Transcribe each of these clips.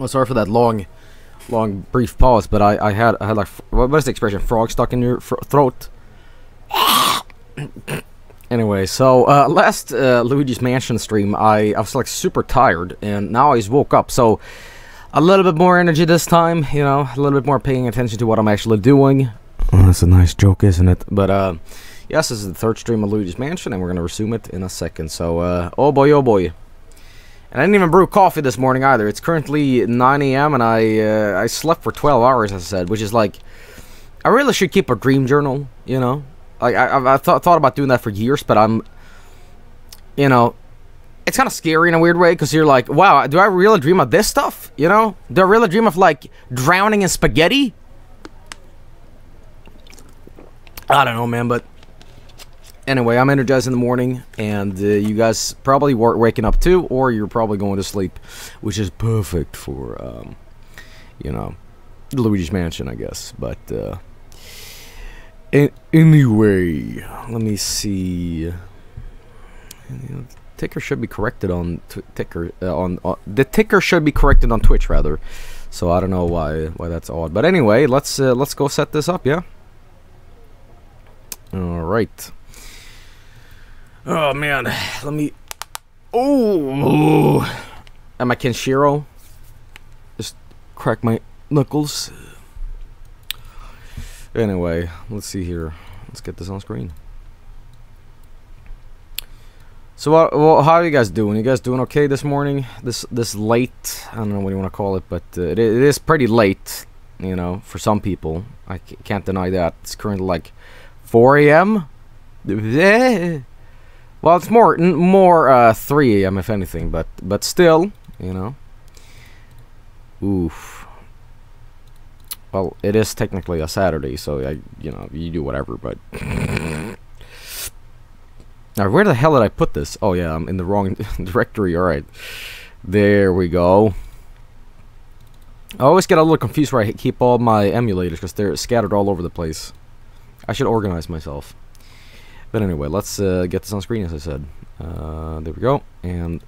Well, sorry for that long, long brief pause, but I, I had I had like what is the expression? Frog stuck in your throat. anyway, so uh, last uh, Luigi's Mansion stream, I I was like super tired, and now I just woke up. So a little bit more energy this time, you know, a little bit more paying attention to what I'm actually doing. Oh, that's a nice joke, isn't it? But uh, yes, this is the third stream of Luigi's Mansion, and we're gonna resume it in a second. So, uh, oh boy, oh boy. And I didn't even brew coffee this morning either. It's currently 9 a.m. and I uh, I slept for 12 hours, as I said, which is like, I really should keep a dream journal, you know. Like I I, I thought thought about doing that for years, but I'm, you know, it's kind of scary in a weird way because you're like, wow, do I really dream of this stuff? You know, do I really dream of like drowning in spaghetti? I don't know, man, but anyway, I'm energized in the morning, and uh, you guys probably weren't waking up too, or you're probably going to sleep, which is perfect for, um, you know, Luigi's Mansion, I guess. But uh, anyway, let me see. Ticker should be corrected on ticker uh, on uh, the ticker should be corrected on Twitch rather. So I don't know why why that's odd. But anyway, let's uh, let's go set this up, yeah. All right. Oh man, let me. Oh, am I Kenshiro? Just crack my knuckles. Anyway, let's see here. Let's get this on screen. So, what? well, how are you guys doing? You guys doing okay this morning? This this late? I don't know what you want to call it, but uh, it, it is pretty late. You know, for some people, I can't deny that. It's currently like 4 a.m. Well, it's more more uh, 3 a.m. if anything, but but still, you know. Oof. Well, it is technically a Saturday, so I, you know, you do whatever. But now, where the hell did I put this? Oh yeah, I'm in the wrong directory. All right, there we go. I always get a little confused where I keep all my emulators because they're scattered all over the place. I should organize myself. But anyway, let's uh, get this on screen, as I said. Uh, there we go. And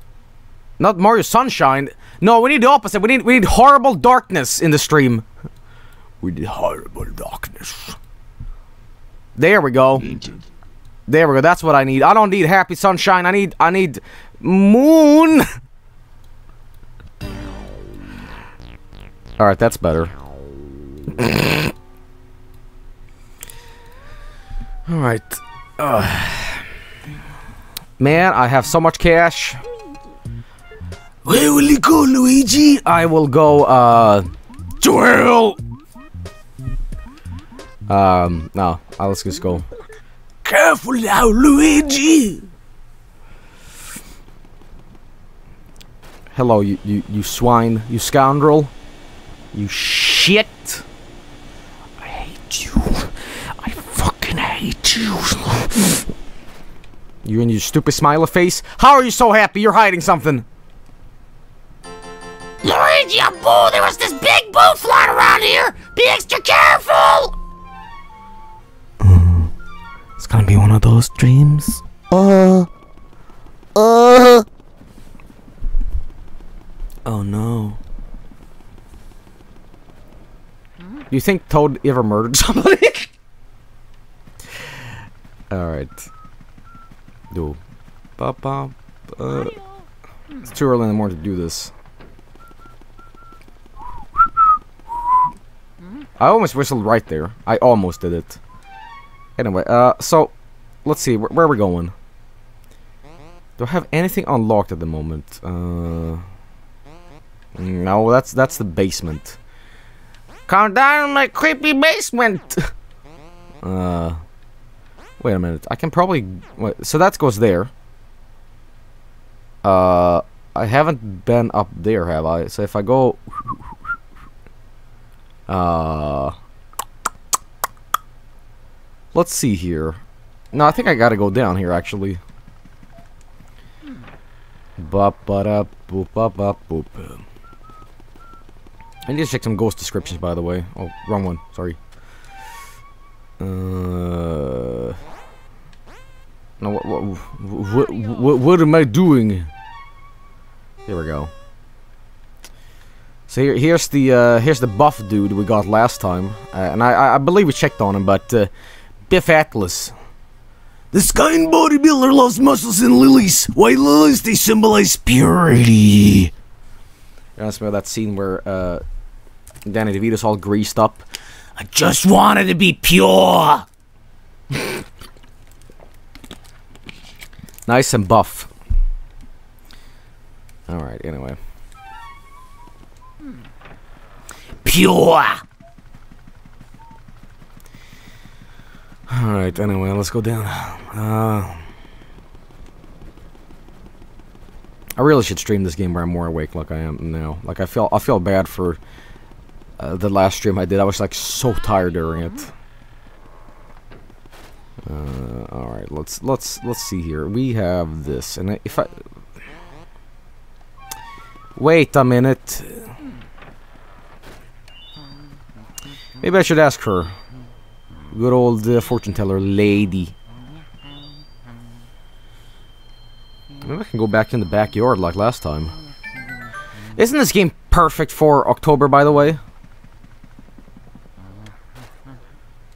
not Mario Sunshine. No, we need the opposite. We need we need horrible darkness in the stream. We need horrible darkness. There we go. There we go. That's what I need. I don't need happy sunshine. I need I need moon. All right, that's better. All right. Man, I have so much cash. Where will you go, Luigi? I will go, uh... To Um, no. Uh, let's just go. Careful now, Luigi! Hello, you, you, you swine. You scoundrel. You shit. I hate you hate you. You and your stupid smiley face? How are you so happy? You're hiding something. Luigi, a boo! There was this big boo flying around here! Be extra careful! Uh, it's gonna be one of those dreams. Uh. Uh. Oh no. Do you think Toad ever murdered somebody? Alright. Do. Ba ba. Uh, it's too early in the morning to do this. I almost whistled right there. I almost did it. Anyway, uh, so, let's see, wh where are we going? Do I have anything unlocked at the moment? Uh, no, that's that's the basement. Come down my creepy basement! uh, Wait a minute. I can probably... Wait, so that goes there. Uh, I haven't been up there, have I? So if I go... Uh... Let's see here. No, I think I gotta go down here, actually. Bop ba da boop bop bop boop. I need to check some ghost descriptions, by the way. Oh, wrong one. Sorry. Uh... No, what, what, what, what, am I doing? Here we go. So here, here's the uh, here's the buff dude we got last time, uh, and I, I believe we checked on him, but uh, Biff Atlas. This kind bodybuilder loves muscles and lilies. White lilies, they symbolize purity. Reminds me of that scene where uh, Danny DeVito's all greased up. I just wanted to be pure. Nice and buff. Alright, anyway. Pure. Alright, anyway, let's go down. Uh, I really should stream this game where I'm more awake like I am now. Like I feel I feel bad for uh, the last stream I did. I was like so tired during it. Uh, all right, let's let's let's see here. We have this, and if I wait a minute, maybe I should ask her. Good old uh, fortune teller lady. Maybe I can go back in the backyard like last time. Isn't this game perfect for October, by the way?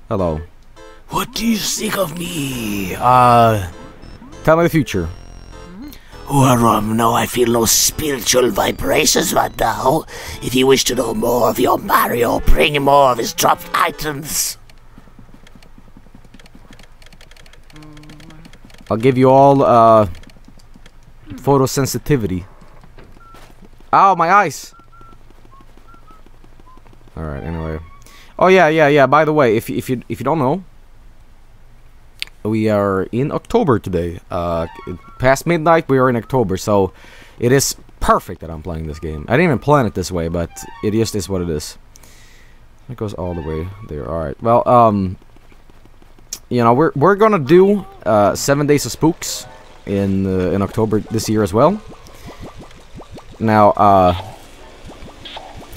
Hello. What do you think of me? Uh, tell me the future. Well, um, no, I feel no spiritual vibrations right now. If you wish to know more of your Mario, bring him more of his dropped items. I'll give you all, uh, photosensitivity. Ow, my eyes! Alright, anyway. Oh, yeah, yeah, yeah, by the way, if, if, you, if you don't know, we are in October today. Uh, past midnight, we are in October, so it is perfect that I'm playing this game. I didn't even plan it this way, but it just is what it is. It goes all the way there. Alright, well, um, you know, we're, we're gonna do uh, Seven Days of Spooks in, uh, in October this year as well. Now, uh,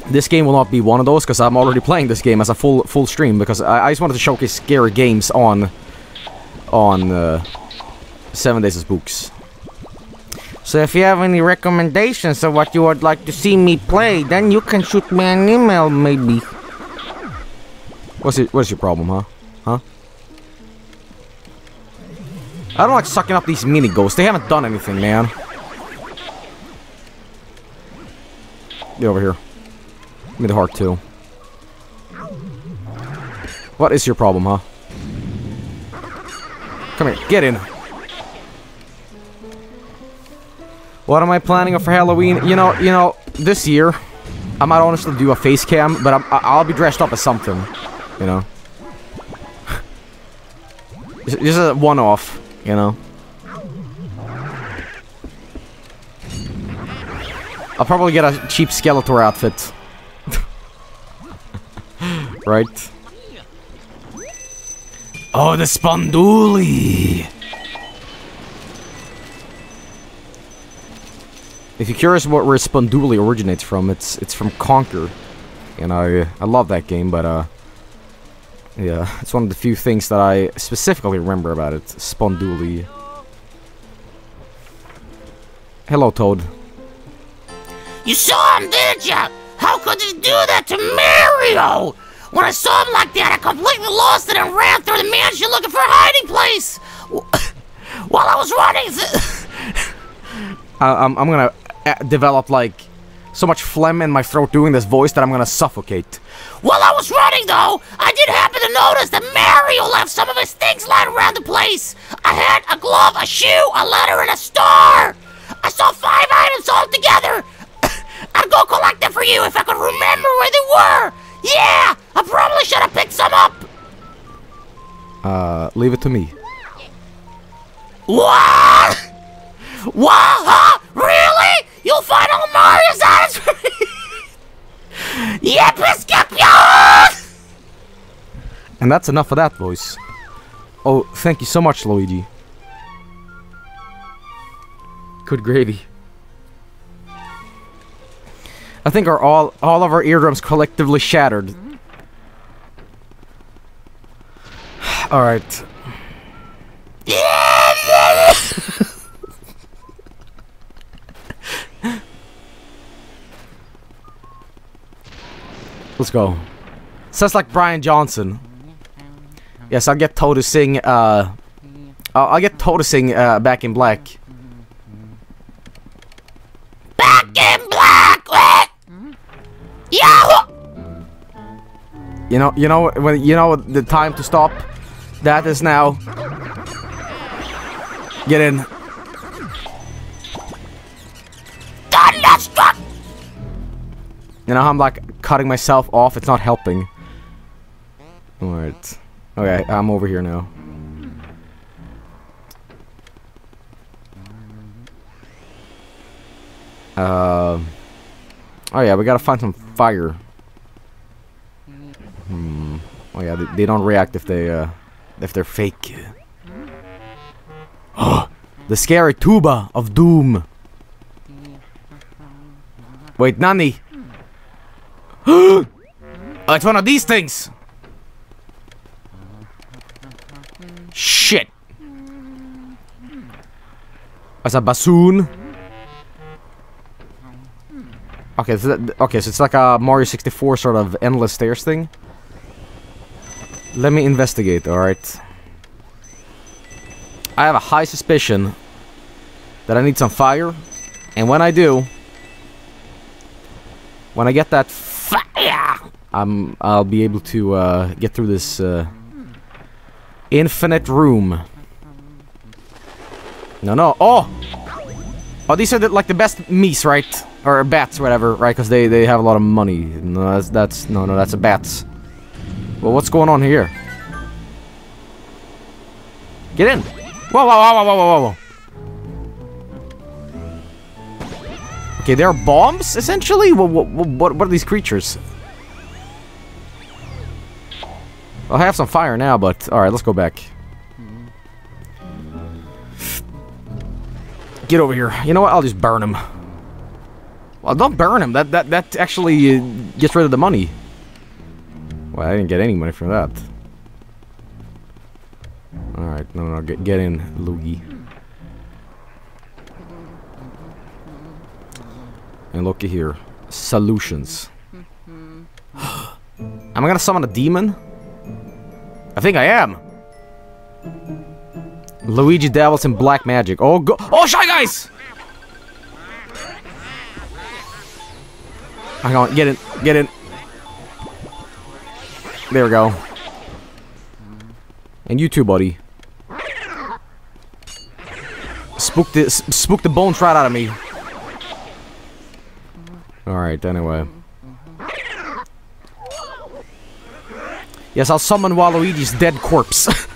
this game will not be one of those, because I'm already playing this game as a full full stream, because I, I just wanted to showcase scary games on on uh, Seven Days of Spooks. So if you have any recommendations of what you would like to see me play, then you can shoot me an email, maybe. What's it? What's your problem, huh? Huh? I don't like sucking up these mini ghosts. They haven't done anything, man. Get over here. Give me the heart too. What is your problem, huh? Come here, get in. What am I planning for Halloween? You know, you know, this year, I might honestly do a face cam, but I'm, I'll be dressed up as something, you know. Just a one-off, you know. I'll probably get a cheap Skeletor outfit. Right? Oh, the Sponduli! If you're curious what where Sponduli originates from, it's it's from Conker. And I I love that game, but uh yeah, it's one of the few things that I specifically remember about it. Sponduli. Hello, Toad. You saw him, didn't you? How could you do that to Mario? When I saw him like that, I completely lost it and ran through the mansion looking for a hiding place. While I was running, I, I'm I'm gonna uh, develop like so much phlegm in my throat doing this voice that I'm gonna suffocate. while I was running though, I did happen to notice that Mario left some of his things lying around the place. A hat, a glove, a shoe, a letter, and a star. I saw five items all together. I'd go collect them for you if I could remember where they were. Yeah, I probably should have picked some up. Uh, leave it to me. What? What? Huh? Really? You'll find all Mario's items for me? yeah, Piscapion! And that's enough of that voice. Oh, thank you so much, Luigi. Good gravy. I think our all all of our eardrums collectively shattered. all right. Let's go. Sounds like Brian Johnson. Yes, I'll get Toad to sing, uh... I'll, get Toad to sing, uh, Back in Black. Back in? Yeah! You know, you know, when you know the time to stop. That is now. Get in. Thunderstruck! You know how I'm like cutting myself off? It's not helping. Alright. Okay, I'm over here now. Uh, oh yeah, we gotta find some fire. Hmm. Oh yeah, they, they don't react if they uh if they're fake. Oh, the scary tuba of doom. Wait, Nani. oh, it's one of these things. Shit. It's a bassoon. Okay, so that, okay, so it's like a Mario 64 sort of endless stairs thing. Let me investigate, alright? I have a high suspicion that I need some fire, and when I do, when I get that fire, I'm I'll be able to uh, get through this uh, infinite room. No, no. Oh, oh, these are the, like the best meese, right? Or bats, whatever, right? Because they they have a lot of money. No, that's that's no, no, that's a bats. Well, what's going on here? Get in! Whoa, whoa, whoa, whoa, whoa, whoa, whoa! Okay, they're bombs, essentially? What, what, what, what are these creatures? I have some fire now, but... Alright, let's go back. Get over here. You know what? I'll just burn him. Well, don't burn him. That, that, that actually uh, gets rid of the money. Well, I didn't get any money from that. Alright, no, no, get, get in, Luigi. And looky here. Solutions. Am I gonna summon a demon? I think I am. Luigi dabbles in black magic. Oh, go- Oh, Shy Guys! Hang on, get in, get in. There we go. And you too, buddy. Spook the spook the bones right out of me. All right. Anyway. Yes, I'll summon Waluigi's dead corpse.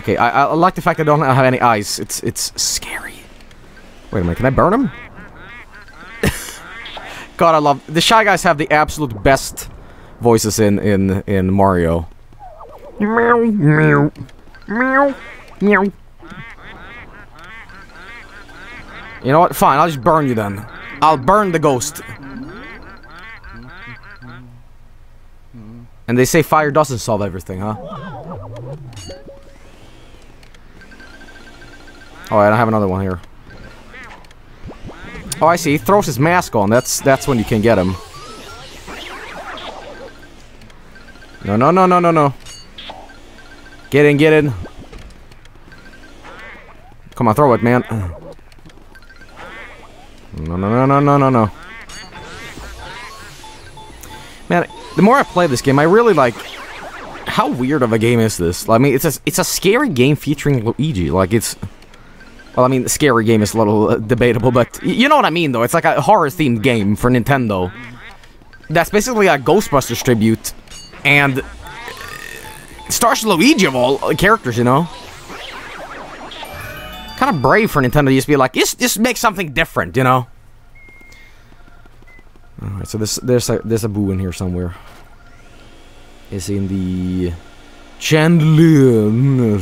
okay, I, I like the fact I don't have any eyes. It's it's scary. Wait a minute, can I burn him? God, I love the shy guys have the absolute best voices in in in Mario. Meow meow meow meow. You know what? Fine, I'll just burn you then. I'll burn the ghost. And they say fire doesn't solve everything, huh? Oh, I don't have another one here. Oh, I see. He throws his mask on. That's that's when you can get him. No, no, no, no, no, no. Get in, get in. Come on, throw it, man. No, no, no, no, no, no, no. Man, the more I play this game, I really like... How weird of a game is this? I mean, it's a, it's a scary game featuring Luigi. Like, it's... Well, I mean, the scary game is a little uh, debatable, but you know what I mean, though. It's like a horror-themed game for Nintendo. That's basically a Ghostbusters tribute, and stars Luigi of all characters, you know. Kind of brave for Nintendo to just be like, just, just make something different, you know. Alright, so this, there's a there's a boo in here somewhere. Is in the chandelier.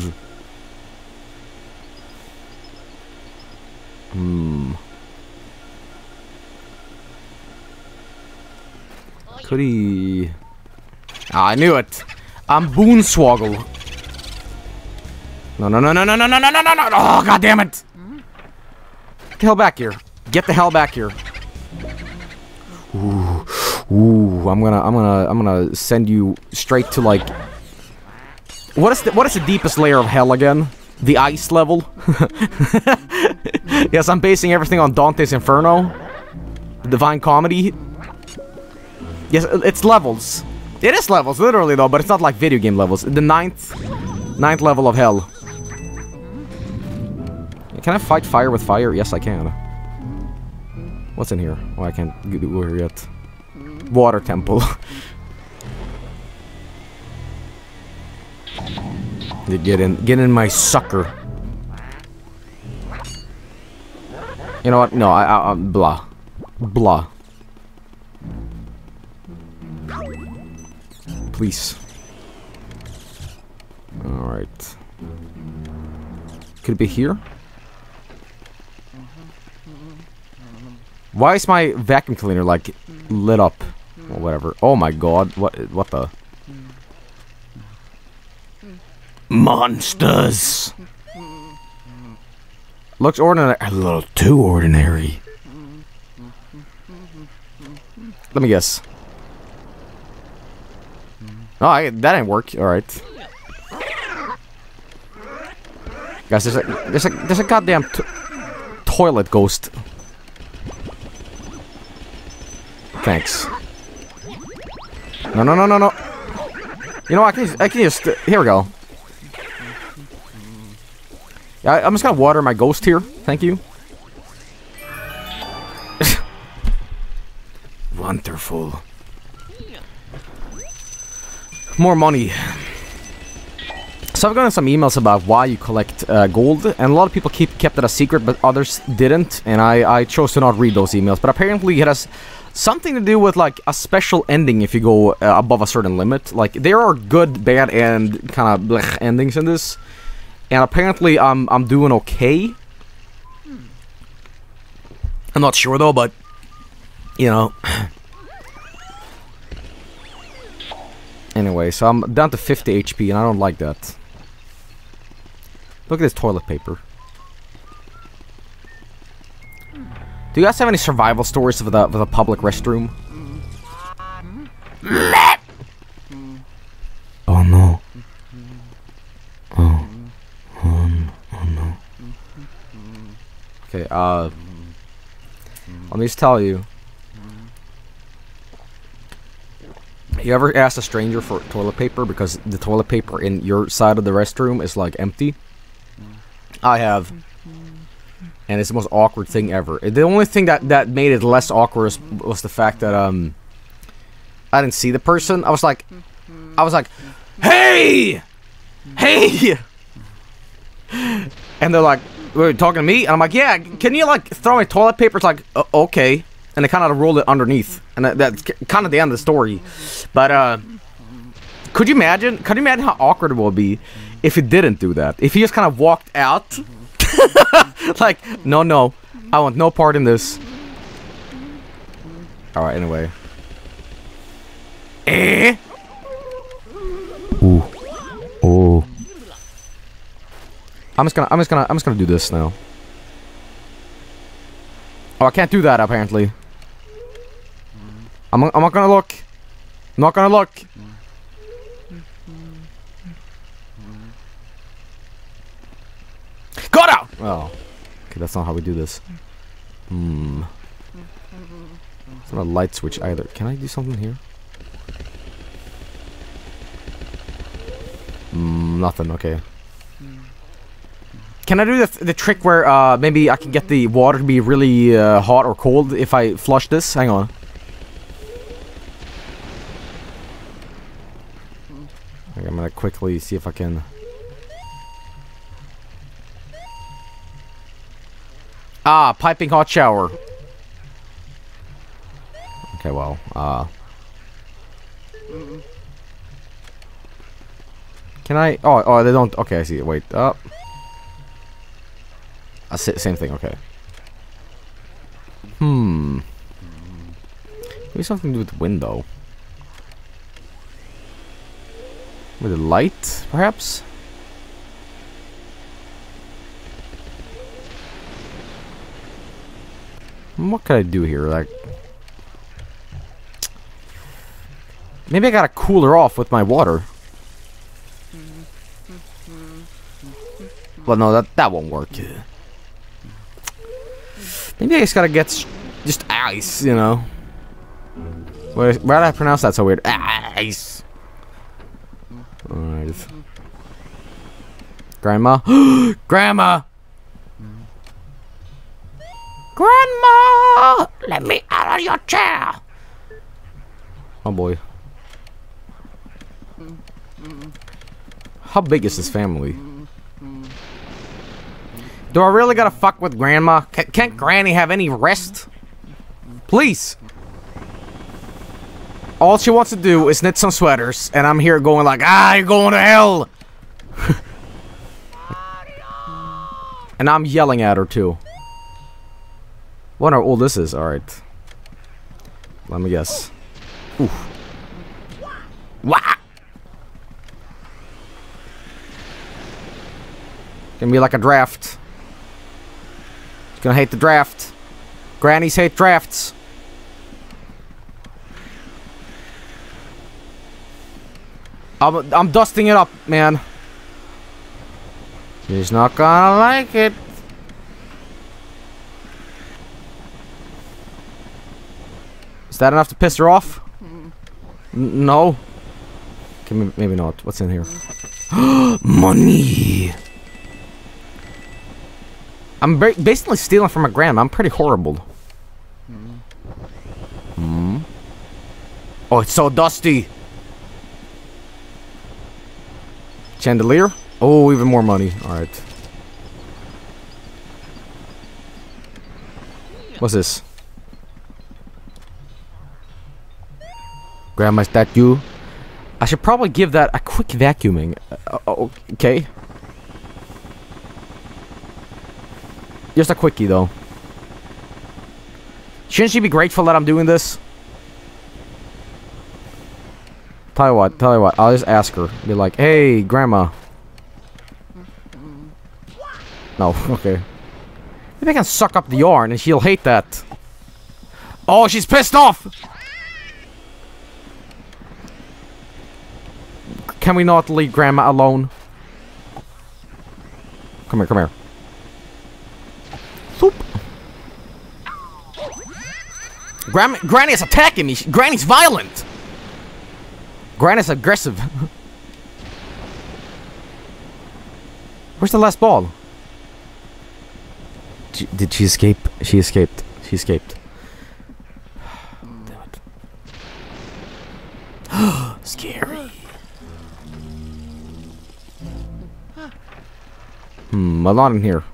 Hmm. Could he... Ah, I knew it! I'm Boonswoggle! No, no, no, no, no, no, no, no, no, no, no! Oh, god damn it! Get the hell back here. Get the hell back here. Ooh, ooh, I'm gonna, I'm gonna, I'm gonna send you straight to like. What is the, what is the deepest layer of hell again? The ice level. yes, I'm basing everything on Dante's Inferno, Divine Comedy. Yes, it's levels. It is levels, literally though, but it's not like video game levels. The ninth, ninth level of hell. Can I fight fire with fire? Yes, I can. What's in here? Oh, I can't go here yet. Water temple. get in, get in my sucker. You know what? No, I, I, I blah, blah. Please. All right. Could it be here? Why is my vacuum cleaner like lit up or whatever? Oh my god! What? What the? Monsters. Looks ordinary. A little too ordinary. Let me guess. Oh, I, that didn't work. All right. Guys, there's a there's a there's a goddamn toilet ghost. Thanks. No, no, no, no, no. You know, I can, I can just, here we go. I, I'm just gonna water my ghost here. Thank you. Wonderful. More money. So I've gotten some emails about why you collect uh, gold, and a lot of people keep kept it a secret, but others didn't, and I, I chose to not read those emails. But apparently it has something to do with like a special ending if you go uh, above a certain limit. Like there are good, bad, and kind of endings in this, and apparently I'm I'm doing okay. I'm not sure though, but you know. anyway, so I'm down to 50 HP, and I don't like that. Look at this toilet paper. Do you guys have any survival stories of the, of the public restroom? Oh no. Oh. Oh, oh no. Okay, uh... Let me just tell you. You ever ask a stranger for toilet paper because the toilet paper in your side of the restroom is like empty? I have and it's the most awkward thing ever. The only thing that that made it less awkward was, was the fact that um I didn't see the person. I was like, I was like, hey, hey, and they're like, "We're talking to me," and I'm like, "Yeah, can you like throw me toilet paper?" It's like, uh, "Okay," and they kind of rolled it underneath, and that, that's kind of the end of the story. But uh, could you imagine? Could you imagine how awkward it would be if he didn't do that? If he just kind of walked out like, no, no. I want no part in this. Alright, anyway. Eh? Ooh. Oh. I'm just gonna, I'm just gonna, I'm just gonna do this now. Oh, I can't do that, apparently. I'm, I'm not gonna look. I'm not gonna look. Got out! Oh. Okay, that's not how we do this. Hmm. It's not a light switch either. Can I do something here? Hmm, nothing, okay. Can I do the, th the trick where uh, maybe I can get the water to be really uh, hot or cold if I flush this? Hang on. I'm gonna quickly see if I can... Ah, piping hot shower. Okay, well, uh... Can I? Oh, oh, they don't. Okay, I see. Wait, up. Uh, same thing. Okay. Hmm. Maybe something to do with the window. With the light, perhaps. What can I do here? Like, Maybe I gotta cool her off with my water. Well, no, that that won't work. Maybe I just gotta get just ice, you know. Why, did I pronounce that so weird? Ice. Alright. Grandma? Grandma! Grandma! Let me out of your chair. Oh boy. How big is this family? Do I really gotta fuck with grandma? Ca can't granny have any rest? Please! All she wants to do is knit some sweaters, and I'm here going like, ah, you're going to hell! and I'm yelling at her too. Wonder old this is, alright. Let me guess. Wah! Gonna be like a draft. It's gonna hate the draft. Grannies hate drafts. I'm, I'm dusting it up, man. She's not gonna like it. Is that enough to piss her off? N- no. Okay, maybe not. What's in here? Money. I'm basically stealing from my grandma. I'm pretty horrible. Hmm. Oh, it's so dusty. Chandelier? Oh, even more money. All right. What's this? Grandma, you? I should probably give that a quick vacuuming. Uh, uh, okay. Just a quickie, though. Shouldn't she be grateful that I'm doing this? Tell you what, tell you what, I'll just ask her. Be like, hey, grandma. No, okay. Maybe I can suck up the yarn and she'll hate that. Oh, she's pissed off! Can we not leave grandma alone? Come here, come here. Grandma, Granny is attacking me. Granny's violent. Granny's aggressive. Where's the last ball? She- did she escape? She escaped. She escaped. Damn it. Scary. Hmm, a lot in here.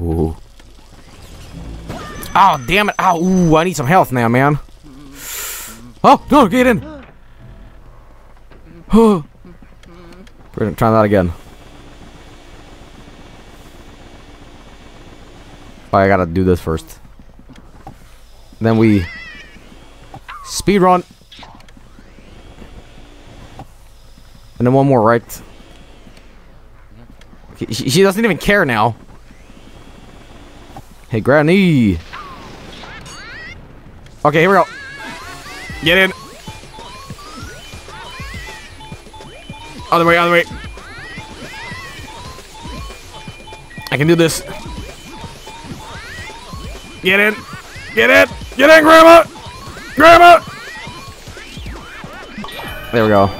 Ooh. Oh, damn it. Oh, ooh, I need some health now, man. Oh, no, get in. We're gonna try that again. Oh, I gotta do this first. Then we speed run. And then one more, right? She doesn't even care now. Hey, Granny. Okay, here we go. Get in. Other way, other way. I can do this. Get in. Get in. Get in, Grandma. Grandma. There we go.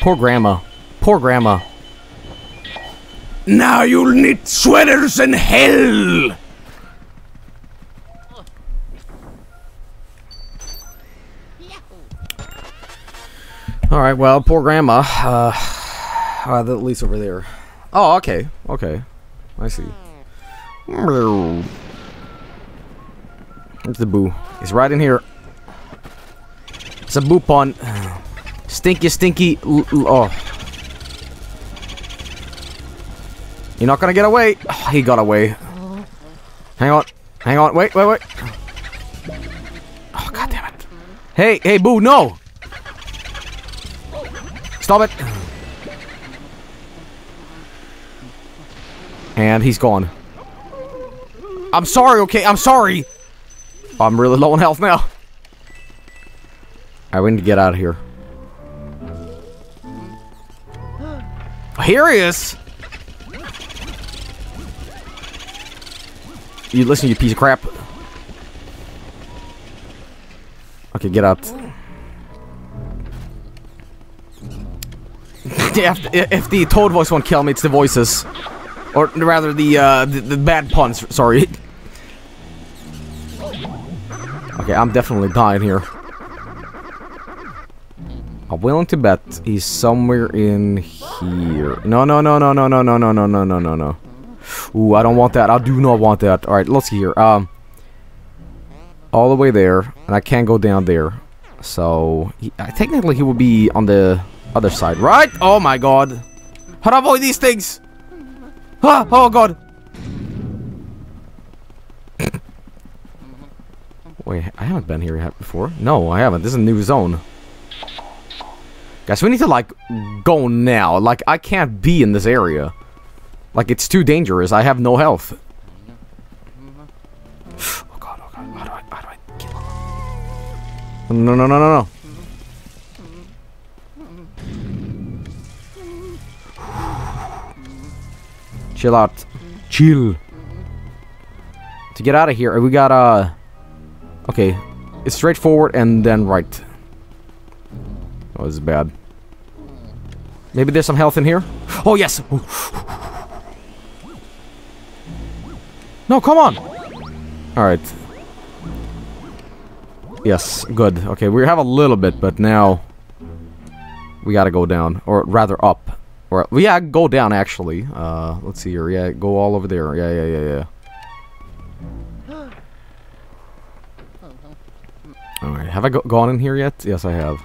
Poor Grandma. Poor Grandma. Now you'll knit sweaters in hell. All right. Well, poor grandma. Uh, uh, at least over there. Oh, okay. Okay. I see. Where's the boo? It's right in here. It's a boo pun. Stinky, stinky. oh. You're not gonna get away. Oh, he got away. Hang on. Hang on. Wait, wait, wait. Oh, god damn it. Hey, hey, boo, no! Stop it. And he's gone. I'm sorry, okay? I'm sorry. I'm really low on health now. I need to get out of here. Here he is! You listen, you piece of crap. Okay, get out. if, if the toad voice won't kill me, it's the voices. Or rather, the, uh, the, the bad puns, sorry. Okay, I'm definitely dying here. I'm willing to bet he's somewhere in here. No, no, no, no, no, no, no, no, no, no, no, no, no. Ooh, I don't want that. I do not want that. Alright, let's see here. Um, all the way there, and I can't go down there. So, he, uh, technically he will be on the other side, right? Oh my god. How to avoid these things? Ah, oh god. Wait, I haven't been here before. No, I haven't. This is a new zone. Guys, we need to, like, go now. Like, I can't be in this area. Like, it's too dangerous. I have no health. Oh god, oh god. How do I, how do I kill him? No, no, no, no, no. Chill out. Chill. To get out of here, we got, uh... Okay. It's straightforward and then right. Oh, this is bad. Maybe there's some health in here? Oh, yes! No, come on! Alright. Yes, good. Okay, we have a little bit, but now... We gotta go down. Or rather up. Or, yeah, go down, actually. Uh, let's see here. Yeah, go all over there. Yeah, yeah, yeah, yeah. Alright, have I go gone in here yet? Yes, I have.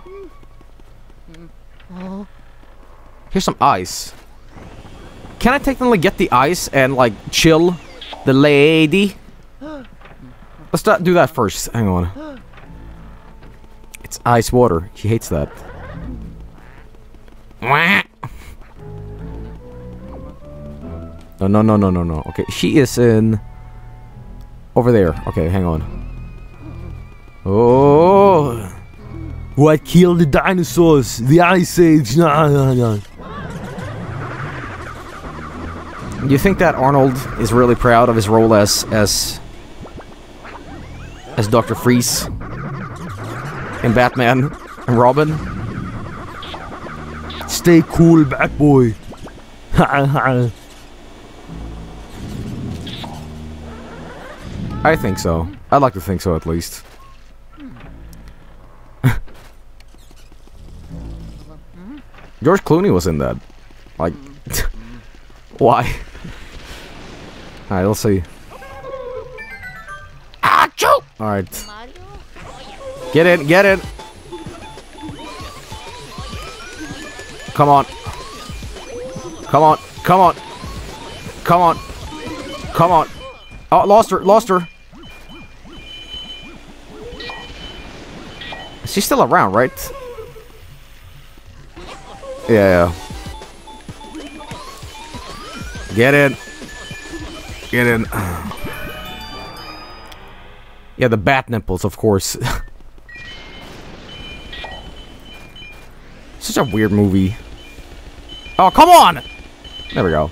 Here's some ice. Can I technically get the ice and, like, chill the lady? Let's not do that first. Hang on. It's ice water. She hates that. No, no, no, no, no, no. Okay, she is in... Over there. Okay, hang on. Oh! What killed the dinosaurs? The Ice Age. Nah, nah, nah. You think that Arnold is really proud of his role as as as Doctor Freeze in Batman and Robin? Stay cool, Bat Boy. I think so. I'd like to think so at least. George Clooney was in that. Like, why? Alright, let's see. Achoo! Alright. Get in, get in! Come on. Come on, come on. Come on. Come on. Oh, lost her, lost her. She's still around, right? Yeah, yeah. Get in. Get in. Yeah, the bat nipples, of course. Such a weird movie. Oh, come on! There we go.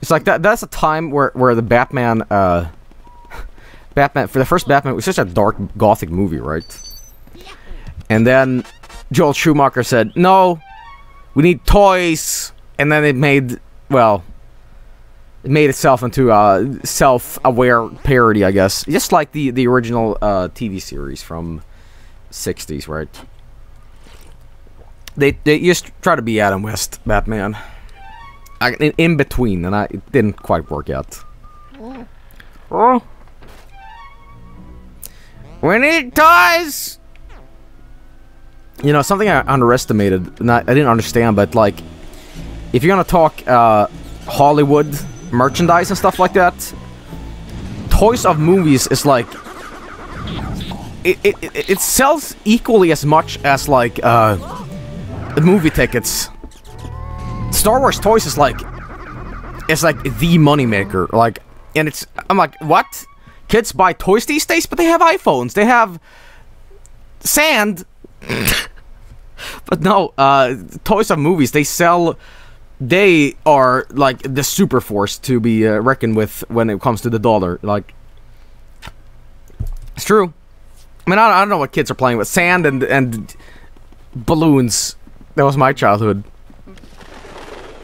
It's like that. That's a time where where the Batman, uh, Batman for the first Batman was such a dark gothic movie, right? And then Joel Schumacher said, "No, we need toys," and then it made well, it made itself into a self-aware parody, I guess, just like the the original uh, TV series from '60s, right? They they just try to be Adam West Batman. I, in, in between, and I it didn't quite work out. Oh. We need toys! You know, something I underestimated, and I, I didn't understand, but like, if you're gonna talk uh, Hollywood merchandise and stuff like that, toys of movies is like, it, it, it, sells equally as much as like, uh, movie tickets. Star Wars toys is like, it's like the moneymaker. Like, and it's, I'm like, what? Kids buy toys these days, but they have iPhones. They have sand but no, uh, toys of movies they sell. They are like the super force to be uh, reckoned with when it comes to the dollar. Like, it's true. I mean, I, I don't know what kids are playing with sand and and balloons. That was my childhood.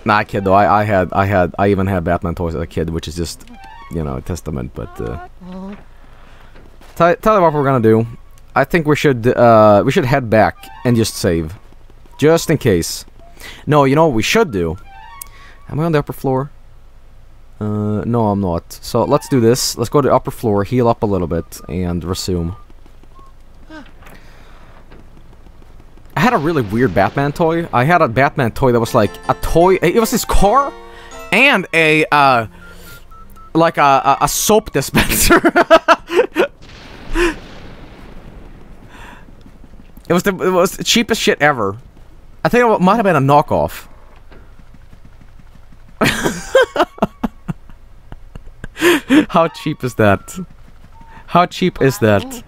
Nah, kid though. I, I had I had I even had Batman toys as a kid, which is just you know a testament. But uh, tell tell you what we're gonna do. I think we should uh, we should head back and just save, just in case. No, you know what we should do. Am I on the upper floor? Uh, no, I'm not. So let's do this. Let's go to the upper floor, heal up a little bit, and resume. I had a really weird Batman toy. I had a Batman toy that was like a toy. It was his car and a uh, like a, a, soap dispenser. it was the it was the cheapest shit ever. I think it might have been a knockoff. How cheap is that? How cheap is that?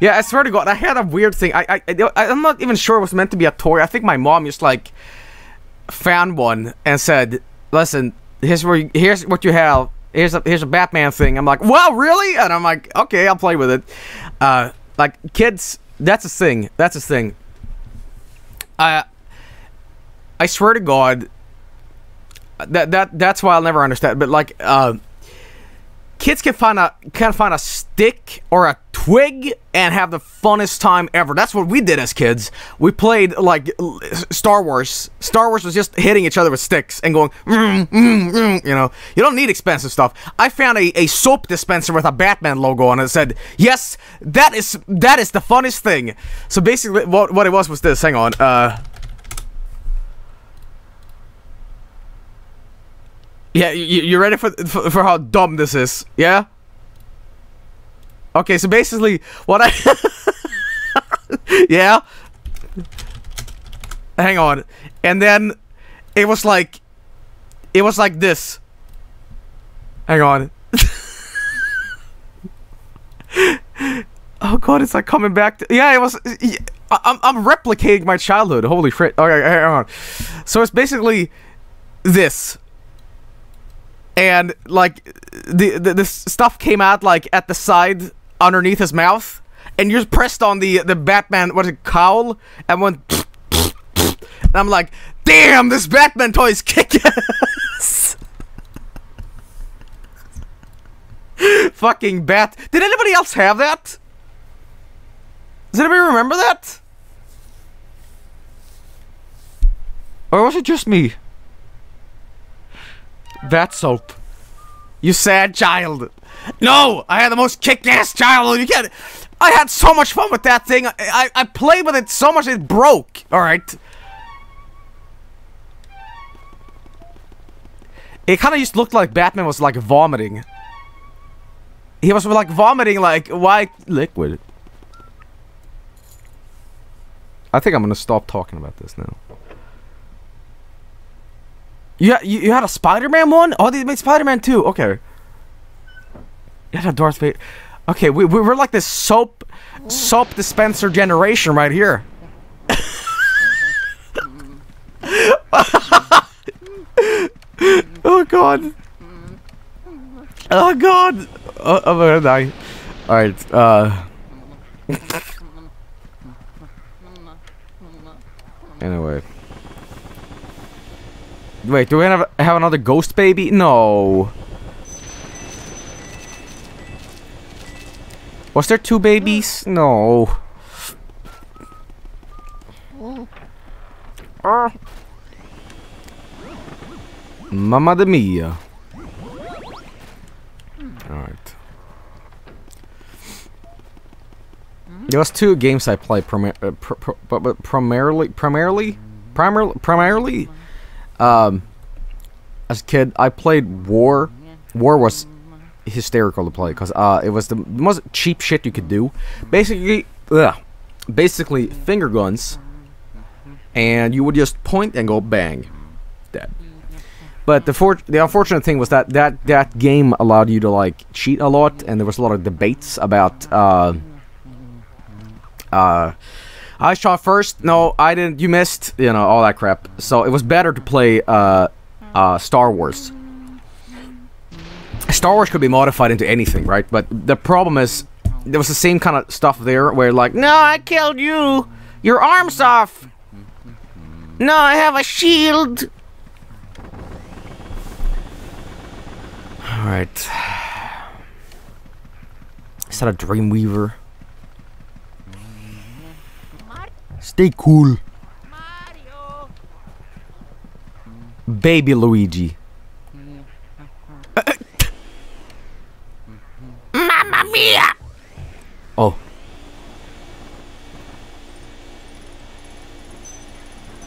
Yeah, I swear to God, I had a weird thing. I, I, I'm not even sure it was meant to be a toy. I think my mom just like found one and said, "Listen, here's where, you, here's what you have. Here's a, here's a Batman thing." I'm like, "Well, really?" And I'm like, "Okay, I'll play with it." Uh, like kids, that's a thing. That's a thing. I, I swear to God, that that that's why I'll never understand. But like, uh, kids can find a can find a stick or a twig and have the funnest time ever. That's what we did as kids. We played like Star Wars. Star Wars was just hitting each other with sticks and going, mm, mm, mm, you know. You don't need expensive stuff. I found a, a soap dispenser with a Batman logo on it. Said, "Yes, that is that is the funnest thing." So basically, what what it was was this. Hang on. Uh. Yeah, you, you ready for, for for how dumb this is? Yeah. Okay, so basically, what I yeah. Hang on, and then it was like, it was like this. Hang on. oh god, it's like coming back. To, yeah, it was. I'm I'm replicating my childhood. Holy shit! Okay, hang on. So it's basically this and like the, the this stuff came out like at the side underneath his mouth, and you just pressed on the the Batman what is it cowl and went. And I'm like, damn, this Batman toy is kick ass. Fucking bat. Did anybody else have that? Does anybody remember that? Or was it just me? That soap. You sad child. No, I had the most kick-ass childhood you can't. I had so much fun with that thing. I, I, I played with it so much it broke. All right. It kind of just looked like Batman was like vomiting. He was like vomiting like white liquid. I think I'm gonna stop talking about this now. You, you, you had a Spider-Man one? Oh, they made Spider-Man 2. Okay. A Darth Vader. Okay, we, we we're like this soap soap dispenser generation right here. oh god. Oh god. Oh, I'm gonna die. Alright, uh. anyway. Wait, do we have, have another ghost baby? No. Was there two babies? No. Ah. Mamma de mia. Alright. There was two games I played primar uh, pr pr primarily primarily primarily primarily um as a kid I played War. War was hysterical to play because uh it was the most cheap shit you could do. Basically, ugh, basically finger guns and you would just point and go bang dead. But the the unfortunate thing was that that that game allowed you to like cheat a lot, and there was a lot of debates about. Uh, uh, I shot first. No, I didn't. You missed. You know all that crap. So it was better to play uh, uh, Star Wars. Star Wars could be modified into anything, right? But the problem is, there was the same kind of stuff there, where like, no, I killed you. Your arm's off. No, I have a shield. All right. Is that a Dreamweaver? Stay cool. Mario. Baby Luigi. Mia! Oh.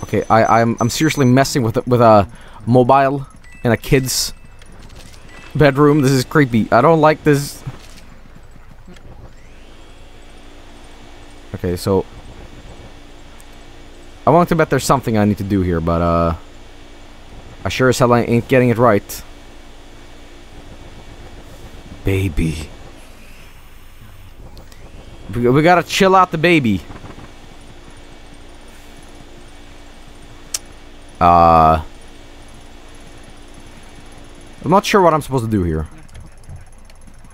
Okay, I, I'm I'm seriously messing with it with a mobile in a kid's bedroom. This is creepy. I don't like this. Okay, so I want to bet there's something I need to do here, but uh, I sure as hell ain't getting it right. Baby. We, gotta chill out the baby. Uh... I'm not sure what I'm supposed to do here.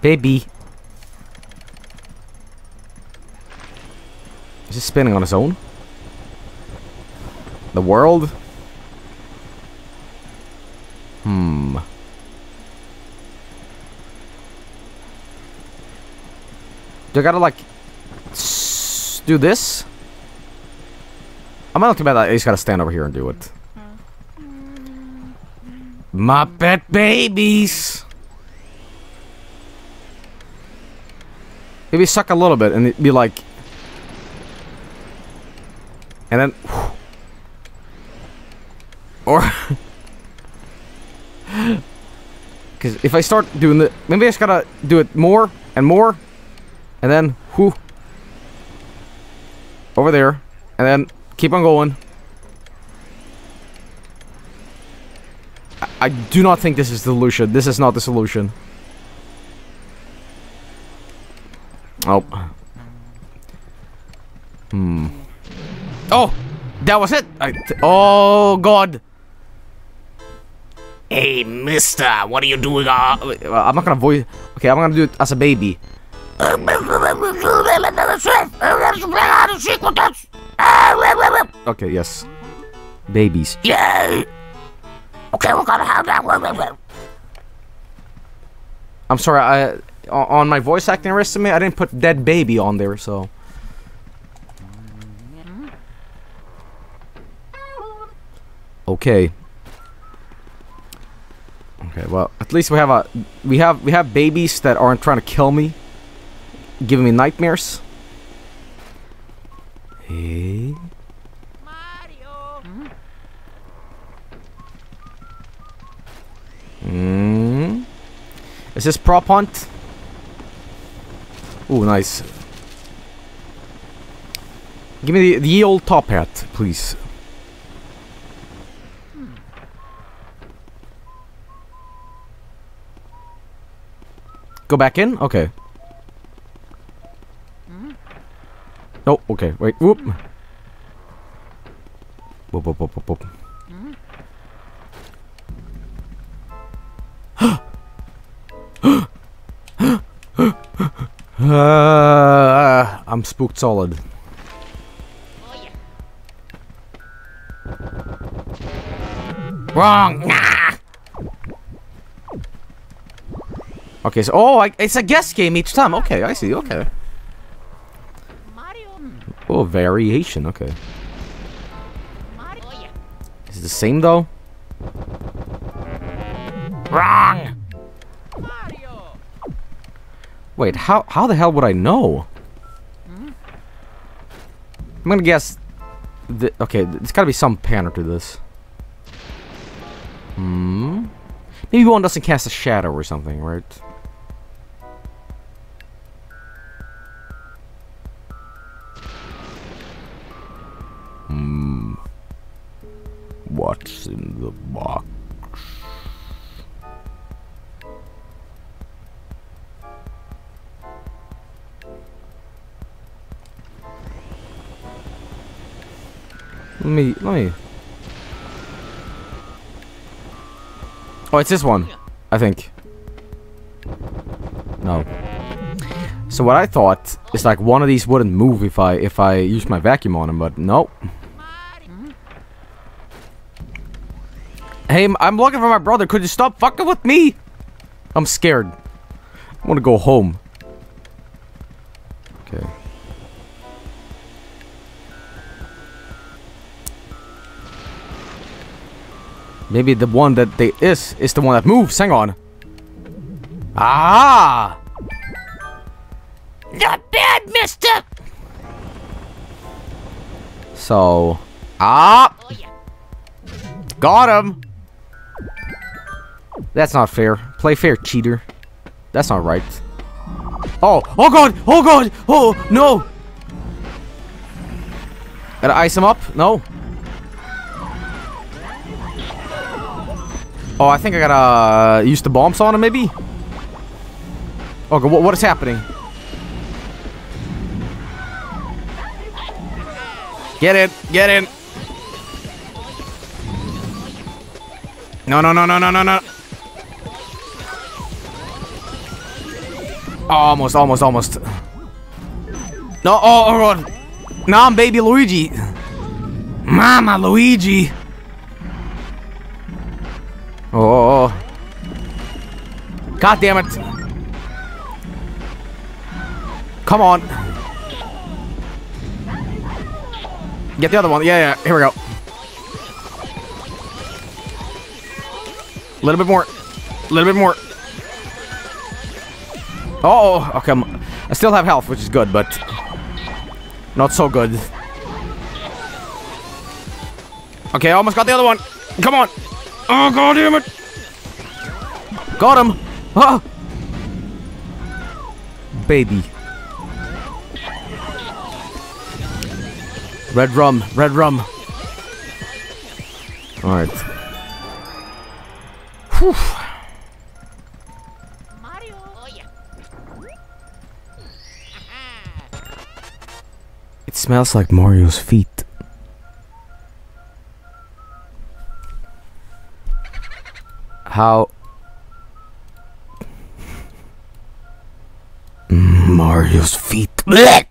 Baby. Is it spinning on its own? The world? Hmm. Do I gotta like do this? I'm not too bad. That I just gotta stand over here and do it. My pet babies. Maybe suck a little bit and it'd be like, and then, or, because if I start doing the, maybe I just gotta do it more and more and then, whoo. Over there. And then, keep on going. I, I do not think this is the solution. This is not the solution. Oh. Hmm. Oh! That was it! I, oh, God! Hey, mister, what are you doing? Uh, I'm not gonna voice... Okay, I'm gonna do it as a baby. Okay, yes. Babies. yeah. Okay, we're gonna have that. I'm sorry, I on my voice acting resume, I didn't put dead baby on there, so. Okay. Okay, well, at least we have a we have we have babies that aren't trying to kill me, giving me nightmares. Hey. Mario. Hmm. Is this prop hunt? Oh, nice. Give me the, the old top hat, please. Go back in? Okay. Oh, okay. Wait. Whoop. Whoop, whoop, whoop, whoop, whoop. Uh, I'm spooked solid. Wrong. Nah. Okay, so oh, I, it's a guess game each time. Okay, I see. Okay. Oh, variation. Okay. Is it the same though? Wrong. Wait, how how the hell would I know? I'm gonna guess. Okay, there's gotta be some pattern to this. Hmm. Maybe one doesn't cast a shadow or something, right? Hmm. What's in the box? Let me, let me. Oh, it's this one, I think. No. So what I thought is like one of these wouldn't move if I if I used my vacuum on them, but nope. Hey, I'm- looking for my brother. Could you stop fucking with me? I'm scared. I want to go home. Okay. Maybe the one that they is is the one that moves. Hang on. Ah! Not bad, mister. So, ah, got him. That's not fair. Play fair, cheater. That's not right. Oh, oh god, oh god, oh no. Gotta ice him up? No. Oh, I think I gotta uh, use the bombs on him, maybe. Oh, what, what is happening? Get in, get in. No, no, no, no, no, no, no. Almost, almost, almost. No, oh, oh, oh. God. Now I'm baby Luigi. Mama Luigi. Oh, oh, oh. God damn it. Come on. Get the other one. Yeah, yeah. Here we go. A little bit more. A little bit more. Oh, okay. I'm, I still have health, which is good, but not so good. Okay, almost got the other one. Come on. Oh, god damn it. Got him. Ah. Baby. Red rum, red rum. Alright. Whew. Smells like Mario's feet. How? Mario's feet. Blech!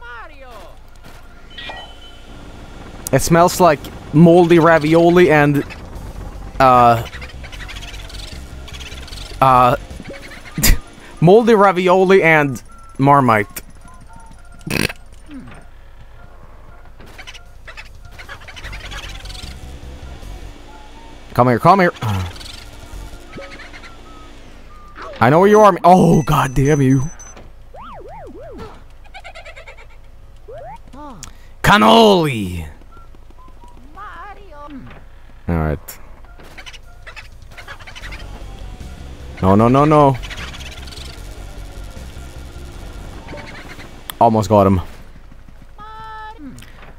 Mario. It smells like moldy ravioli and uh uh moldy ravioli and marmite. Come here, come here. I know where you are. Oh, god damn you. Cannoli. Alright. No, no, no, no. Almost got him.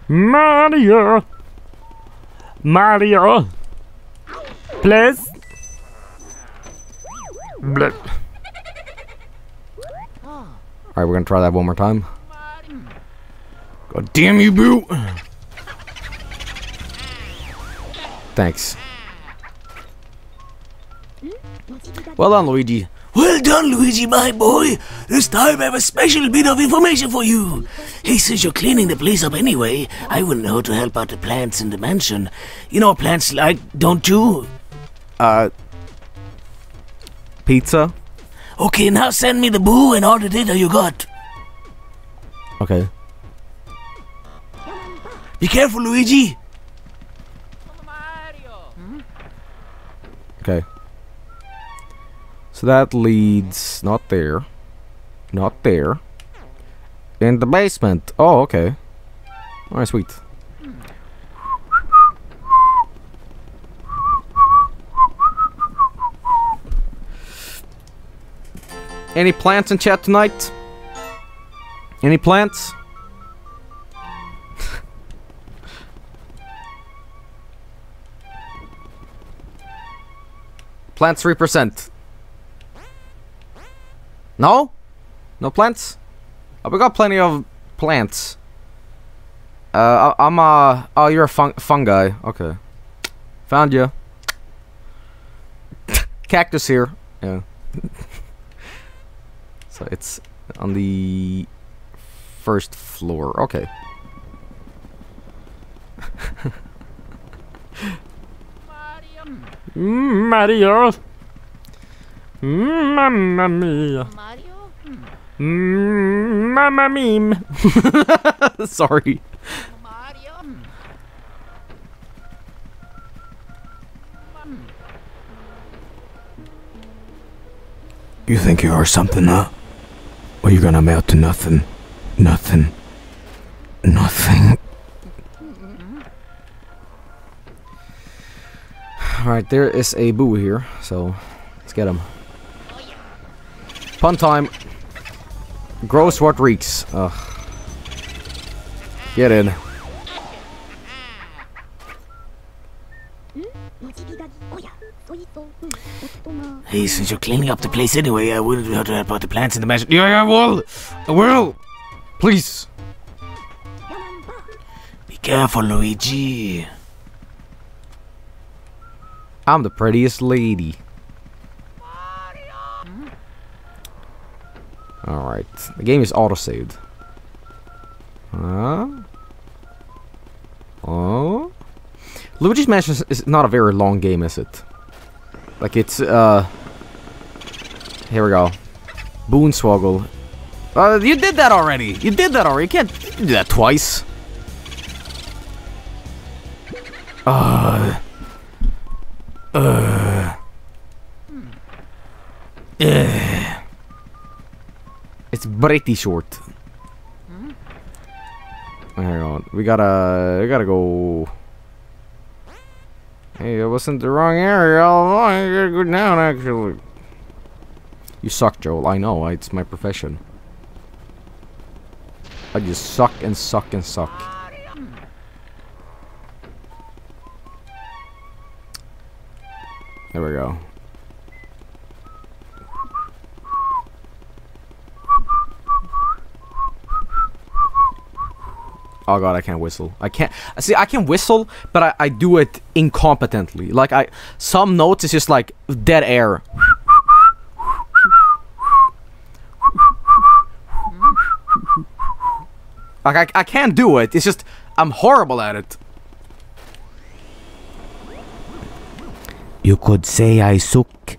Mario. Mario. Please. Blip. Alright, we're gonna try that one more time. God damn you, boo! Thanks. Well done, Luigi. Well done, Luigi, my boy. This time I have a special bit of information for you. Hey, since you're cleaning the place up anyway, I would know how to help out the plants in the mansion. You know what plants like, don't you? Uh. Pizza? Okay, now send me the boo and all the data you got. Okay. Be careful, Luigi. Mario. Okay. So that leads not there. Not there. In the basement. Oh, okay. Alright, sweet. Any plants in chat tonight? Any plants? Plants 3%. No? No plants? Oh, we got plenty of plants. Uh, I, I'm uh oh you're a fun fungi. Okay, found you. Cactus here. Yeah. so it's on the first floor. Okay. Mm, Mario. Mm, Mamma mia. Mario? Mm, Mamma meme. Sorry. Mario? You think you are something, huh? Well, you're gonna amount to nothing. Nothing. Nothing. Alright, there is a boo here, so let's get him. Pun time. Gross what reeks. Ugh. Get in. Hey, since you're cleaning up the place anyway, I wouldn't have to help out the plants in the mansion. Yeah, yeah, I will. I uh, will. Please. Be careful, Luigi. I'm the prettiest lady. Alright. The game is autosaved. Huh? Oh? Luigi's Mansion is- not a very long game, is it? Like it's, uh... Here we go. Boonswoggle. Uh, you did that already! You did that already! You can't do that twice! Uh... Uh... Uh... It's pretty short. Hmm. Hang on. We gotta... We gotta go... Hey, I wasn't the wrong area all. Oh, I gotta go down, actually. You suck, Joel. I know. It's my profession. I just suck and suck and suck. There we go. Oh god, I can't whistle. I can't. See, I can whistle, but I, I do it incompetently. Like I, some notes is just like dead air. Like I, I can't do it. It's just I'm horrible at it. You could say I suck.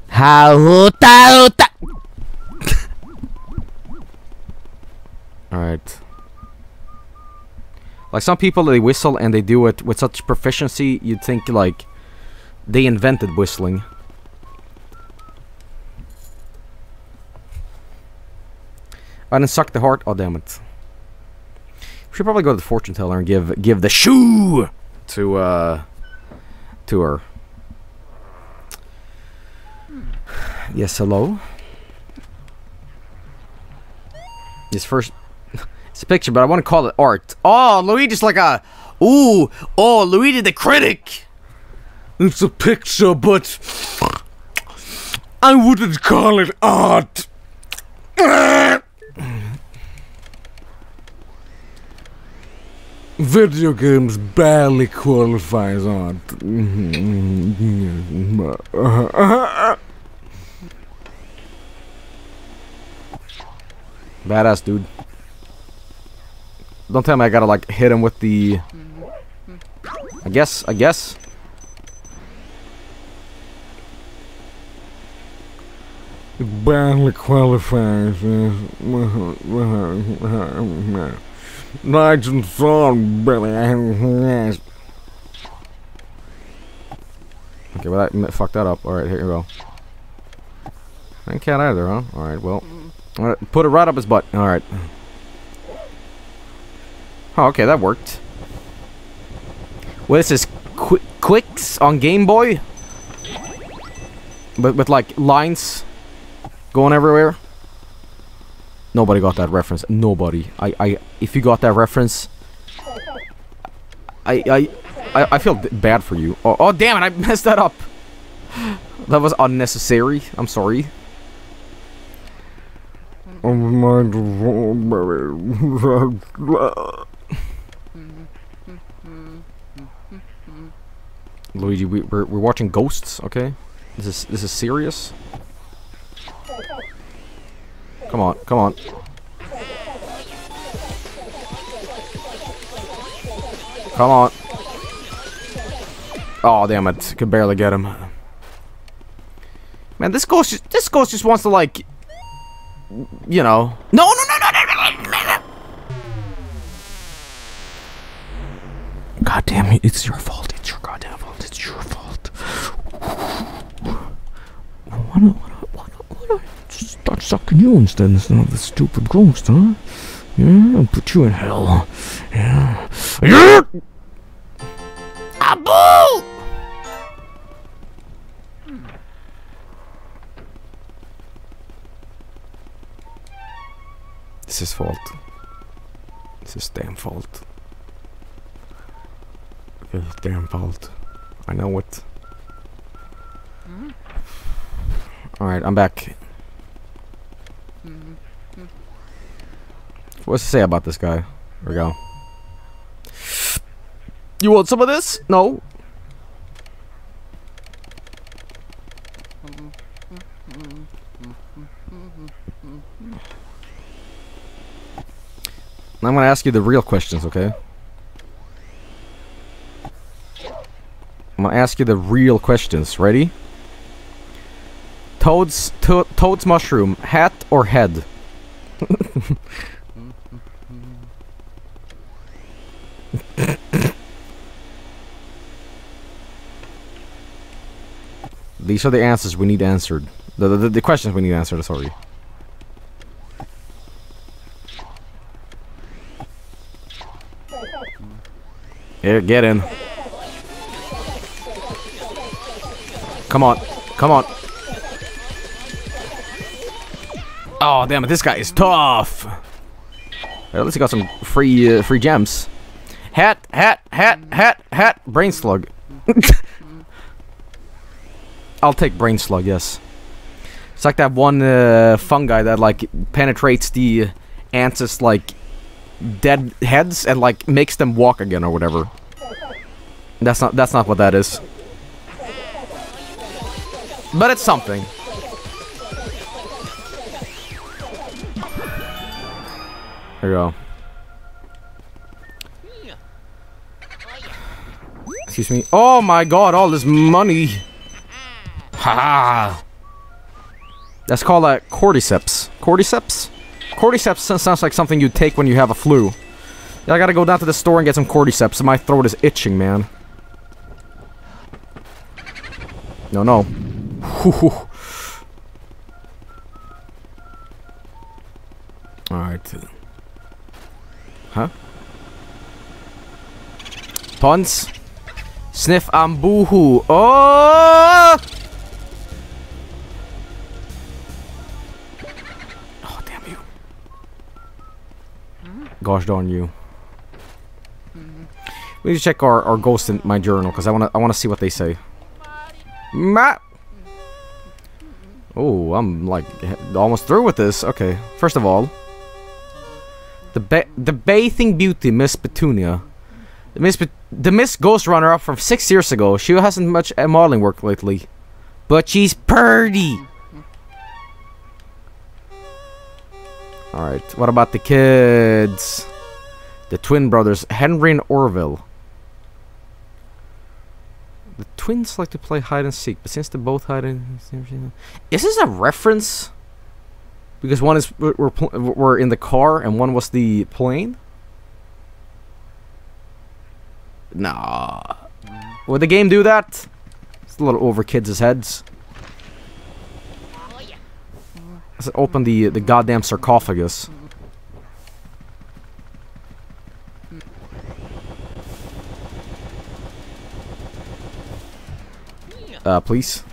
All right. Like some people, they whistle and they do it with such proficiency. You'd think like they invented whistling. I didn't suck the heart. Oh damn it! We should probably go to the fortune teller and give give the shoe to uh to her. Yes, hello. This first it's a picture, but I want to call it art. Oh, Luigi's like a. Ooh, oh, Luigi the critic. It's a picture, but I wouldn't call it art. Video games barely qualify as art. Badass dude. Don't tell me I gotta like hit him with the. Mm-hmm. I guess. I guess. It barely qualifies as Nights and Thorn Billy. Okay, well that m- fucked that up. All right, here you go. I can't either, huh? All right, well, mm-hmm. all right, put it right up his butt. All right. Oh, okay, that worked. What is this is Qu Qix on Game Boy, but with like lines going everywhere. Nobody got that reference. Nobody. I, I, if you got that reference, I, I, I, I feel bad for you. Oh, oh, damn it! I messed that up. That was unnecessary. I'm sorry. Oh, Luigi, we, we're we're watching ghosts. Okay, this is this is serious. Come on, come on. Come on. Oh damn it! Could barely get him. Man, this ghost just, this ghost just wants to like, you know. No, no, no, no, no, no, no, no. God damn it! It's your fault. It's your goddamn fault. Your fault. Why not? Why not? Why not just start sucking you instead instead of the stupid ghost, huh? Yeah, I'll put you in hell. Yeah. Yeah. Abu! It's his fault. It's his damn fault. It's his damn fault. I know it. Mm-hmm. Alright, I'm back. Mm-hmm. What's to say about this guy? Here we go. You want some of this? No. Mm-hmm. I'm gonna ask you the real questions, okay? I'm gonna ask you the real questions. Ready? Toad's to Toad's mushroom, hat or head? These are the answers we need answered. The, the, the questions we need answered, sorry. Here, get in. Come on. Come on. Oh, damn it. This guy is tough. At least he got some free uh, free gems. Hat, hat, hat, hat, hat. Brain slug. I'll take brain slug, yes. It's like that one uh, fungi that like penetrates the ants' like dead heads and like makes them walk again or whatever. That's not that's not what that is. But it's something. There you go. Excuse me. Oh my god, all this money. Ha! That's called a cordyceps. Cordyceps? Cordyceps sounds- sounds like something you take when you have a flu. Yeah, I gotta go down to the store and get some cordyceps. My throat is itching, man. No, no. Alright. Huh? Puns? Sniff ambuhu. Oh! Oh, damn you. Gosh darn you. We need to check our, our ghost in my journal because I wanna I wanna see what they say. Matt. Oh, I'm like almost through with this. Okay, first of all, the ba the bathing beauty Miss Petunia, the Miss the Miss Ghost Runner up from six years ago. She hasn't much uh, modeling work lately, but she's purdy. All right, what about the kids? The twin brothers, Henry and Orville. The twins like to play hide and seek, but since they both hide and is this a reference? Because one is we're we're, we're in the car and one was the plane. Nah, would the game do that? It's a little over kids' heads. Oh, Let's open the the goddamn sarcophagus. Uh, please.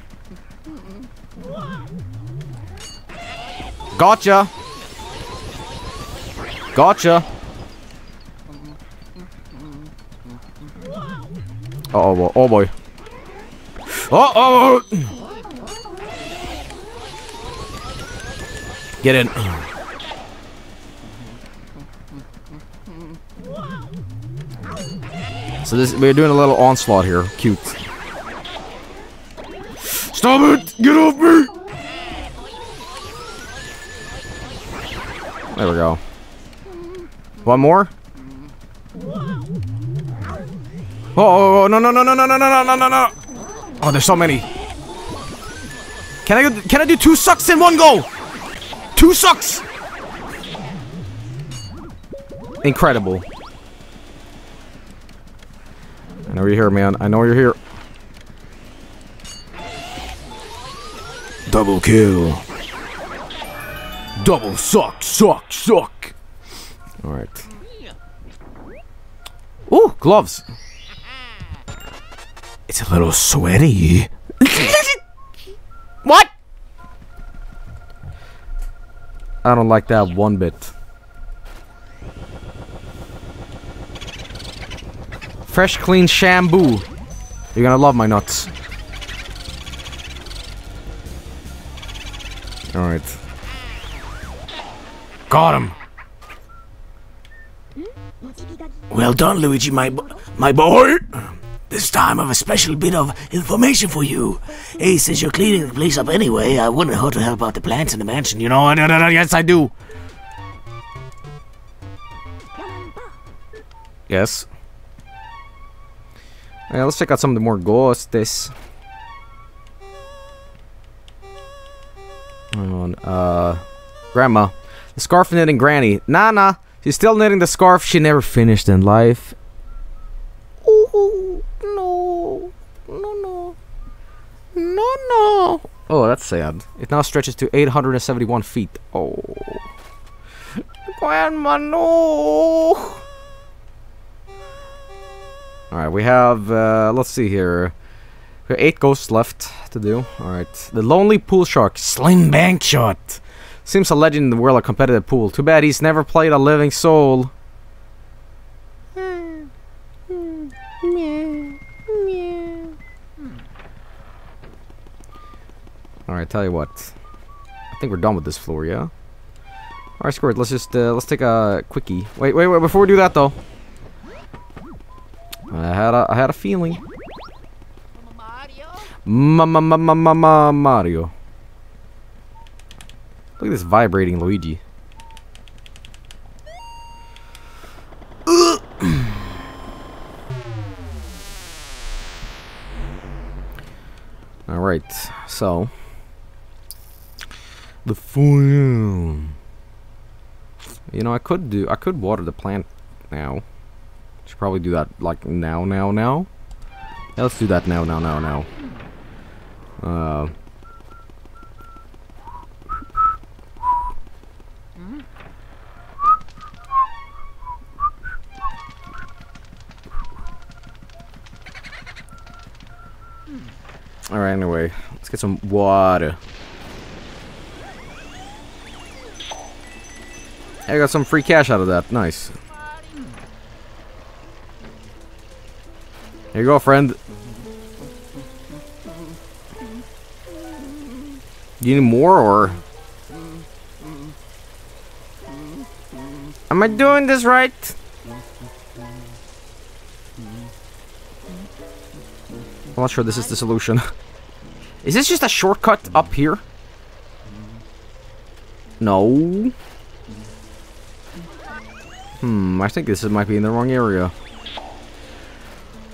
Gotcha. Gotcha. Uh oh, boy. oh boy. Oh, oh, oh. Get in. So this we're doing a little onslaught here. Cute. Stop it! Get off me! There we go. One more? Oh, oh, oh, no, no, no, no, no, no, no, no, no, no! Oh, there's so many. Can I can I do two sucks in one go? Two sucks. Incredible. I know you're here, man. I know you're here. Double kill. Double suck, suck, suck. All right. Ooh, gloves. It's a little sweaty. what? I don't like that one bit. Fresh, clean shampoo. You're gonna love my nuts. Alright. Got him. Well done, Luigi, my my boy. This time I've a special bit of information for you. Hey, since you're cleaning the place up anyway. I wouldn't hurt to help out the plants in the mansion, you know. No, no, no, yes, I do. Yes. Yeah, let's check out some of the more ghosts. On, uh, Grandma. The scarf knitting granny. Nah, nah. She's still knitting the scarf she never finished in life. Oh, no. No, no. No, no. Oh, that's sad. It now stretches to 871 feet. Oh. Grandma, no. Alright, we have, uh, let's see here. We have eight ghosts left to do. Alright. The Lonely Pool Shark. Slim Bank Shot. Seems a legend in the world of competitive pool. Too bad he's never played a living soul. Alright, tell you what. I think we're done with this floor, yeah? Alright, Squirt, let's just, uh, let's take a quickie. Wait, wait, wait, before we do that, though. I had a, I had a feeling. Ma ma ma ma ma ma Mario. Look at this vibrating Luigi. All right, so the foil. You know, I could do. I could water the plant now. Should probably do that like now, now, now. Yeah, let's do that now, now, now, now. Uh. Alright, anyway, let's get some water. I got some free cash out of that. Nice. Here you go, friend. You need more, or... Am I doing this right? I'm not sure this is the solution. is this just a shortcut up here? No. Hmm, I think this might be in the wrong area.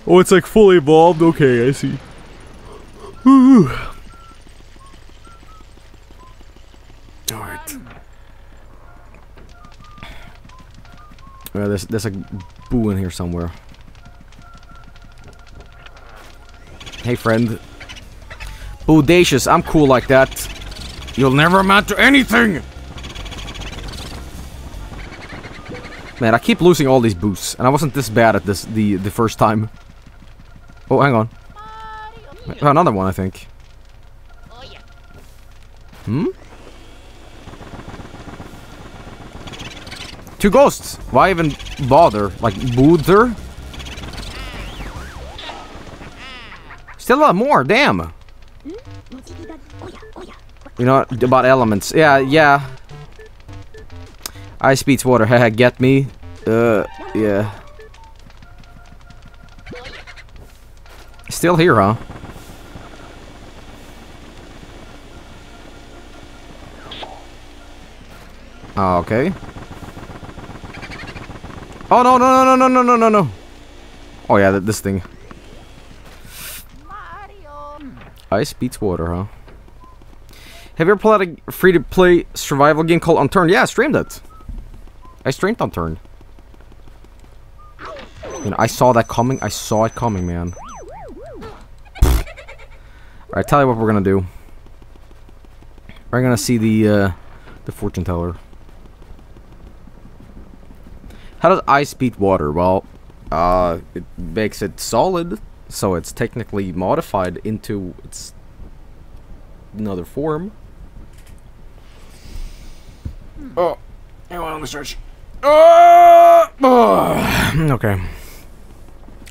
Oh, it's like fully evolved? Okay, I see. Alright. Uh, there's, there's a boo in here somewhere. Hey, friend. Boodacious, I'm cool like that. You'll never amount to anything! Man, I keep losing all these boosts, and I wasn't this bad at this the the first time. Oh, hang on. Oh, another one, I think. Hmm? Two ghosts! Why even bother? Like, bother? Still a lot more, damn! You know about elements. Yeah, yeah. Ice beats water, haha, get me? Uh, yeah. Still here, huh? Ah, okay. Oh no no no no no no no no! Oh yeah, th this thing. Ice beats water, huh? Have you ever played a free-to-play survival game called Unturned? Yeah, I streamed it. I streamed Unturned. You know, I saw that coming. I saw it coming, man. Alright, tell you what we're gonna do. We're gonna see the, uh, the fortune teller. How does ice beat water? Well, uh, it makes it solid, so it's technically modified into its another form. Oh, anyone on the search? Uh, oh, okay.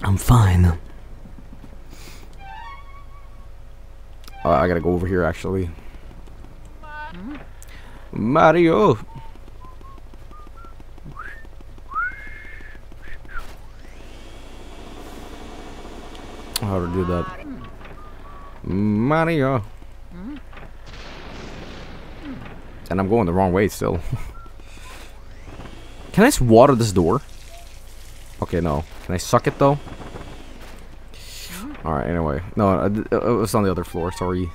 I'm fine. Uh, I gotta go over here actually. Mario. How to do that? Mario. And I'm going the wrong way still. Can I just water this door? Okay, no. Can I suck it though? Alright, anyway. No, it was on the other floor, sorry.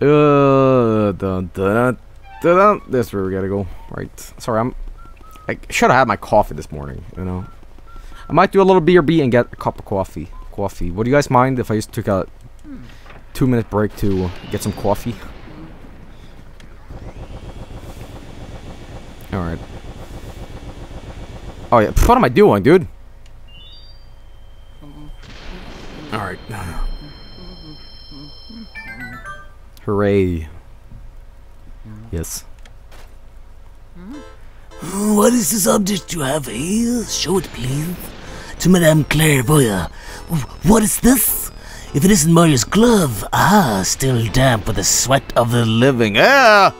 Uh, dun, dun, dun, That's where we gotta go. Right. Sorry, I'm... I should have had my coffee this morning, you know. I might do a little BRB and get a cup of coffee. Coffee. Would you guys mind if I just took a two minute break to get some coffee? Alright. Oh yeah, what am I doing, dude? Alright. Hooray. Yes. What is this object you have here? Show it, please. To Madame Clairvoyant. What is this? If it isn't Mario's glove, ah, still damp with the sweat of the living. Ah!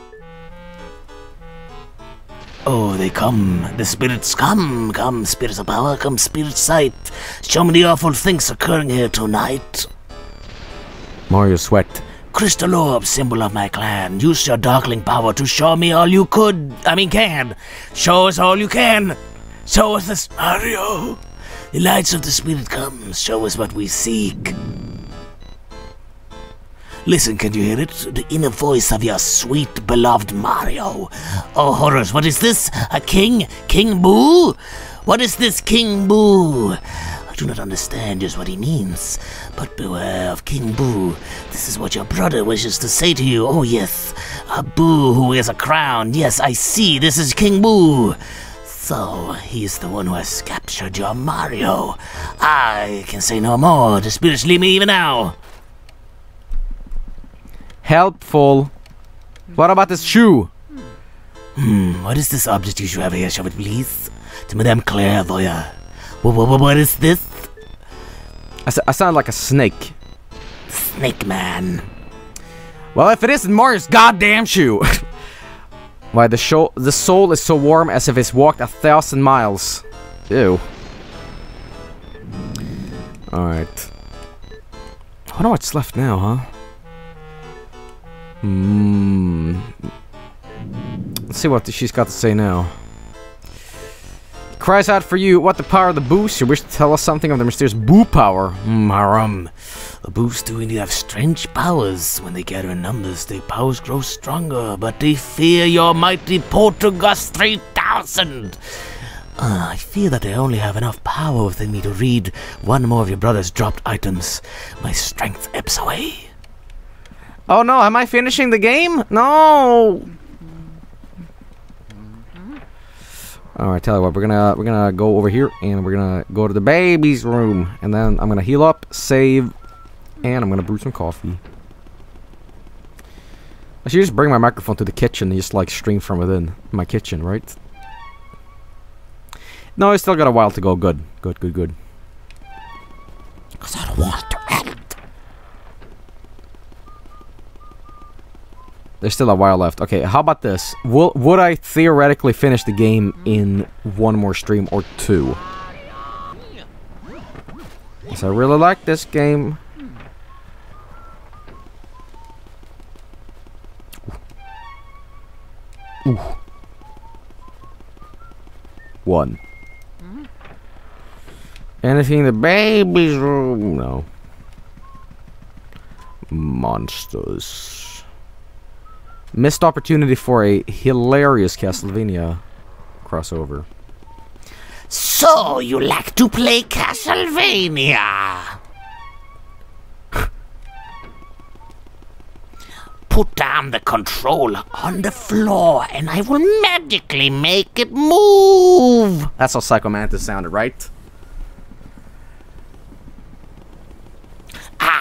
Oh, they come. The spirits come. Come, spirits of power. Come, spirit sight. Show me the awful things occurring here tonight. Mario sweat. Crystal orb, symbol of my clan. Use your darkling power to show me all you could. I mean, can. Show us all you can. Show us this, Mario. The lights of the spirit come, Show us what we seek. Listen, can you hear it? The inner voice of your sweet, beloved Mario. Oh, horrors, what is this? A king? King Boo? What is this, King Boo? I do not understand just what he means, but beware of King Boo. This is what your brother wishes to say to you. Oh, yes, a Boo who wears a crown. Yes, I see, this is King Boo. So, he's the one who has captured your Mario. I can say no more. The spirits leave me even now. Helpful. What about this shoe? Hmm, what is this object you should have here? Show it, please. To Madame Clairvoyant. What, is this? I, I sound like a snake. Snake Man. Well, if it isn't Mario's goddamn shoe. Why the show the soul is so warm as if it's walked a thousand miles. Ew. Alright. I wonder what's left now, huh? Hmm. Let's see what she's got to say now. Cries out for you. What the power of the boost? You wish to tell us something of the mysterious boo power? Hmm, harum. The Boos do indeed have strange powers. When they gather in numbers, their powers grow stronger, but they fear your mighty Poltergust 3000. Ah, I fear that I only have enough power within me to read one more of your brother's dropped items. My strength ebbs away. Oh no, am I finishing the game? No. Alright, tell you what, we're gonna we're gonna go over here and we're gonna go to the baby's room and then I'm gonna heal up, save, and I'm gonna brew some coffee. I should just bring my microphone to the kitchen and just like stream from within my kitchen, right? No, I still got a while to go. Good, good, good, good. Cause I don't want to end. There's still a while left. Okay, how about this? Will, would I theoretically finish the game in one more stream or two? Because I really like this game. Ooh. Ooh. One. Anything in the baby's room? No. Monsters. Missed opportunity for a hilarious Castlevania crossover. So, you like to play Castlevania? Put down the controller on the floor and I will magically make it move. That's how Psycho Mantis sounded, right?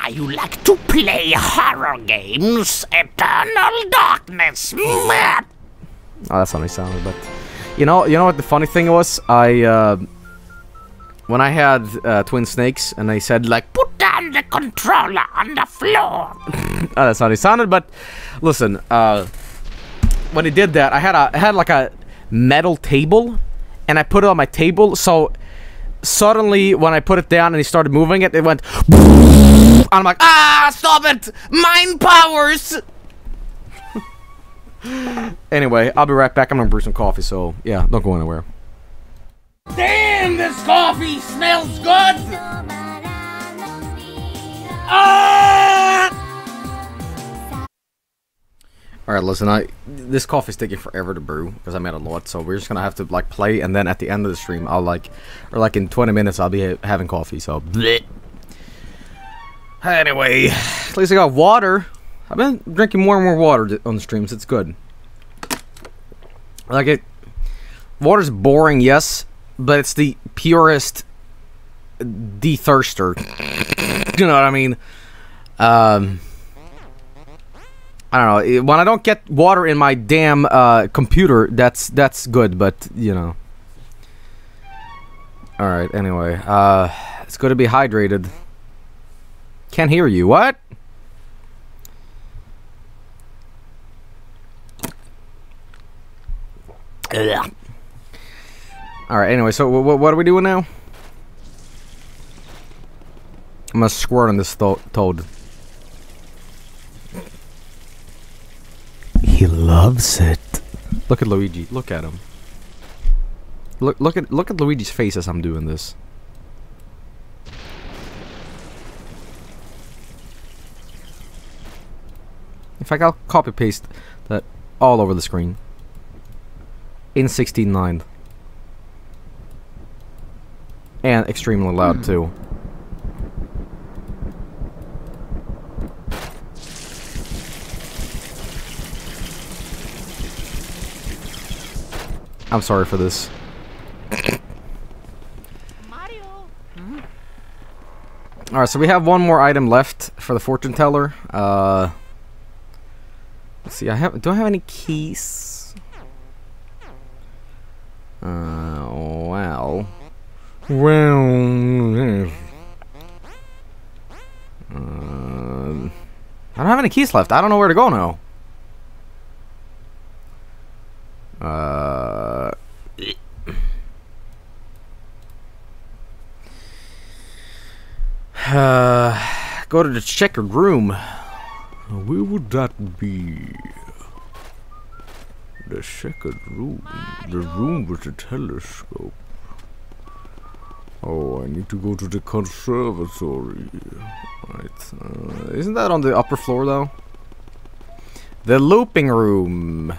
Ah, you like to play horror games? Eternal Darkness. Oh, that's how he sounded. But you know, you know what the funny thing was? I uh, when I had uh, twin snakes, and they said like, Put down the controller on the floor. oh, that's how he sounded. But listen, uh, when he did that, I had a I had like a metal table, and I put it on my table. So suddenly, when I put it down and he started moving it, it went. And I'm like, ah, stop it! Mind powers! anyway, I'll be right back. I'm gonna brew some coffee, so yeah, don't go anywhere. Damn, this coffee smells good. Ah! All right, listen. I this coffee's taking forever to brew because I made a lot, so we're just gonna have to like play, and then at the end of the stream, I'll like, or like in 20 minutes, I'll be ha having coffee. So, bleh. anyway, at least I got water. I've been drinking more and more water on the streams. It's good. Like it, water's boring, yes, but it's the purest de-thirster. you know what I mean? Um. I don't know. When I don't get water in my damn uh, computer, that's that's good. But you know. All right. Anyway, uh, it's good to be hydrated. Can't hear you. What? Ugh. All right. Anyway, so what are we doing now? I'm gonna squirt on this tho- toad. He loves it. Look at Luigi. Look at him. Look look at look at Luigi's face as I'm doing this. In fact, I'll copy paste that all over the screen. In 16.9. And extremely loud too. I'm sorry for this. Alright, so we have one more item left for the fortune teller. Uh let's see, I have do I have any keys? Uh well. Well, yes. Uh, I don't have any keys left. I don't know where to go now. Uh, uh, go to the checkered room. Where would that be? The second room. The room with the telescope. Oh, I need to go to the conservatory. Right. Uh, isn't that on the upper floor though? The looping room.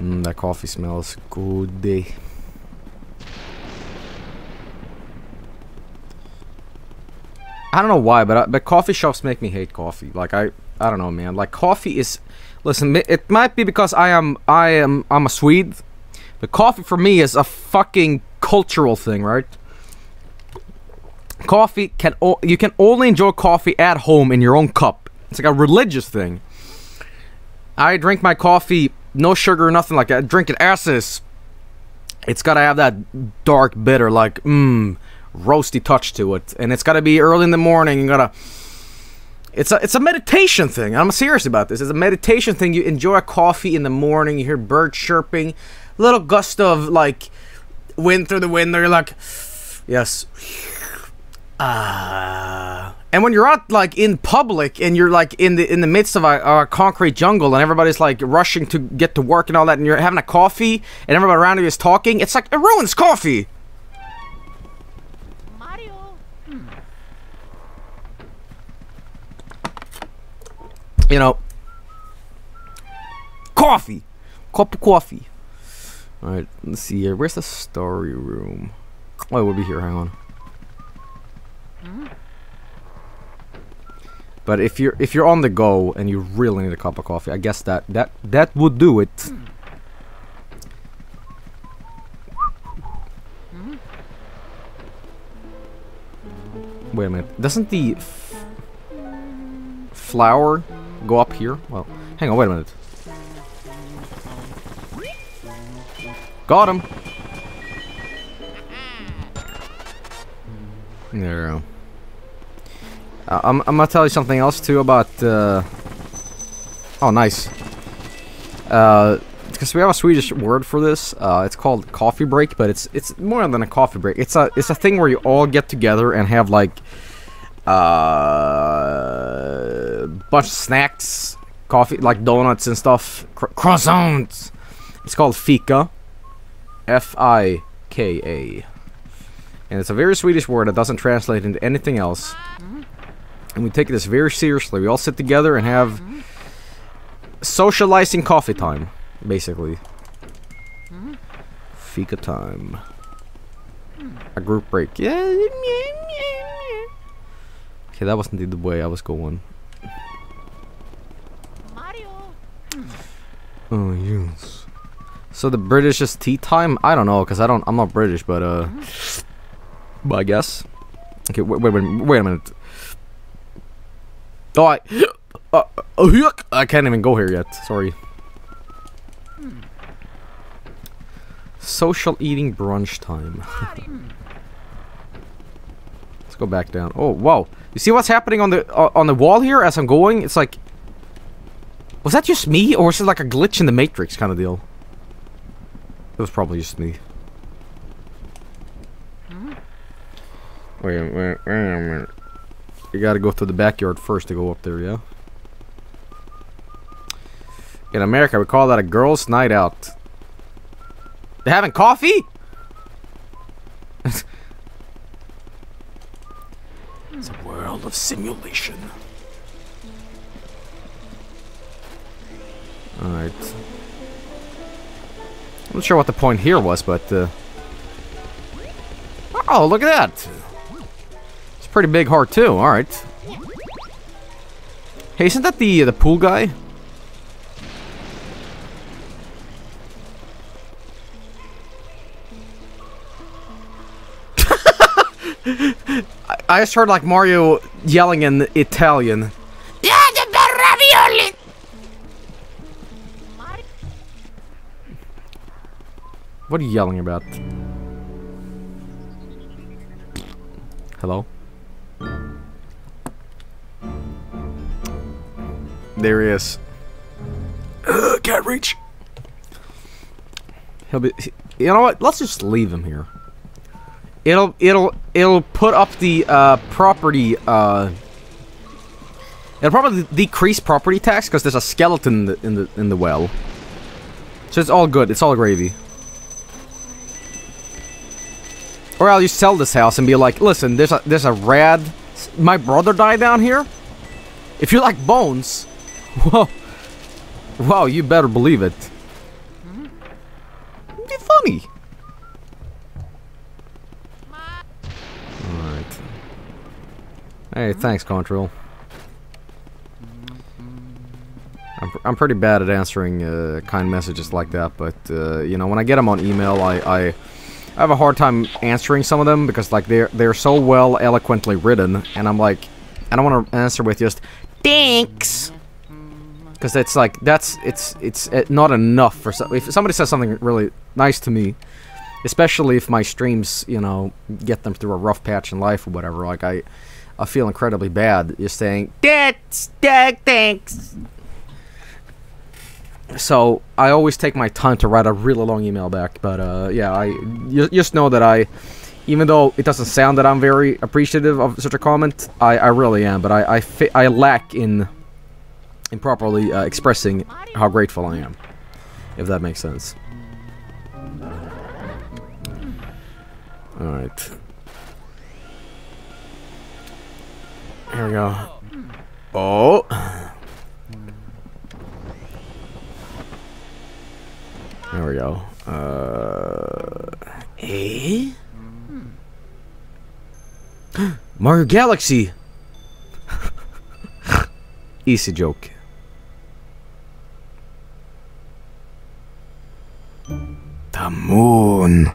Mm, that coffee smells good. day. I don't know why, but I, but coffee shops make me hate coffee. Like I, I don't know, man. Like coffee is, listen, it might be because I am, I am, I'm a Swede, but coffee for me is a fucking cultural thing, right? Coffee can, you can only enjoy coffee at home in your own cup. It's like a religious thing. I drink my coffee, no sugar, nothing like that. Drinking asses. It's gotta have that dark, bitter, like, mmm, roasty touch to it, and it's gotta be early in the morning. You gotta. It's a it's a meditation thing. I'm serious about this. It's a meditation thing. You enjoy a coffee in the morning. You hear birds chirping, little gust of like wind through the window. You're like, yes, Uh, And when you're out like in public and you're like in the in the midst of a, a concrete jungle and everybody's like rushing to get to work and all that and you're having a coffee and everybody around you is talking, it's like it ruins coffee. Mario. You know, coffee, cup of coffee. All right, let's see here. Where's the story room? Oh, it will be here. Hang on. But if you're if you're on the go and you really need a cup of coffee, I guess that that that would do it. Mm-hmm. Wait a minute. Doesn't the f- flower go up here? Well, hang on. Wait a minute. Got him. There we go. Uh, I'm, I'm gonna tell you something else too about. Uh... Oh, nice. Uh, because we have a Swedish word for this. Uh, it's called coffee break, but it's it's more than a coffee break. It's a it's a thing where you all get together and have like uh bunch of snacks, coffee like donuts and stuff, cr- croissants. It's called fika. F I K A. And it's a very Swedish word that doesn't translate into anything else. And we take this very seriously. We all sit together and have socializing coffee time, basically. Fika time. A group break. Yeah. Okay, that wasn't the way I was going. Mario. Oh yes. So the British is tea time? I don't know, cause I don't. I'm not British, but uh. But I guess. Okay, wait, wait, wait, wait a minute. Oh, I. Uh, uh. I can't even go here yet. Sorry. Social eating brunch time. Let's go back down. Oh, wow. You see what's happening on the uh, on the wall here as I'm going? It's like was that just me, or was it like a glitch in the Matrix kind of deal? It was probably just me. Wait, wait, wait a minute. You gotta go through the backyard first to go up there, yeah? In America, we call that a girls' night out. They having coffee? it's a world of simulation. Alright. I'm not sure what the point here was, but, uh... Oh, look at that! Pretty big heart, too. Alright. Hey, isn't that the, uh, the pool guy? I, I just heard, like, Mario yelling in Italian. Yeah, the ravioli. What are you yelling about? Hello? There he is. can't reach. He'll be. You know what? Let's just leave him here. It'll it'll it'll put up the uh, property. Uh, it'll probably decrease property tax because there's a skeleton in the, in the in the well. So it's all good. It's all gravy. Or I'll just sell this house and be like, listen, there's a there's a rad. My brother died down here. If you like bones, whoa, wow, you better believe it. Be funny. Alright. Hey, thanks, Control. I'm, pr- I'm pretty bad at answering uh, kind messages like that, but uh, you know when I get them on email, I, I I have a hard time answering some of them because like they're they're so well eloquently written, and I'm like I don't want to answer with just thanks because it's like that's it's it's uh, not enough for so- if somebody says something really nice to me especially if my streams you know get them through a rough patch in life or whatever like i i feel incredibly bad just saying that's that thanks so i always take my time to write a really long email back but uh yeah i just know that i Even though it doesn't sound that I'm very appreciative of such a comment, I, I really am. But I I, I lack in in properly uh, expressing how grateful I am, if that makes sense. All right. Here we go. Oh. There we go. Uh, eh? Mario Galaxy. Easy joke. The moon.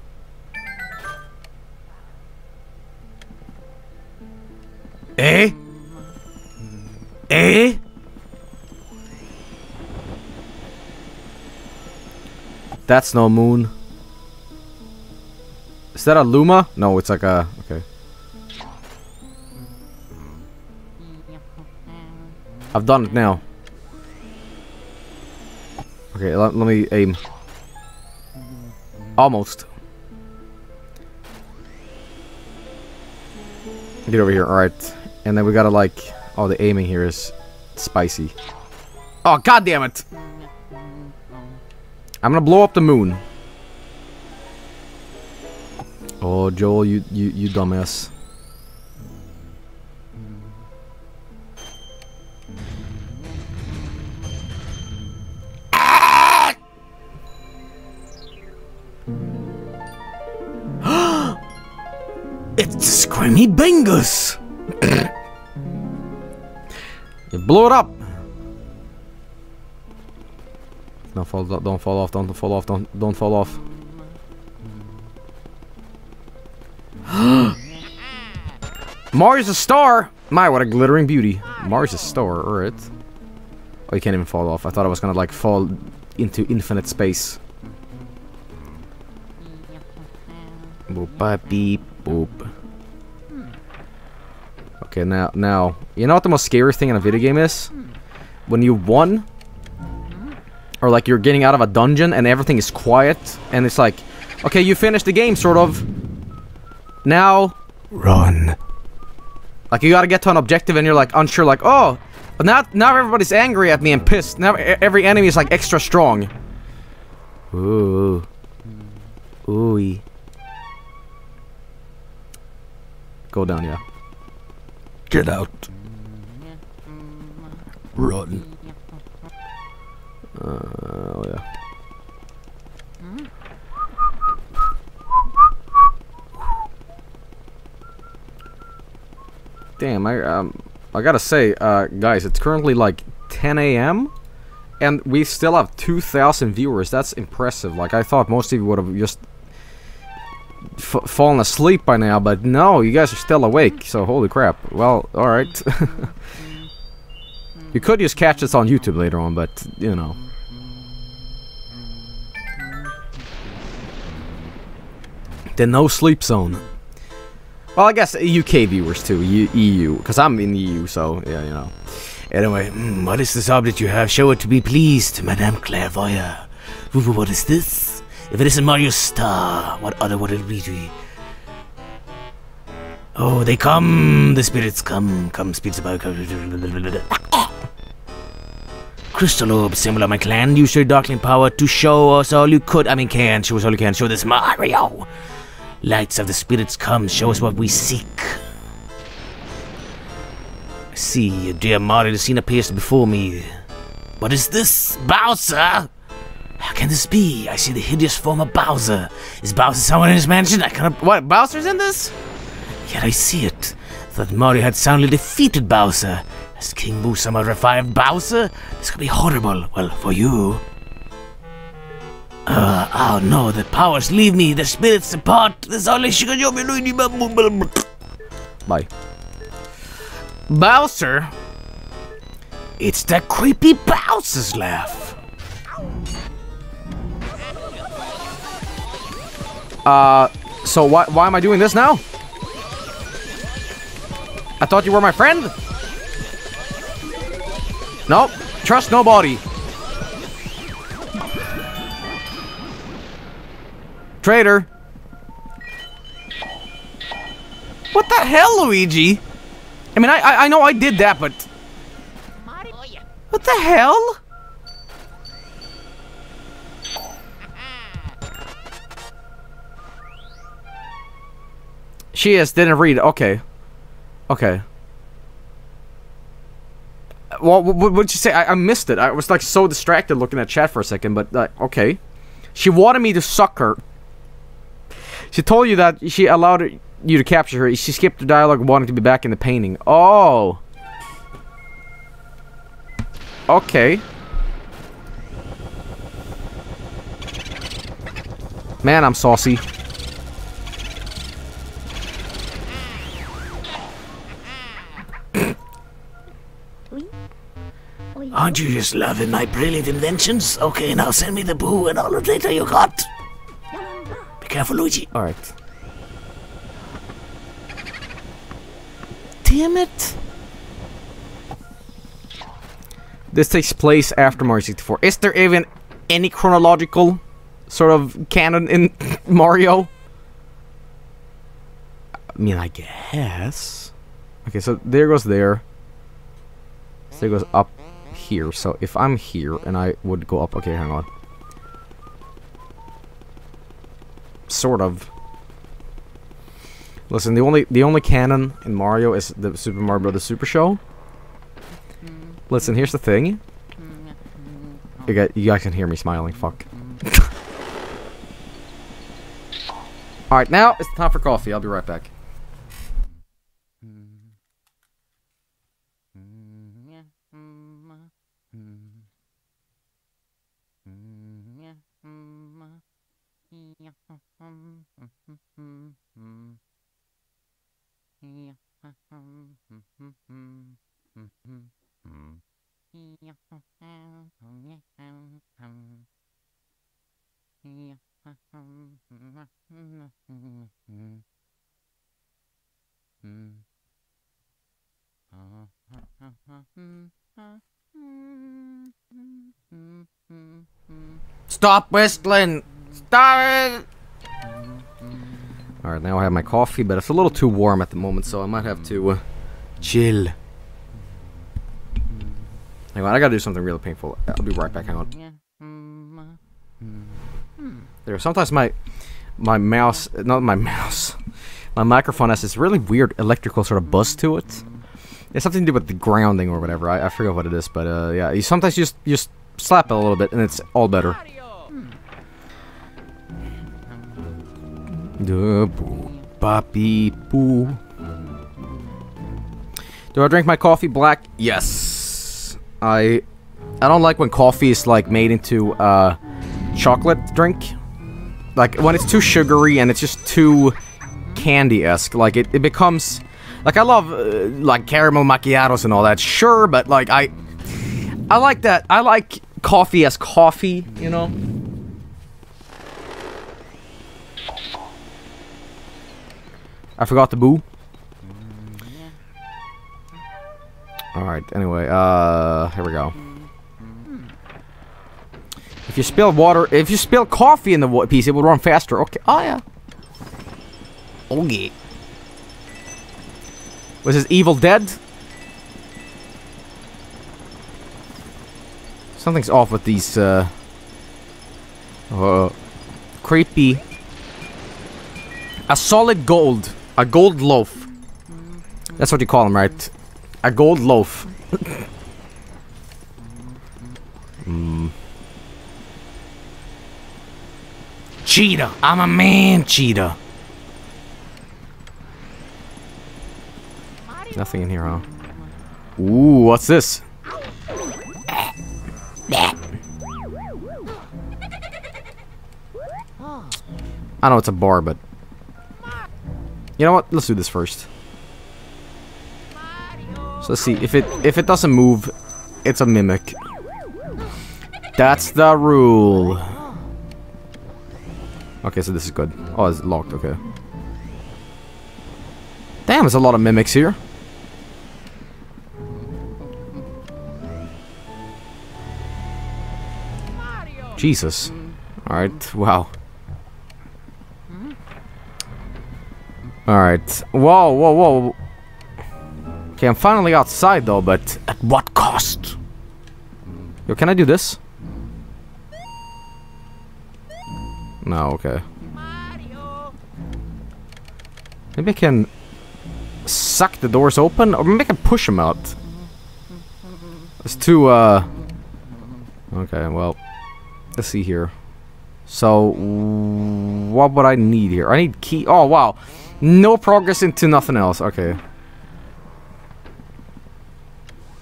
Eh? Eh? That's no moon. Is that a Luma? No, it's like a... Okay. I've done it now. Okay, let, let me aim. Almost. Get over here, alright. And then we gotta like... Oh, the aiming here is spicy. Oh, god damn it! I'm gonna blow up the moon. Oh, Joel, you, you, you dumbass. It's Scrimmy Bingus! You blew it up! No, fall, don't don't fall off, don't fall off, don't, don't fall off. Mario's a star! My, what a glittering beauty. Mario's a star, alright. Oh, you can't even fall off. I thought I was gonna, like, fall into infinite space. Boop, beep, boop. Okay, now, now, you know what the most scary thing in a video game is? When you won, or like you're getting out of a dungeon and everything is quiet, and it's like, okay, you finished the game, sort of. Now, Run. like you gotta get to an objective and you're like unsure, like, oh, but now, now everybody's angry at me and pissed. Now every enemy is like extra strong. Ooh. Ooh. Go down, yeah. Get out. Run. Oh yeah. Damn, I um, I gotta say, uh, guys, it's currently like 10 a.m. and we still have 2,000 viewers. That's impressive. Like I thought most of you would have just fallen asleep by now, but no, you guys are still awake. So holy crap. Well, all right. you could just catch this on YouTube later on, but you know. The no sleep zone. Well, I guess UK viewers too, EU, because I'm in the EU, so yeah, you know. Anyway, mm, what is this object you have? Show it to be pleased, Madame Clairvoyeur. What is this? If it isn't Mario's star, what other would it be? Oh, they come! The spirits come! Come, spirits about. Crystal orb, symbol of my clan. Use your darkling power to show us all you could. I mean, can. Show us all you can. Show this Mario! Lights of the spirits come. Show us what we seek. I see, dear Mario, the scene appears before me. What is this? Bowser! How can this be? I see the hideous form of Bowser. Is Bowser someone in his mansion? I cannot. What? Bowser's in this? Yet I see it. That Mario had soundly defeated Bowser. Has King Boo somehow revived Bowser? This could be horrible. Well, for you. Uh, oh no, the powers leave me, the spirits depart. This only Bye. Bowser? It's that creepy Bowser's laugh. Uh, so why why am I doing this now? I thought you were my friend. Nope. Trust nobody. Traitor. What the hell, Luigi? I mean, I, I, I know I did that, but... What the hell? She is, didn't read. Okay. Okay. Well, what would you say? I, I missed it. I was like so distracted looking at chat for a second, but uh, okay. She wanted me to suck her. She told you that she allowed you to capture her. She skipped the dialogue wanting to be back in the painting. Oh. Okay. Man, I'm saucy. Aren't you just loving my brilliant inventions? Okay, now send me the boo and all the data you got. Be careful, Luigi. Alright. Damn it! This takes place after Mario 64. Is there even any chronological sort of canon in Mario? I mean, I guess. Okay, so there goes there. So there goes up here. So if I'm here and I would go up... Okay, hang on. Sort of. Listen, the only the only canon in Mario is the Super Mario Bros. Super Show. Listen, here's the thing. You guys, you guys can hear me smiling. Fuck. All right, now it's time for coffee. I'll be right back. Stop whistling! Stop it! Alright, now I have my coffee, but it's a little too warm at the moment, so I might have to uh, chill. Hang on, I gotta do something really painful. I'll be right back, hang on. There, sometimes my my mouse, not my mouse, my microphone has this really weird electrical sort of buzz to it. It's something to do with the grounding or whatever. I, I forget what it is, but uh, yeah, you sometimes you just, you just slap it a little bit and it's all better. Boo. Do I drink my coffee black? Yes. I I don't like when coffee is like made into uh chocolate drink. Like when it's too sugary and it's just too candy-esque. Like it, it becomes like I love uh, like caramel macchiatos and all that. Sure, but like I I like that. I like coffee as coffee, you know? I forgot the boo. Alright, anyway, uh, here we go. You spill water, if you spill coffee in the piece, it will run faster. Okay, oh yeah. Yeah. Was this Evil Dead? Something's off with these, uh... Uh... Creepy. A solid gold. A gold loaf. That's what you call them, right? A gold loaf. Cheetah. I'm a man, cheetah. Nothing in here, huh? Ooh, what's this? I know it's a bar, but... You know what? Let's do this first. So let's see. If it if it doesn't move, it's a mimic. That's the rule. Okay, so this is good. Oh, it's locked. Okay. Damn, there's a lot of mimics here. Jesus. Alright, wow. Alright. Whoa, whoa, whoa. Okay, I'm finally outside though, but At what cost? Yo, can I do this? No, okay. Maybe I can suck the doors open, or maybe I can push them out. It's too, uh... Okay, well, let's see here. So, what would I need here? I need key. Oh, wow. No progress into nothing else. Okay.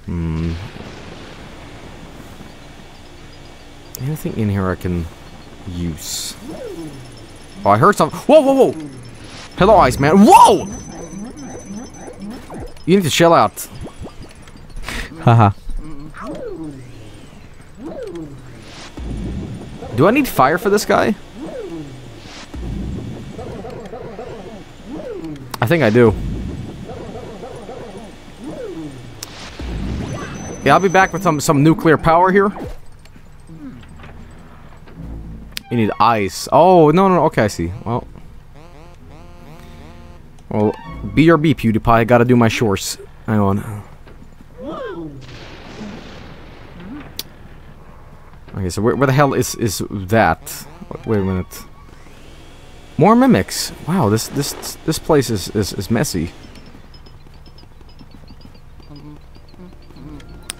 Hmm. Anything in here I can use? Oh, I heard some. Whoa, whoa, whoa! Hello, Iceman. Whoa! You need to chill out. Haha. Do I need fire for this guy? I think I do. Yeah, I'll be back with some some nuclear power here. You need ice. Oh, no, no, no. Okay, I see. Well. Well, BRB, PewDiePie. I gotta do my shorts. Hang on. Okay, so where, where the hell is is that? Wait a minute. More mimics. Wow, this this this place is is, is messy.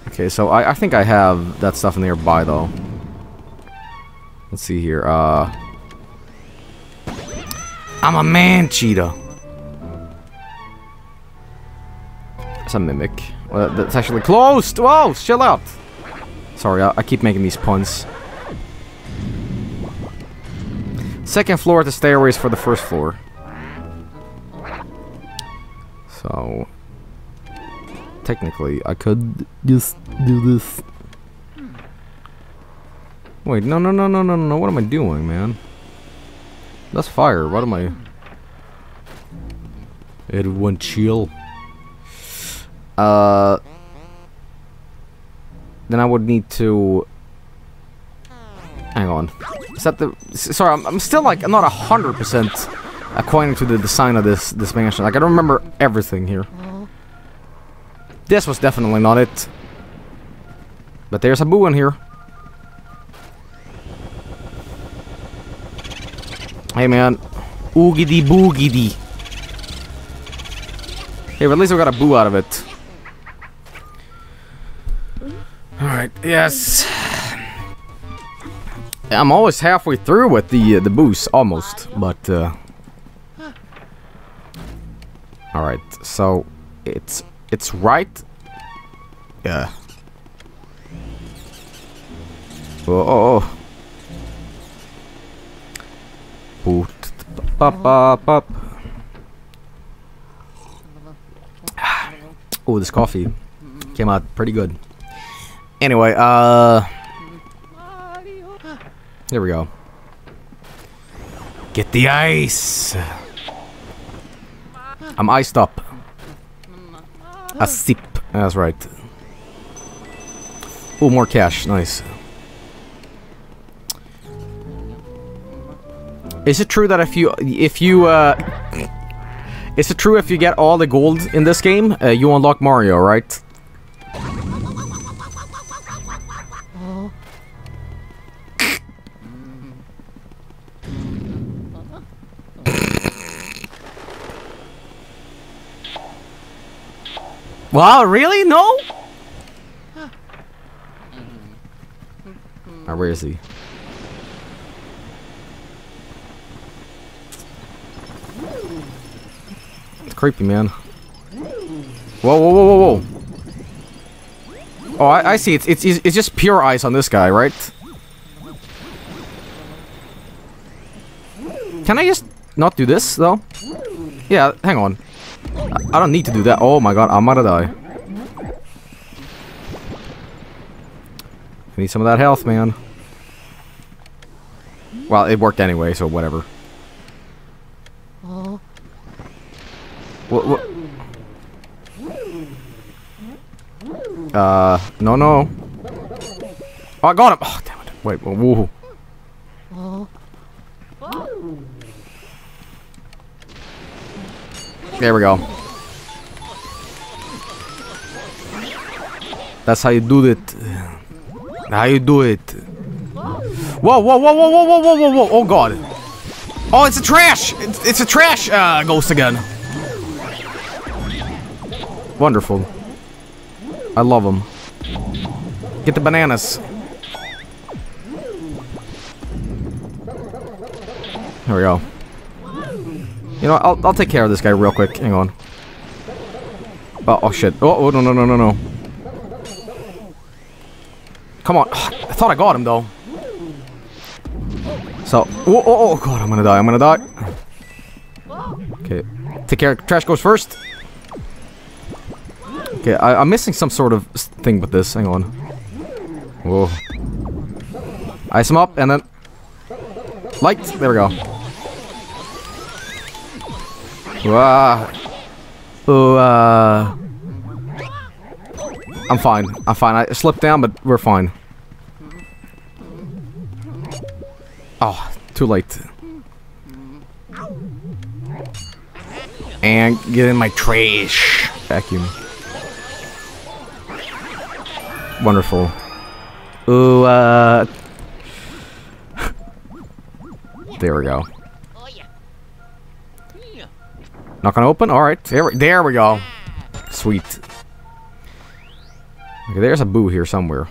Okay, so I, I think I have that stuff nearby though. Let's see here. Uh, I'm a man cheetah. It's a mimic. That's actually closed. Whoa, chill out. Sorry, I, I keep making these puns. Second floor, the stairways for the first floor. So, technically, I could just do this. Wait, no, no, no, no, no, no. What am I doing, man? That's fire. What am I? Everyone chill. Uh. Then I would need to. Hang on. Is that the? Sorry, I'm, I'm still like I'm not a hundred percent acquainted to the design of this this mansion. Like I don't remember everything here. This was definitely not it. But there's a boo in here. Hey man. Oogity boogity. Hey, but at least we got a boo out of it. Alright, yes. I'm always halfway through with the uh, the boost, almost, but uh Alright, so it's it's right. Yeah. Oh, oh, oh. Oh, this coffee came out pretty good. Anyway, uh, there we go. Get the ice. I'm iced up. A sip. That's right. Oh, more cash. Nice. Is it true that if you if you uh is it true if you get all the gold in this game, uh, you unlock Mario, right? Wow, really? No? Ah, where is he? Creepy, man. Whoa, whoa, whoa, whoa, whoa. Oh, I, I see. It's, it's it's just pure ice on this guy, right? Can I just not do this though? Yeah, hang on. I, I don't need to do that. Oh my god, I'm gonna die. I need some of that health, man. Well, it worked anyway, so whatever. What? What? Uh, no, no. Oh, I got him. Oh, damn it. Wait, whoa. There we go. That's how you do it. How you do it. Whoa, whoa, whoa, whoa, whoa, whoa, whoa, whoa, Oh, God. Oh, it's a trash. It's, it's a trash uh, ghost again. Wonderful. I love them. Get the bananas. There we go. You know, I'll, I'll take care of this guy real quick. Hang on. Oh, oh shit. Oh, oh, no, no, no, no, no. Come on. Ah, I thought I got him, though. So, oh, oh, oh, god, I'm gonna die, I'm gonna die. Okay, take care, trash goes first. Okay, I, I'm missing some sort of thing with this, hang on. Whoa. Ice him up, and then... Light, there we go. Wah. Oh, uh... I'm fine, I'm fine. I slipped down, but we're fine. Oh, too late. And get in my trash. Vacuum. Wonderful. Ooh, uh... there we go. Not gonna open? Alright, there, we- there we go. Sweet. Okay, there's a boo here somewhere.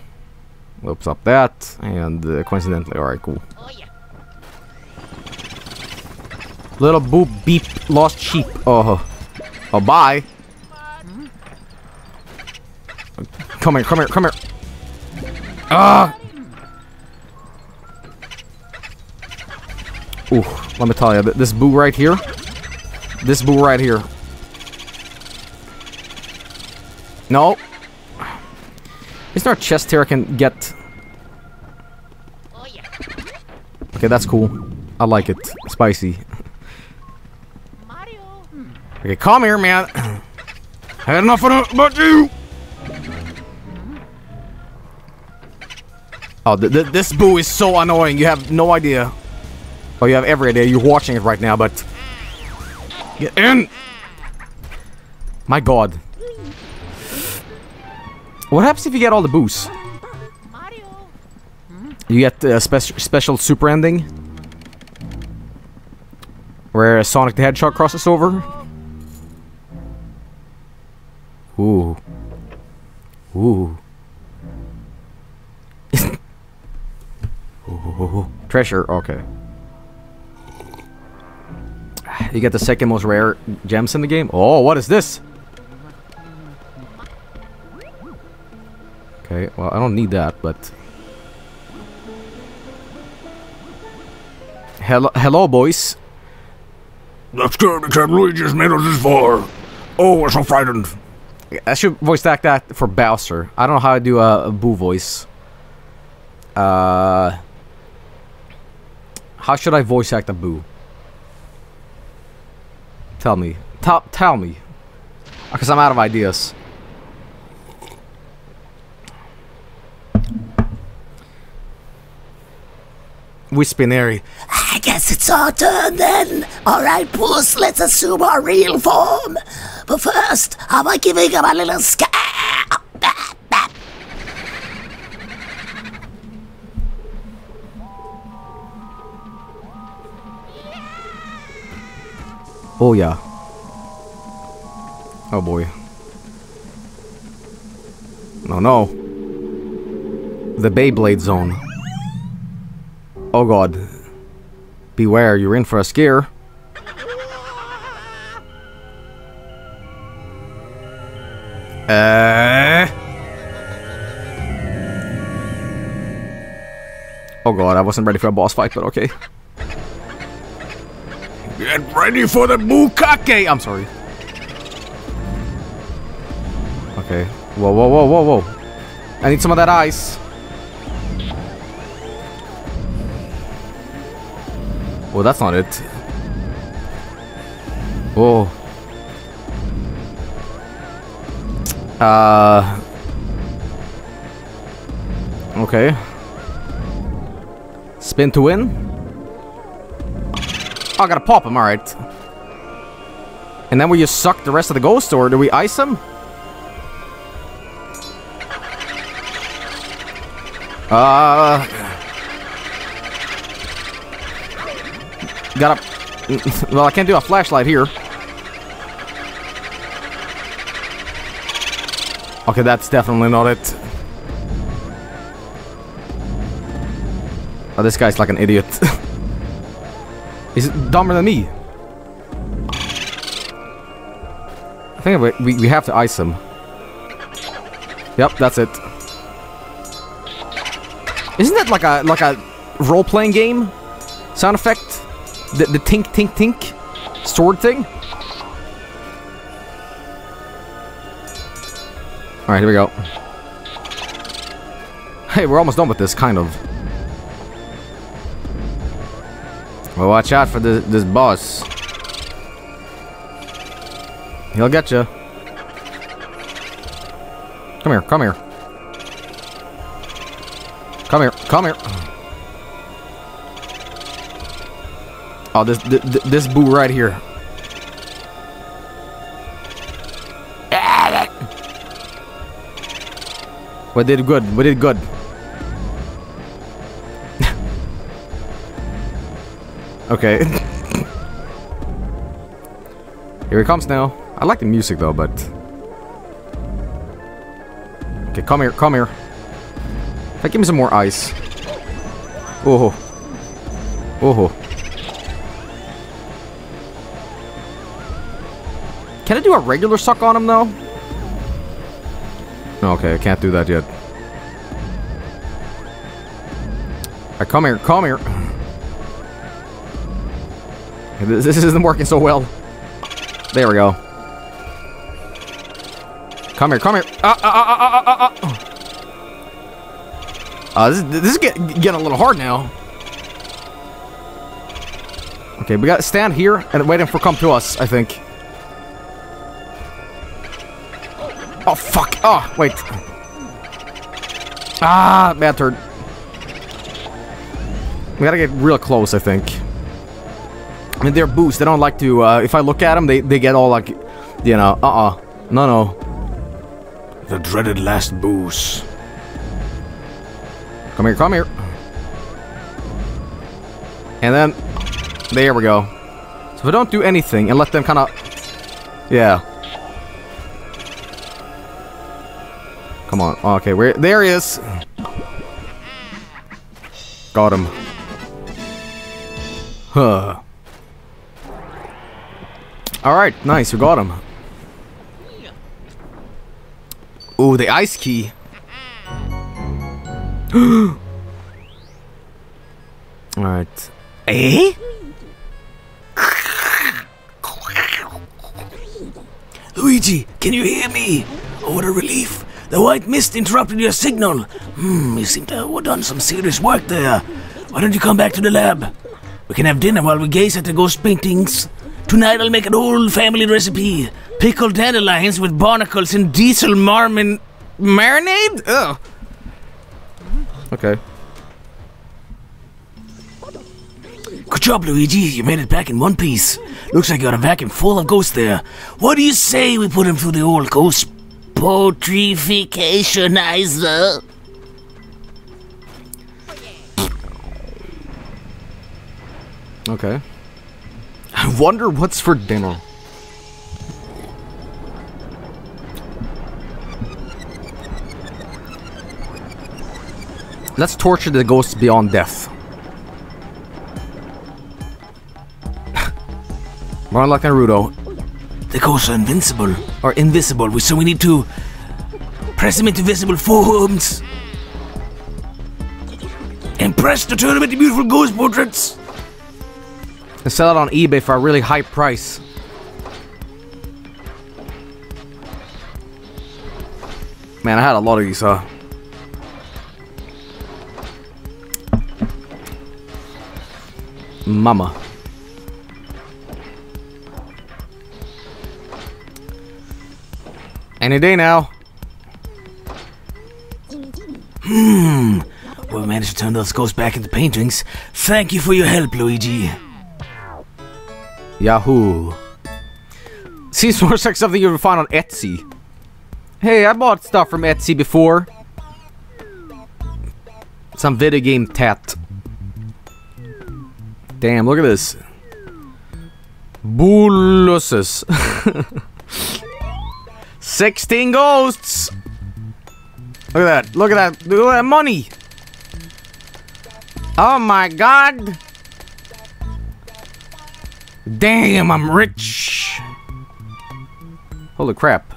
Loops up that, and uh, coincidentally, alright, cool. Little boo beep lost sheep. Oh, oh, bye. Come here, come here, come here. Ah. Ooh, let me tell you, this boo right here. This boo right here. No. Is there a chest here I can get? Okay, that's cool. I like it. Spicy. Okay, come here, man. I had enough of it, but you. Oh, th th this boo is so annoying. You have no idea. Oh, you have every idea. You're watching it right now, but get in. My God. What happens if you get all the boos? You get a spec special super ending where Sonic the Hedgehog crosses over. Ooh. Ooh. Ooh. Treasure, okay. You get the second most rare gems in the game. Oh, what is this? Okay, well, I don't need that, but... Hello, hello, boys. That's good, I can't believe you just made us this far. Oh, we're so frightened. I should voice act that for Bowser. I don't know how to do a, a Boo voice. Uh, how should I voice act a Boo? Tell me. Tell tell me. Because I'm out of ideas. Wispinary. I guess it's our turn then. Alright, Puss, let's assume our real form. But first, how about giving him a little scare? Ah, ah, Oh yeah. Oh boy. No, no. The Beyblade Zone. Oh god. Beware, you're in for a scare. Uh. Oh god, I wasn't ready for a boss fight, but okay. Get ready for the bukkake. I'm sorry. Okay. Whoa, whoa, whoa, whoa, whoa. I need some of that ice. Well, that's not it. Whoa. Uh. Okay. Spin to win. Oh, I gotta pop him, alright. And then we just suck the rest of the ghost, or do we ice them? Uh... Gotta... Well, I can't do a flashlight here. Okay, that's definitely not it. Oh, this guy's like an idiot. He's dumber than me. I think we, we, we have to ice him. Yep, that's it. Isn't that like a like a role-playing game sound effect? The the tink tink tink sword thing. All right, here we go. Hey, we're almost done with this, kind of. Well, watch out for this this boss. He'll get you. Come here, come here. Come here, come here. Oh, this this, this boo right here. We did good. We did good. Okay. Here he comes now. I like the music though, but... Okay, come here, come here. Hey, give me some more ice. Oh. Oh. Can I do a regular suck on him though? Okay, I can't do that yet. Right, come here, come here. This, isn't working so well. There we go. Come here, come here. Ah, ah, ah, ah, ah, ah, ah. Uh, this, this is get, getting a little hard now. Okay, we gotta stand here and wait for come to us, I think. Oh, fuck. Oh, wait. Ah, bad turn. We gotta get real close, I think. I mean, they're boosts. They don't like to, uh, if I look at them, they, they get all like, you know, uh-uh. No, no. The dreaded last boost. Come here, come here. And then, there we go. So if I don't do anything and let them kind of, yeah. Come on. Okay, where? There he is. Got him. Huh. Alright, nice, we got him. Ooh, the ice key. Alright. Eh? Luigi, can you hear me? Oh, what a relief. The white mist interrupted your signal. Hmm, you seem to have done some serious work there. Why don't you come back to the lab? We can have dinner while we gaze at the ghost paintings. Tonight I'll make an old family recipe. Pickled dandelions with barnacles and diesel marmin... Marinade? Ugh. Okay. Good job, Luigi. You made it back in one piece. Looks like you got a vacuum full of ghosts there. What do you say we put him through the old ghost portrificationizer? Okay. I wonder what's for dinner. Let's torture the ghosts beyond death. More and Rudo. The ghosts are invincible. Or invisible, so we need to press them into visible forms. And press to turn them into beautiful ghost portraits. Sell it on eBay for a really high price. Man, I had a lot of these, huh? Mama. Any day now. Hmm. We managed to turn those ghosts back into paintings. Thank you for your help, Luigi. Yahoo. Seems more like something you would find on Etsy. Hey, I bought stuff from Etsy before. Some video game tat. Damn, look at this. Buluses. 16 ghosts! Look at that, look at that, look at that money! Oh my god! Damn, I'm rich! Holy crap.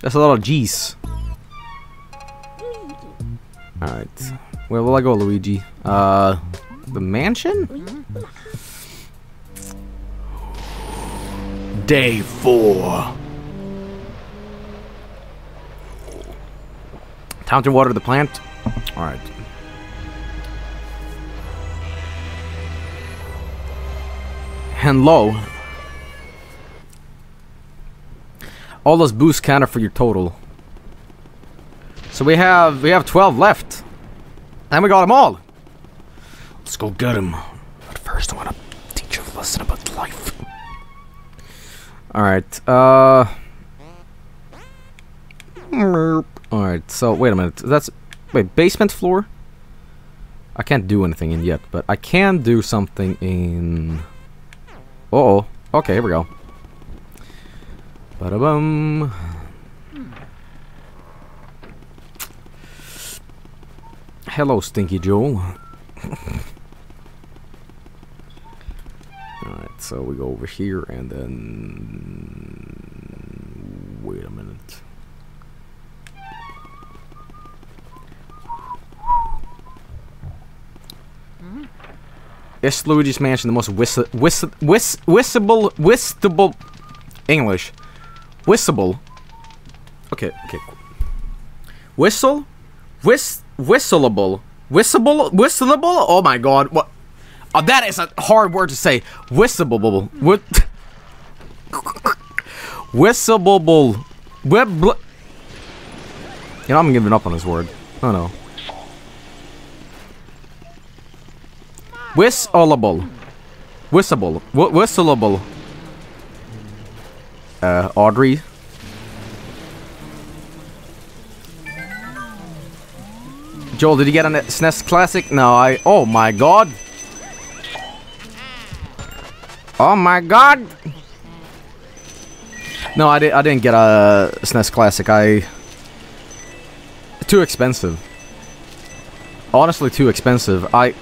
That's a lot of G's. Alright. Where will I go, Luigi? Uh, the mansion? Day four. Time to water the plant. Alright. And low. All those boosts counter for your total. So we have we have 12 left. And we got them all. Let's go get them. But first, I want to teach you a lesson about life. Alright, uh... Alright, so wait a minute. That's... Wait, basement floor? I can't do anything in yet, but I can do something in... Uh oh Okay, here we go. Ba-da-bum. Hello, Stinky Joel. Alright, so we go over here and then... Is Luigi's Mansion the most whiss whiss whiss whissable whistable English? Whistable. Okay, okay. Whistle? Whist whistleable. Whistleable whistleable? Oh my god, what Oh, that is a hard word to say. Whistleable. What? Whistleable. Web. You know, I'm giving up on this word. Oh no. Whistleable. Whistleable. Wh- Whistleable. Uh, Audrey. Joel, did you get a SNES Classic? No, I. Oh my god. Oh my god! No, I, di I didn't get a SNES Classic. I... Too expensive. Honestly, too expensive. I...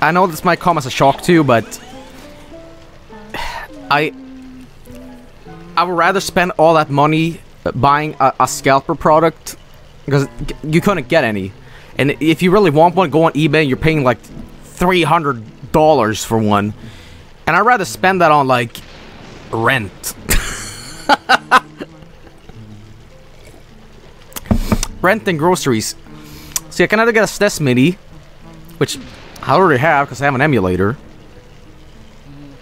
I know this might come as a shock to you, but... I... I would rather spend all that money uh, buying a, a scalper product because you couldn't get any. And if you really want one, go on eBay. You're paying like $300 for one. And I'd rather spend that on, like, rent. rent and groceries. See, I can either get a SNES Mini, which I already have because I have an emulator,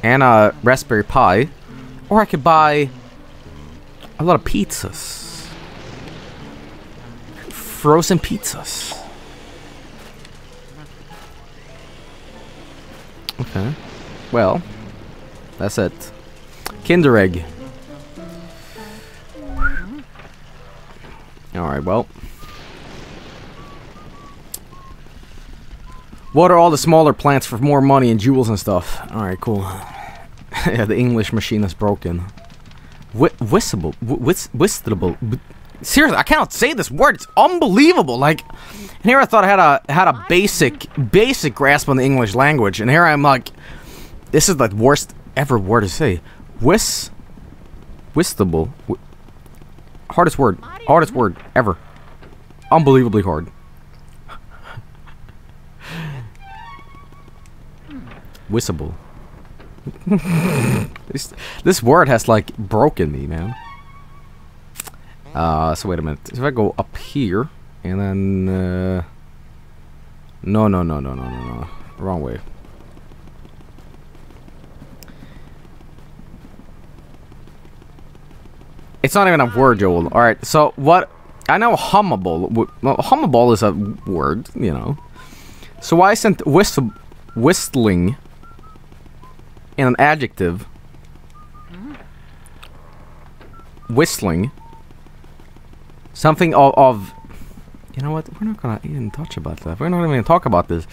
and a Raspberry Pi, or I could buy a lot of pizzas. Frozen pizzas. Okay. Well, that's it. Kinder Egg. Alright, well. Water all the smaller plants for more money and jewels and stuff. Alright, cool. yeah, the English machine is broken. Wh whistable. Whis whistable. Seriously, I cannot say this word. It's unbelievable. Like, and here I thought I had a had a basic basic grasp on the English language, and here I'm like, this is the worst ever word to say. Whis. Whistable. Wh hardest word. Hardest word ever. Unbelievably hard. Whistable. this, this word has like broken me, man. Uh, so wait a minute. If I go up here and then, uh, no, no, no, no, no, no, no, wrong way. It's not even a word, Joel. All right. So what? I know hummable. Well, hummable is a word, you know. So why isn't whistle, whistling in an adjective? whistling. Something of, of you know what? We're not gonna even touch about that. We're not even gonna talk about this.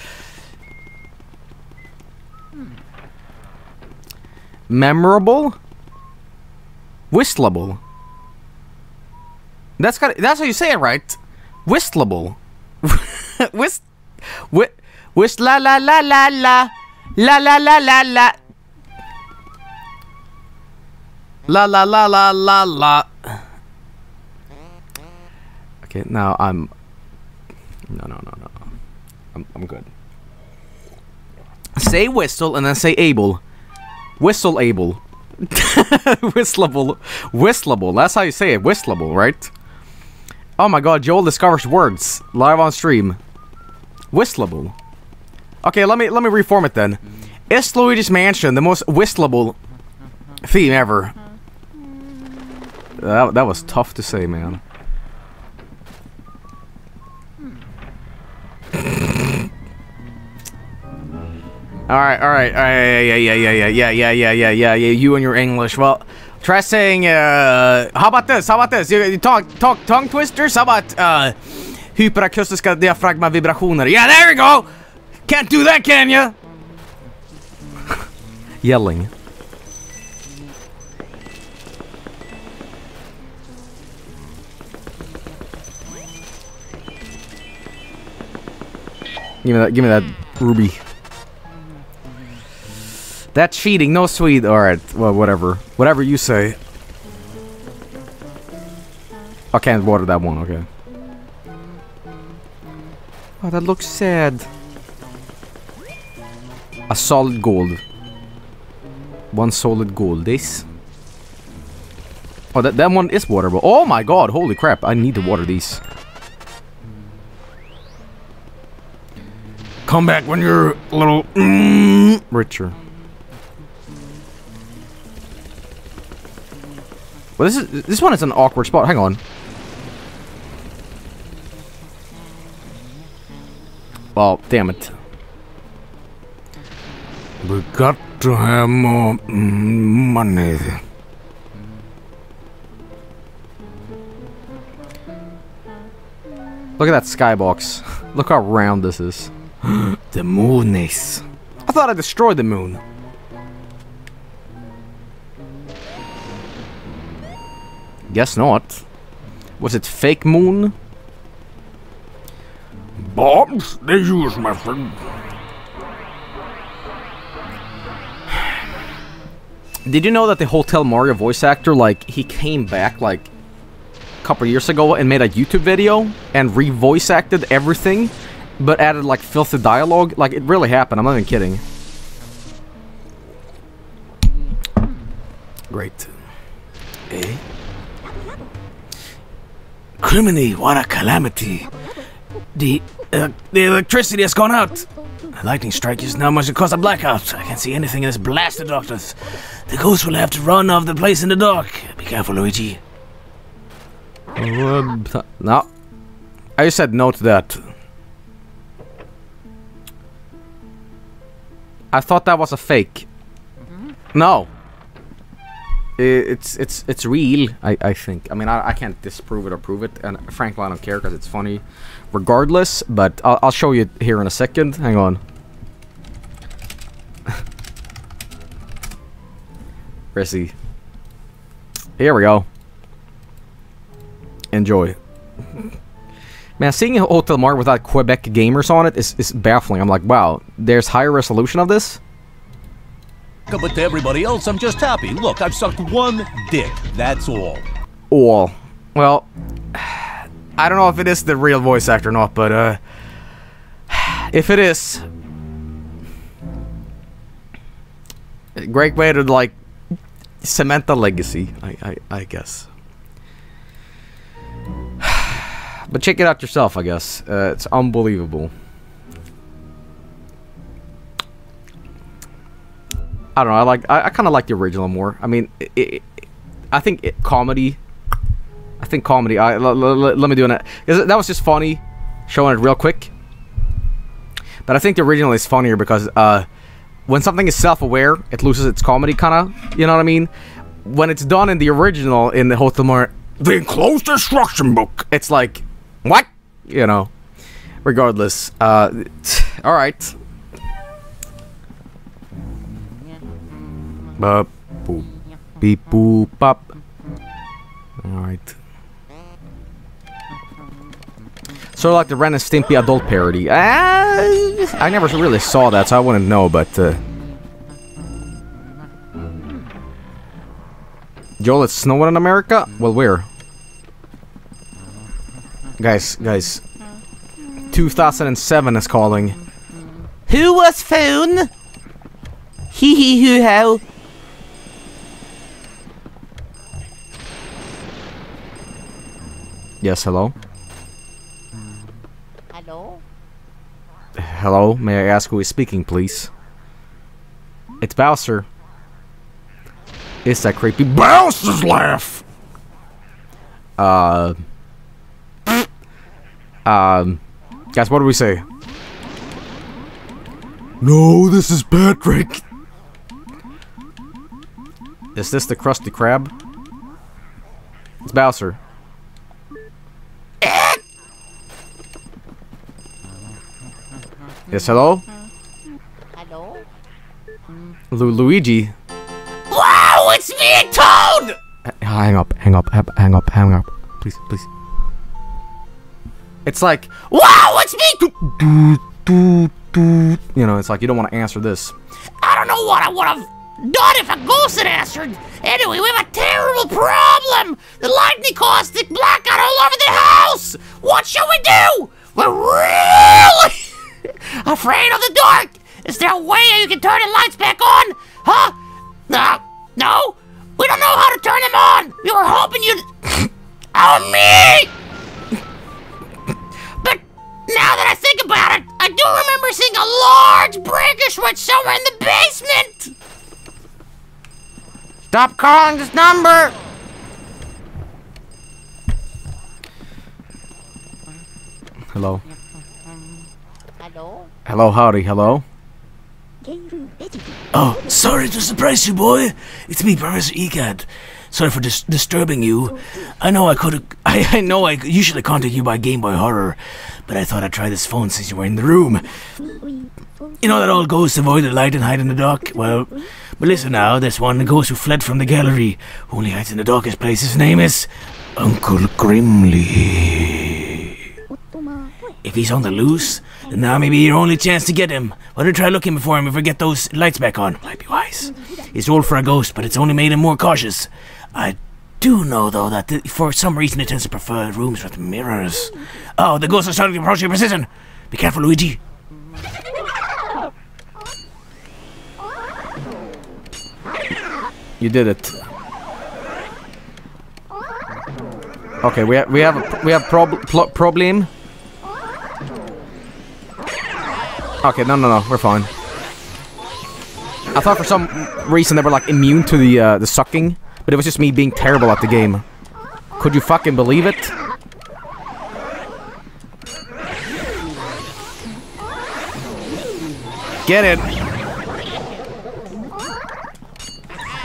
Memorable, whistleable. That's got. That's how you say it, right? Whistleable. Whist. Whi. Whist la la la la la la la la la la. La la la la la la. Okay, now I'm. No, no, no, no. I'm, I'm good. Say whistle and then say able. Whistle able. Whistleable. Whistleable. That's how you say it. Whistleable, right? Oh my god, Joel discovers words live on stream. Whistleable. Okay, let me let me reform it then. Is Luigi's Mansion the most whistleable theme ever? That, that was tough to say, man. all right, all right, all right, yeah, yeah, yeah, yeah, yeah, yeah, yeah, yeah, yeah, yeah. You and your English. Well, try saying. Uh, how about this? How about this? You, you talk, talk, tongue twisters. How about uh, hyperakustiska diafragma vibrationer? Yeah, there we go. Can't do that, can you? Yelling. Give me that. Give me that ruby. That's cheating. No sweet. All right. Well, whatever. Whatever you say. I can't water that one. Okay. Oh, that looks sad. A solid gold. One solid gold. This. Oh, that, that one is waterable. Oh my god. Holy crap. I need to water these. Come back when you're a little mm, richer. Well, this is this one is an awkward spot. Hang on. Well, damn it. We got to have more mm, money. Look at that skybox. Look how round this is. The moon is. I thought I destroyed the moon. Guess not. Was it fake moon? Bombs? They use my friend. Did you know that the Hotel Mario voice actor, like, he came back, like, a couple years ago and made a YouTube video and re-voice acted everything, but added, like, filthy dialogue? Like, it really happened. I'm not even kidding. Great. Eh? Criminy, what a calamity. The, uh, the electricity has gone out. A lightning strike is now much to cause a blackout. I can't see anything in this blasted darkness. The ghost will have to run off the place in the dark. Be careful, Luigi. No. I said no to that. I thought that was a fake. No. It's it's it's real. I I think. I mean, I, I can't disprove it or prove it, and frankly, I don't care because it's funny, regardless. But I'll I'll show you here in a second. Hang on. Rissy. Here we go. Enjoy. Man, seeing a Hotel Mario without Quebec gamers on it is, is baffling. I'm like, wow, there's higher resolution of this? But to everybody else, I'm just happy. Look, I've sucked one dick. That's all. All. Well, I don't know if it is the real voice actor or not, but uh, if it is, a great way to like cement the legacy, I, I, I guess. But check it out yourself, I guess. Uh, it's unbelievable. I don't know. I like. I, I kind of like the original more. I mean, it, it, I think it, comedy. I think comedy. I l- l- l- let me do that. That was just funny, showing it real quick. But I think the original is funnier because uh, when something is self-aware, it loses its comedy, kind of. You know what I mean? when it's done in the original in the Hotel Mario, The enclosed instruction book. it's like what? You know. Regardless, uh, all right. Bop, boop, beep, boop, bop. All right. Sort of like the Ren and Stimpy adult parody. Uh, I never really saw that, so I wouldn't know. But uh, Joel, it's snowing in America. Well, where? Guys, guys. 2007 is calling. Who was phone? Hee hee hoo how. Yes, hello? Hello? Hello, may I ask who is speaking, please? It's Bowser. It's that creepy Bowser's laugh. Uh. Um. Guys, what do we say? No, this is Patrick. Is this the Krusty Krab? It's Bowser. yes, hello? Hello? Lu- Luigi? Wow, it's me Toad! H- hang up, hang up, hang hang up, hang up. Please, please. It's like, Wow, it's me! You know, it's like you don't want to answer this. I don't know what I would have done if a ghost had answered. Anyway, we have a terrible problem. The lightning caused the blackout all over the house. What shall we do? We're really afraid of the dark. Is there a way you can turn the lights back on? Huh? No, no. We don't know how to turn them on. We were hoping you'd. oh me! But now that I think about it, I do remember seeing a large breaker switch somewhere in the basement. Stop calling this number. Hello? Hello? Hello, howdy, hello? Oh, sorry to surprise you, boy. It's me, Professor Egad. Sorry for dis- disturbing you. I know I could have. I, I know I usually contact you by Game Boy Horror, but I thought I'd try this phone since you were in the room. You know that old ghost avoid the light and hide in the dark? Well, but listen now, there's one ghost who fled from the gallery, who only hides in the darkest place. His name is Uncle Grimmly. If he's on the loose, then now may be your only chance to get him. Why don't you try looking for him if we get those lights back on? Might be wise. He's old for a ghost, but it's only made him more cautious. I do know, though, that th- for some reason it tends to prefer rooms with mirrors. Oh, the ghosts are starting to approach your precision. Be careful, Luigi. You did it. Okay, we ha we have a, we have prob problem. Okay, no, no, no, we're fine. I thought for some reason they were like immune to the uh, the sucking, but it was just me being terrible at the game. Could you fucking believe it? Get in.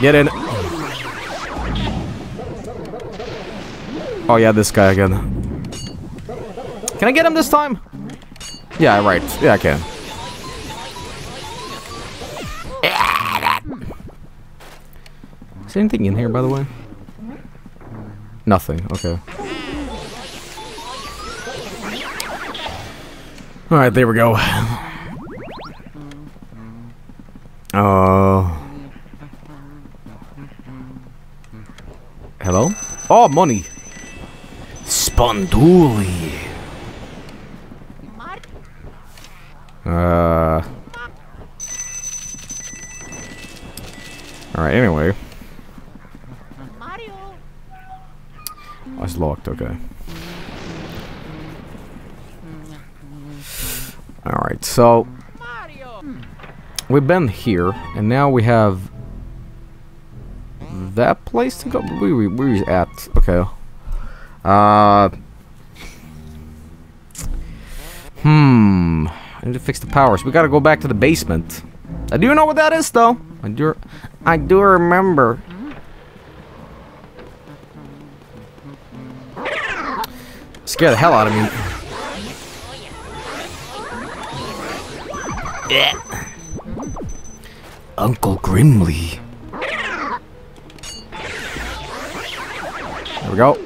Get in. Oh yeah, this guy again. Can I get him this time? Yeah, right. Yeah, I can. Is there anything in here, by the way? Nothing. Okay. Alright, there we go. Uh... Hello? Oh, money! Sponduli. So we've been here, and now we have that place to go. Where we we at? Okay. Uh. Hmm. I need to fix the powers. We gotta go back to the basement. I do know what that is, though. I do. I do remember. Scare the hell out of me. Uncle Grimmly. There we go.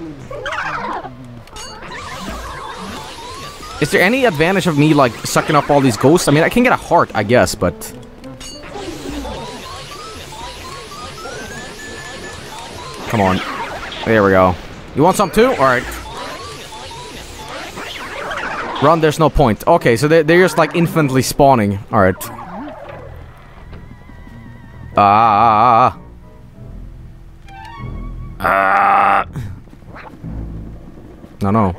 Is there any advantage of me, like, sucking up all these ghosts? I mean, I can get a heart, I guess, but... Come on. There we go. You want some too? Alright. Run, there's no point. Okay, so they're, they're just, like, infinitely spawning. Alright. Ah. Ah. No, no.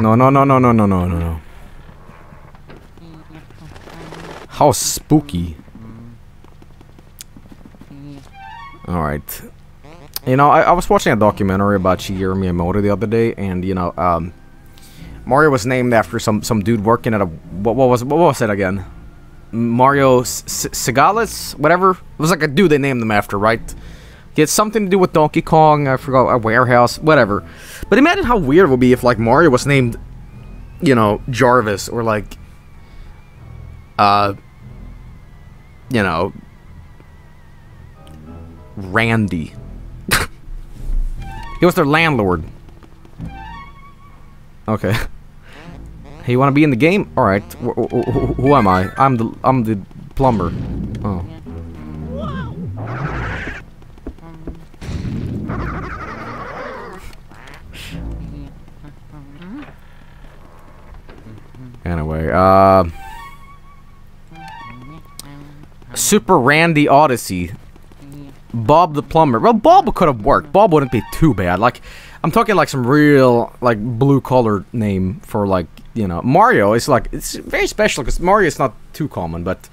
No, no, no, no, no, no, no, no, no. How spooky. Alright. You know, I, I was watching a documentary about Shigeru Miyamoto the other day, and, you know, um... Mario was named after some, some dude working at a... What, what was what was it again? Mario S Segalis? Whatever? It was like a dude they named him after, right? He had something to do with Donkey Kong, I forgot, a warehouse, whatever. But imagine how weird it would be if, like, Mario was named, you know, Jarvis, or, like, uh, you know, Randy. He was their landlord. Okay. Hey, you want to be in the game? All right. Wh wh wh who am I? I'm the I'm the plumber. Oh. Anyway, uh... Super Randy Odyssey. Bob the Plumber. Well, Bob could have worked. Bob wouldn't be too bad. Like, I'm talking like some real, like, blue-collar name for, like, you know... Mario is, like, it's very special, because Mario is not too common, but...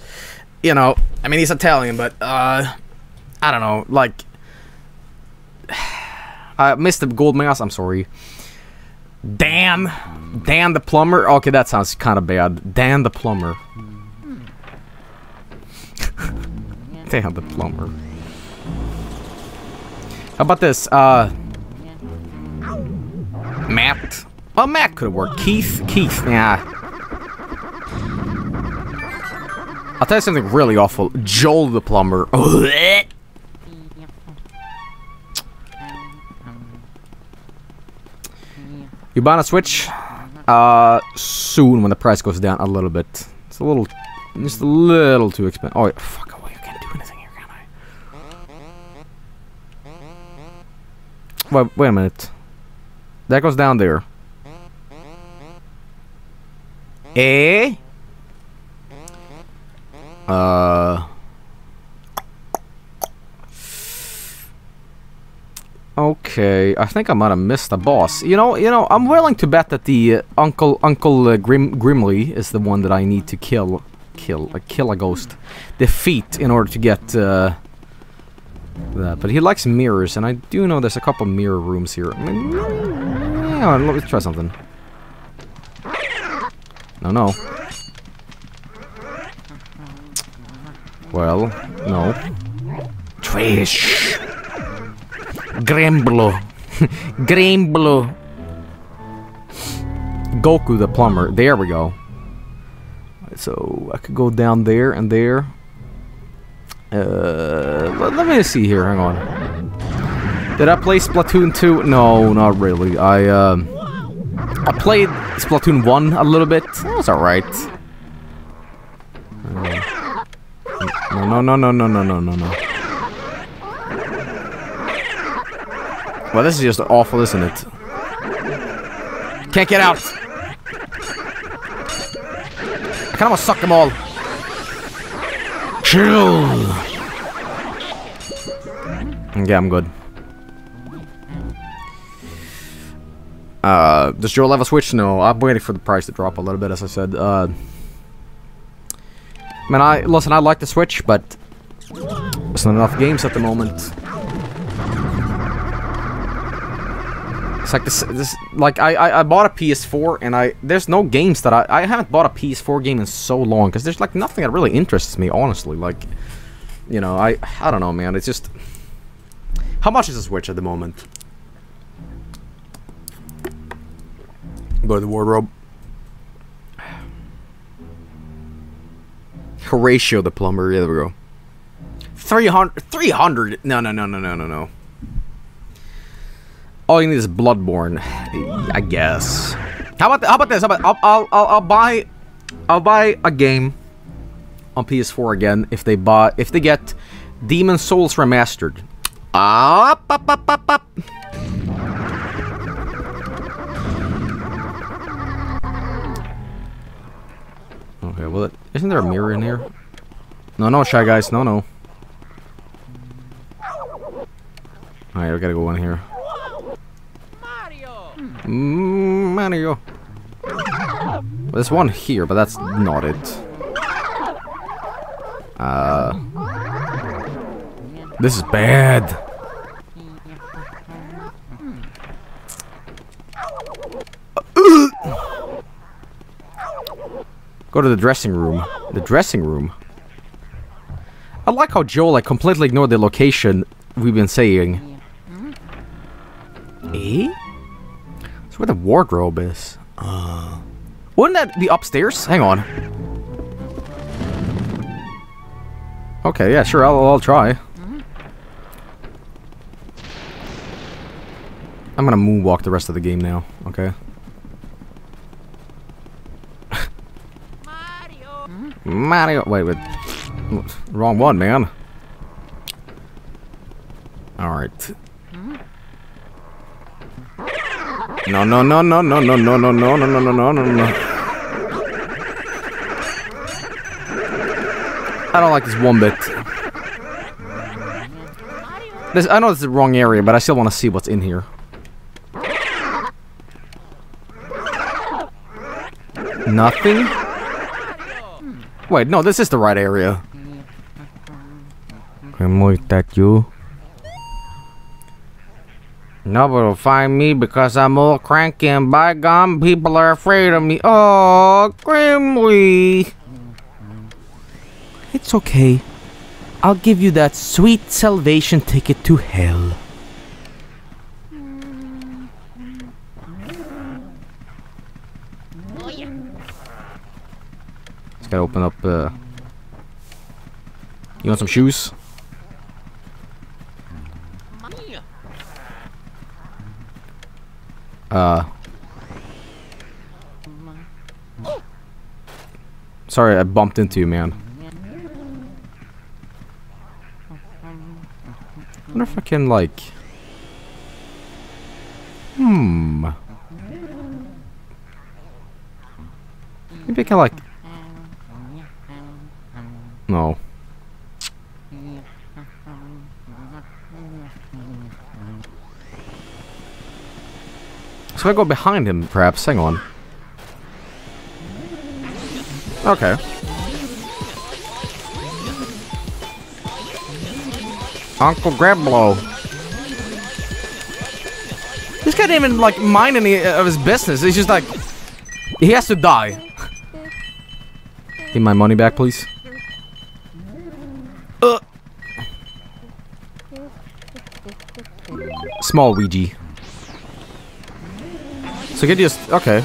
You know, I mean, he's Italian, but, uh... I don't know, like... I missed the gold mask. I'm sorry. Dan. Dan the plumber. Okay, that sounds kind of bad. Dan the plumber. Dan the plumber. How about this? Uh, Matt. Well, Matt could have worked. Keith. Keith. Yeah. I'll tell you something really awful. Joel the plumber. You buying a Switch? Uh, soon when the price goes down a little bit. It's a little, just a little too expensive. Oh, fuck away! I can't do anything here, can I? Wait, wait a minute. That goes down there. Eh? Uh. Okay, I think I might have missed a boss. You know, you know, I'm willing to bet that the uh, Uncle Uncle uh, Grim Grimmly is the one that I need to kill, kill, uh, kill a ghost, defeat in order to get uh, that. But he likes mirrors, and I do know there's a couple mirror rooms here. I mean, yeah, let me try something. No, no. Well, no. Trash. Gramblo. Gramblo. Goku the plumber. There we go. So I could go down there and there. Uh, let, let me see here. Hang on. Did I play Splatoon 2? No, not really. I uh, I played Splatoon 1 a little bit. That was alright. Uh, no, no, no, no, no, no, no, no. Well, this is just awful, isn't it? Can't get out! I kinda wanna suck them all. Chill! Yeah, I'm good. Uh, does Joe have a Switch? No, I'm waiting for the price to drop a little bit, as I said. Uh, I mean, I, listen, I like the Switch, but there's not enough games at the moment. It's like this, this like I, I, I bought a PS4 and I there's no games that I I haven't bought a PS4 game in so long because there's like nothing that really interests me honestly like you know I I don't know man it's just How much is a Switch at the moment? Go to the wardrobe. Horatio the plumber. Yeah, there we go. 300. 300. No, no, no, no, no, no, no. All you need is Bloodborne, I guess. How about how about this? How about I'll, I'll I'll buy I'll buy a game on PS4 again if they buy if they get Demon's Souls remastered. Up up up up up. Okay, well, isn't there a mirror in here? No, no, shy guys, no, no. Alright, we gotta go in here. Mario. There's one here, but that's not it. Uh. This is bad. Go to the dressing room. The dressing room. I like how Joel like completely ignored the location we've been saying. Eh? Where the wardrobe is. Uh, wouldn't that be upstairs? Hang on. Okay, yeah, sure, I'll, I'll try. I'm gonna moonwalk the rest of the game now, okay? Mario. Wait, wait. Wrong one, man. Alright. No, no, no, no, no, no, no, no, no, no, no, no, no, no, no. I don't like this one bit. This, I know it's the wrong area, but I still want to see what's in here. Nothing? Wait, no, this is the right area. Can look at you. Nobody will find me because I'm all cranky and bygone people are afraid of me. Oh, Grimmly. It's okay. I'll give you that sweet salvation ticket to hell. Just gotta open up, uh... You want some shoes? Uh... Sorry, I bumped into you, man. I wonder if I can, like... Hmm... Maybe I can, like... No. So I go behind him, perhaps. Hang on. Okay. Uncle Grablow. This guy didn't even, like, mind any of his business. He's just like... He has to die. Give my money back, please. Uh. Small Ouija. So get just okay.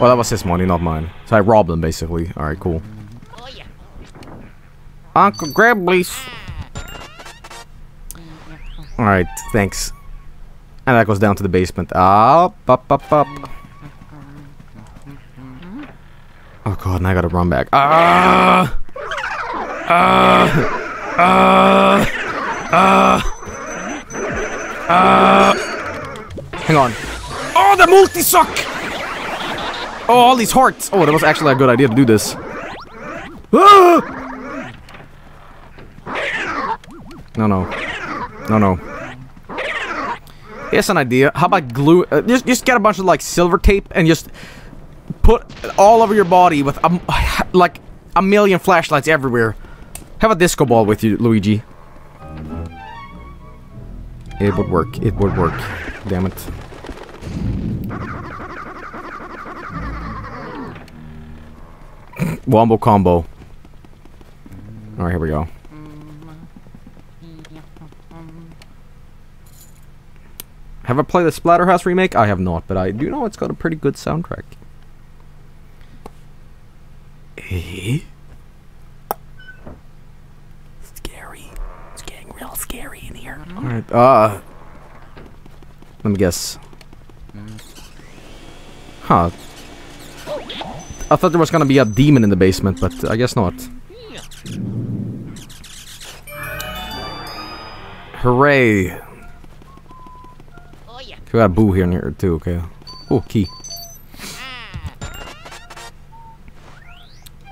Well, that was his money, not mine. So I robbed him, basically. All right, cool. Uncle Grabblies. All right, thanks. And that goes down to the basement. Up, up, up, up. Oh god, and I gotta run back. Ah! Ah! Ah! Ah! Ah! Hang on. Oh, the multi-suck! Oh, all these hearts! Oh, that was actually a good idea to do this. Ah! No, no. No, no. Here's an idea. How about glue? Uh, just, just get a bunch of like silver tape and just put all over your body with a, like a million flashlights everywhere. Have a disco ball with you, Luigi. It would work. It would work. Damn it. Wombo combo. Alright, here we go. Have I played the Splatterhouse remake? I have not, but I do know it's got a pretty good soundtrack. Eh? Scary. It's getting real scary in here. Alright, uh... Let me guess. Huh. I thought there was gonna be a demon in the basement, but I guess not. Hooray! We got a boo here near too, okay. Oh, key.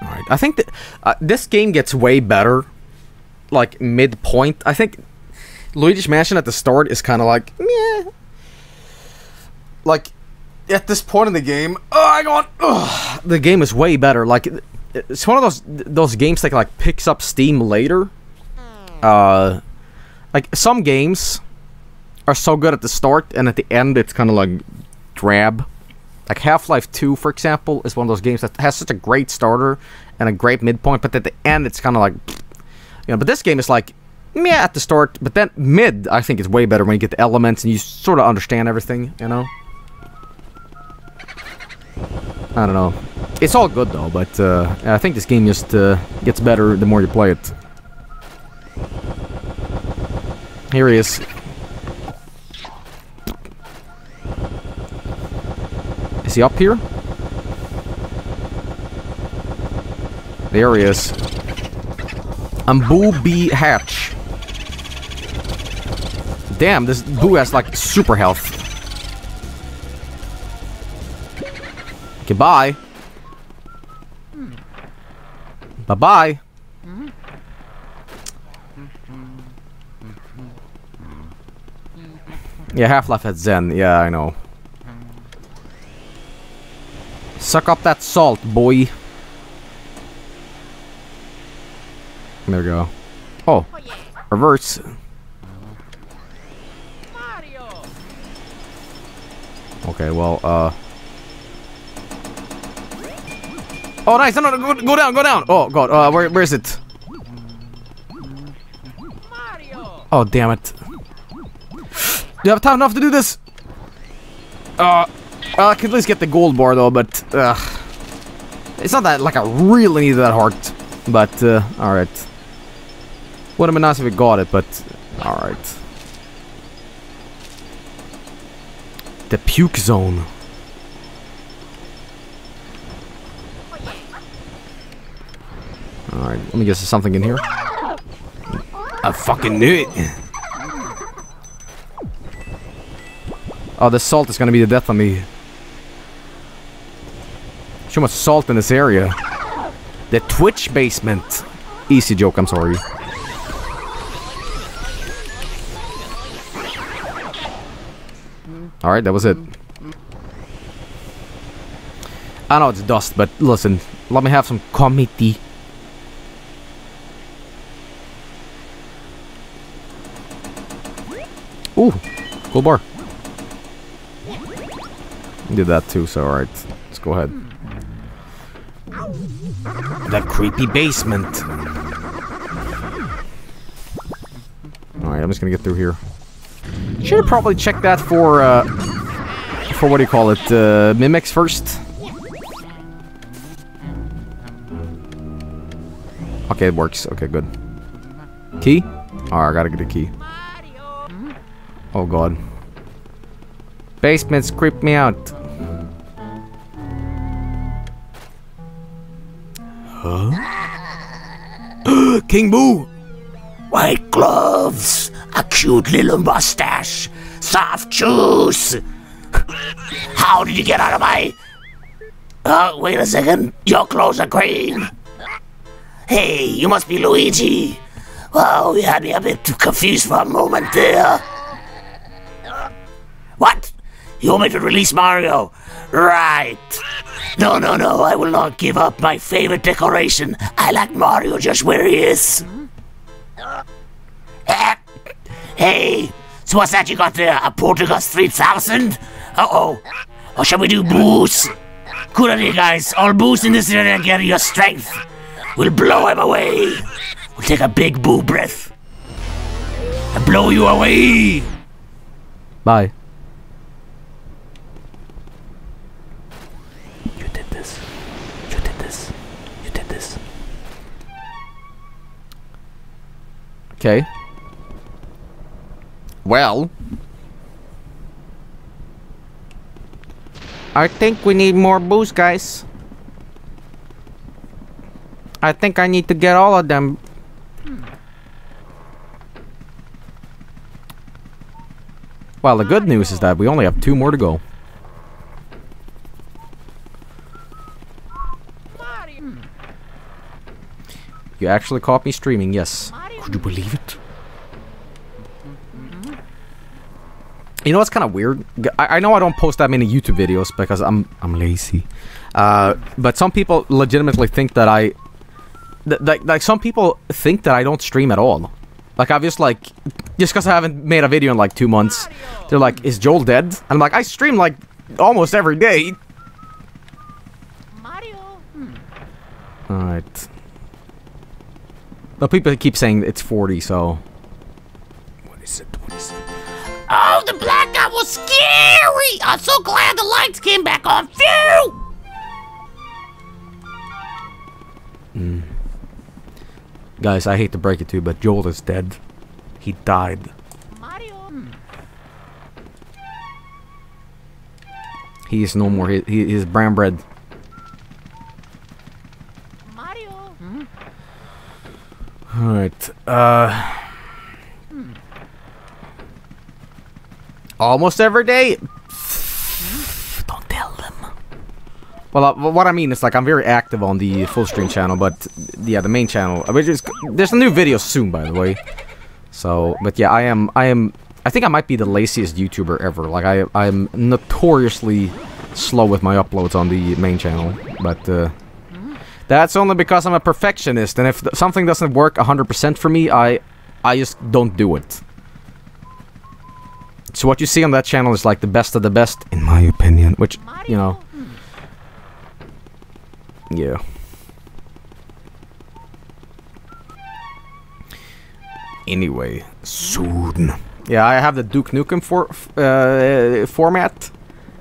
Alright, I think that uh, this game gets way better, like midpoint. I think Luigi's Mansion at the start is kind of like, meh. Like, at this point in the game, oh, I go on, ugh, the game is way better. Like, it's one of those those games that like picks up steam later. Uh, like some games are so good at the start, and at the end, it's kind of like drab. Like Half Life 2, for example, is one of those games that has such a great starter and a great midpoint, but at the end, it's kind of like, you know. But this game is like, yeah, at the start, but then mid, I think is way better when you get the elements and you sort of understand everything, you know. I don't know. It's all good though, but uh, I think this game just uh, gets better the more you play it. Here he is. Is he up here? There he is. I'm Boo B Hatch. Damn, this Boo has like super health. Goodbye. Bye bye. Yeah, Half-Life had Xen. Yeah, I know. Suck up that salt, boy. There we go. Oh, reverse. Okay, well, uh... Oh, nice! No, no, go, go down, go down! Oh, God, uh, where, where is it? Oh, damn it. Do you have time enough to do this? Uh, I could at least get the gold bar, though, but, uh... It's not that, like, I really need that heart. But, uh, alright. Would have been nice if we got it, but... Alright. The puke zone. Alright, let me guess there's something in here. I fucking knew it! Oh, the salt is gonna be the death of me. So much salt in this area. The Twitch basement. Easy joke, I'm sorry. Alright, that was it. I know it's dust, but listen, let me have some committee. Ooh, cool bar. Did that too, so alright. Let's go ahead. That creepy basement. Alright, I'm just gonna get through here. Should have probably checked that for, uh, for what do you call it, uh, mimics first. Okay, it works. Okay, good. Key? Alright, I gotta get a key. Oh god. Basements creep me out. Huh? King Boo! White gloves, a cute little mustache, soft juice. How did you get out of my... Oh, wait a second. Your clothes are green. Hey, you must be Luigi. Wow, you had me a bit too confused for a moment there. What? You want me to release Mario? Right. No, no, no, I will not give up my favorite decoration. I like Mario just where he is. Eh, Hey, so what's that you got there? A Poltergust 3000? Uh-oh. Or shall we do boost? Good idea, guys. All boost in this area get your strength. We'll blow him away. We'll take a big boo breath and blow you away. Bye. You did this. You did this. You did this. Okay. Well. I think we need more boos, guys. I think I need to get all of them. Well, the good news is that we only have two more to go. You actually caught me streaming, yes. Could you believe it? You know what's kind of weird? I know I don't post that many YouTube videos because I'm I'm lazy. Uh, but some people legitimately think that I, th- like like some people think that I don't stream at all. Like I've just like, just because I haven't made a video in like two months, they're like, "Is Joel dead?" And I'm like, I stream like almost every day. Mario. All right. But people keep saying it's 40, so Oh, the blackout was scary! I'm so glad the lights came back on. Phew! guys, I hate to break it to you, but Joel is dead. He died. Mario. He is no more. He, he is brown bread. Mario. All right. Uh. Almost every day. Don't tell them. Well, uh, what I mean is like I'm very active on the full stream channel, but yeah, the main channel. Is there's a new video soon, by the way. So, but yeah, I am. I am. I think I might be the laziest YouTuber ever. Like I, I'm notoriously slow with my uploads on the main channel, but uh, that's only because I'm a perfectionist. And if th- something doesn't work 100% for me, I, I just don't do it. So what you see on that channel is like the best of the best, in my opinion. Which you know. Yeah. Anyway, soon. Yeah, I have the Duke Nukem for uh, format.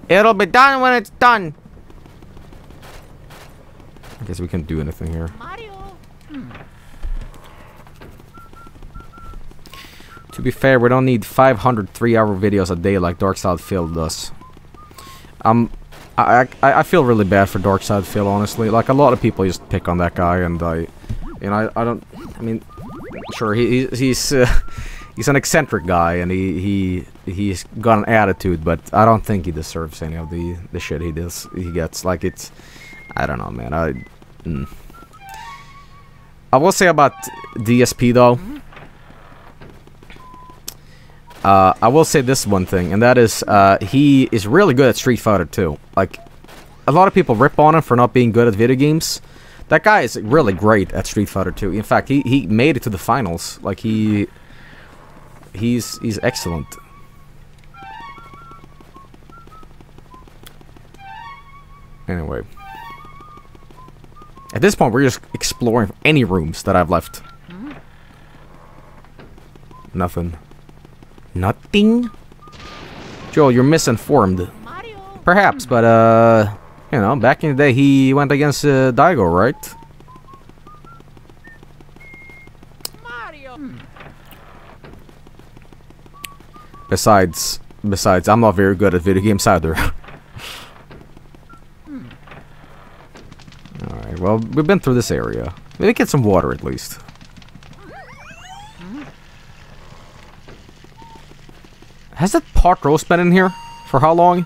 It'll be done when it's done. I guess we can't do anything here. Mario. To be fair, we don't need 500 three-hour videos a day like Darkside Phil does. Um, I, I I feel really bad for Darkside Phil, honestly. Like a lot of people just pick on that guy, and I, you know, I, I don't. I mean, sure, he, he he's uh, he's an eccentric guy, and he he he's got an attitude, but I don't think he deserves any of the the shit he does. He gets like it's. I don't know, man. I. Mm. I will say about DSP though. Uh, I will say this one thing, and that is, uh, he is really good at Street Fighter 2. Like, a lot of people rip on him for not being good at video games. That guy is really great at Street Fighter 2. In fact, he, he made it to the finals. Like, he... He's, he's excellent. Anyway. At this point, we're just exploring any rooms that I've left. Nothing. Nothing? Joel, you're misinformed. Mario. Perhaps, but, uh... You know, back in the day, he went against uh, Daigo, right? Mario. Besides... Besides, I'm not very good at video games either. Alright, well, we've been through this area. Maybe get some water at least. Has that pot roast been in here? For how long?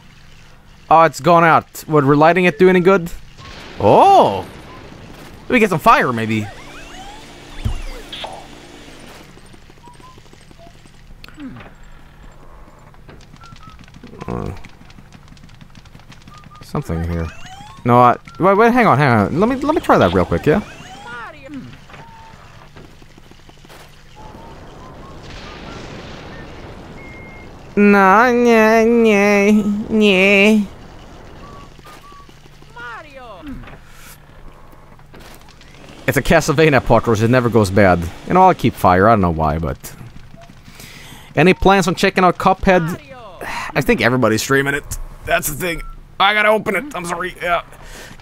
Oh, it's gone out. Would relighting it do any good? Oh! We get some fire, maybe. Uh, something here. No, I, wait, wait, hang on, hang on. Let me let me try that real quick, yeah. Mario. No, yeah, yeah, yeah. Mario. It's a Castlevania port, it never goes bad. You know, I'll keep fire. I don't know why, but. Any plans on checking out Cuphead? I think everybody's streaming it. That's the thing. I gotta open it. I'm sorry. Yeah.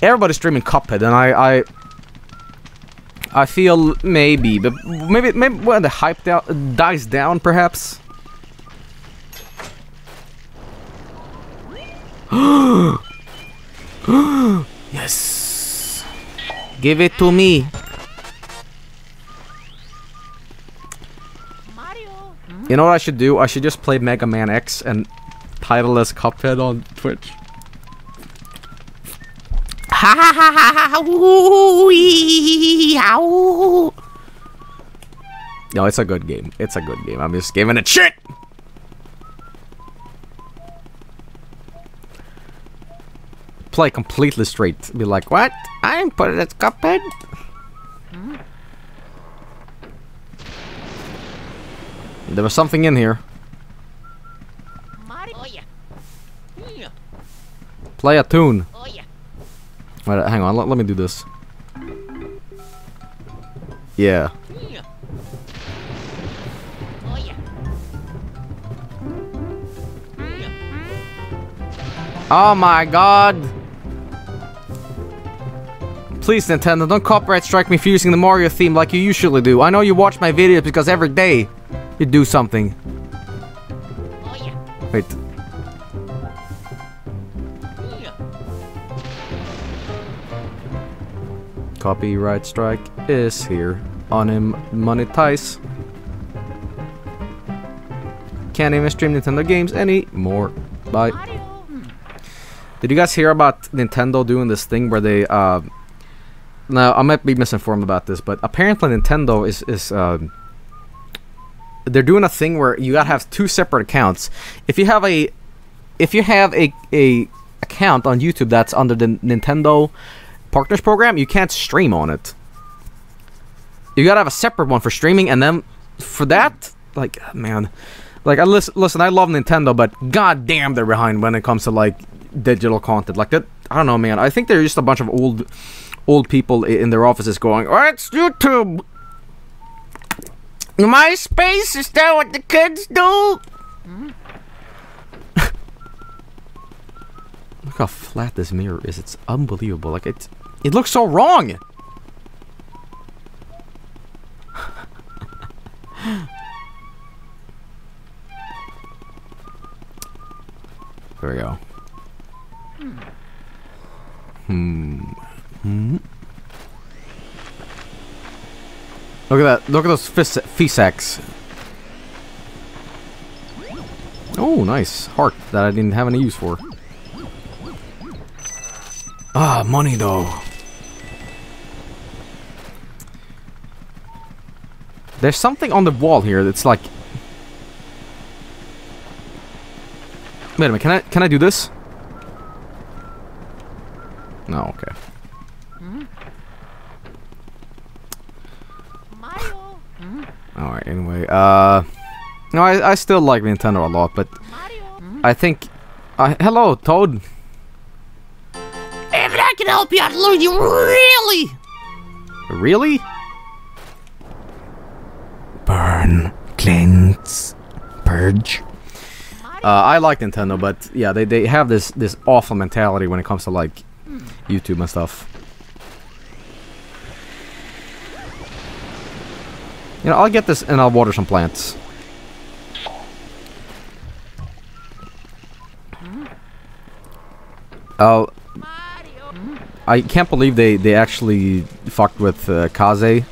Everybody's streaming Cuphead, and I, I, I feel maybe, but maybe, maybe when the hype down, dies down, perhaps. yes. Give it to me. You know what I should do? I should just play Mega Man X and title as Cuphead on Twitch. Ha ha ha ha ha! No, it's a good game. It's a good game. I'm just giving it shit. Play completely straight. Be like, what? I ain't put it as Cuphead. Hmm. There was something in here. Oh yeah. Yeah. Play a tune. Oh yeah. Wait, hang on. Let, let me do this. Yeah. Yeah. Oh yeah. Yeah. Oh my god. Please, Nintendo, don't copyright strike me for using the Mario theme like you usually do. I know you watch my videos because every day you do something. Oh yeah. Wait. Copyright strike is here. on him monetize. Can't even stream Nintendo games anymore. Bye. Did you guys hear about Nintendo doing this thing where they uh now I might be misinformed about this, but apparently Nintendo is is uh, they're doing a thing where you gotta have two separate accounts. If you have a if you have a a account on YouTube that's under the Nintendo Partners program, you can't stream on it. You gotta have a separate one for streaming, and then for that, like man, like I listen, listen, I love Nintendo, but god damn, they're behind when it comes to like digital content. Like that, I don't know, man. I think they're just a bunch of old, old people in their offices going, "Oh, it's YouTube." MySpace is that what the kids do? Look how flat this mirror is. It's unbelievable. Like it, it looks so wrong. there we go. Hmm. Look at that. Look at those fis- Fisacs. Oh, nice. Heart that I didn't have any use for. Ah, money though. There's something on the wall here that's like. Wait a minute. Can I can I do this? No. Okay. Mario. All right. Anyway, uh, no, I I still like Nintendo a lot, but I think. Uh, hello, Toad. If I can help you I'd out, Luigi, really. Really? Burn, cleanse, purge. Uh, I like Nintendo, but yeah, they, they have this this awful mentality when it comes to like YouTube and stuff. You know, I'll get this and I'll water some plants. Oh, I can't believe they they actually fucked with uh, Kaze.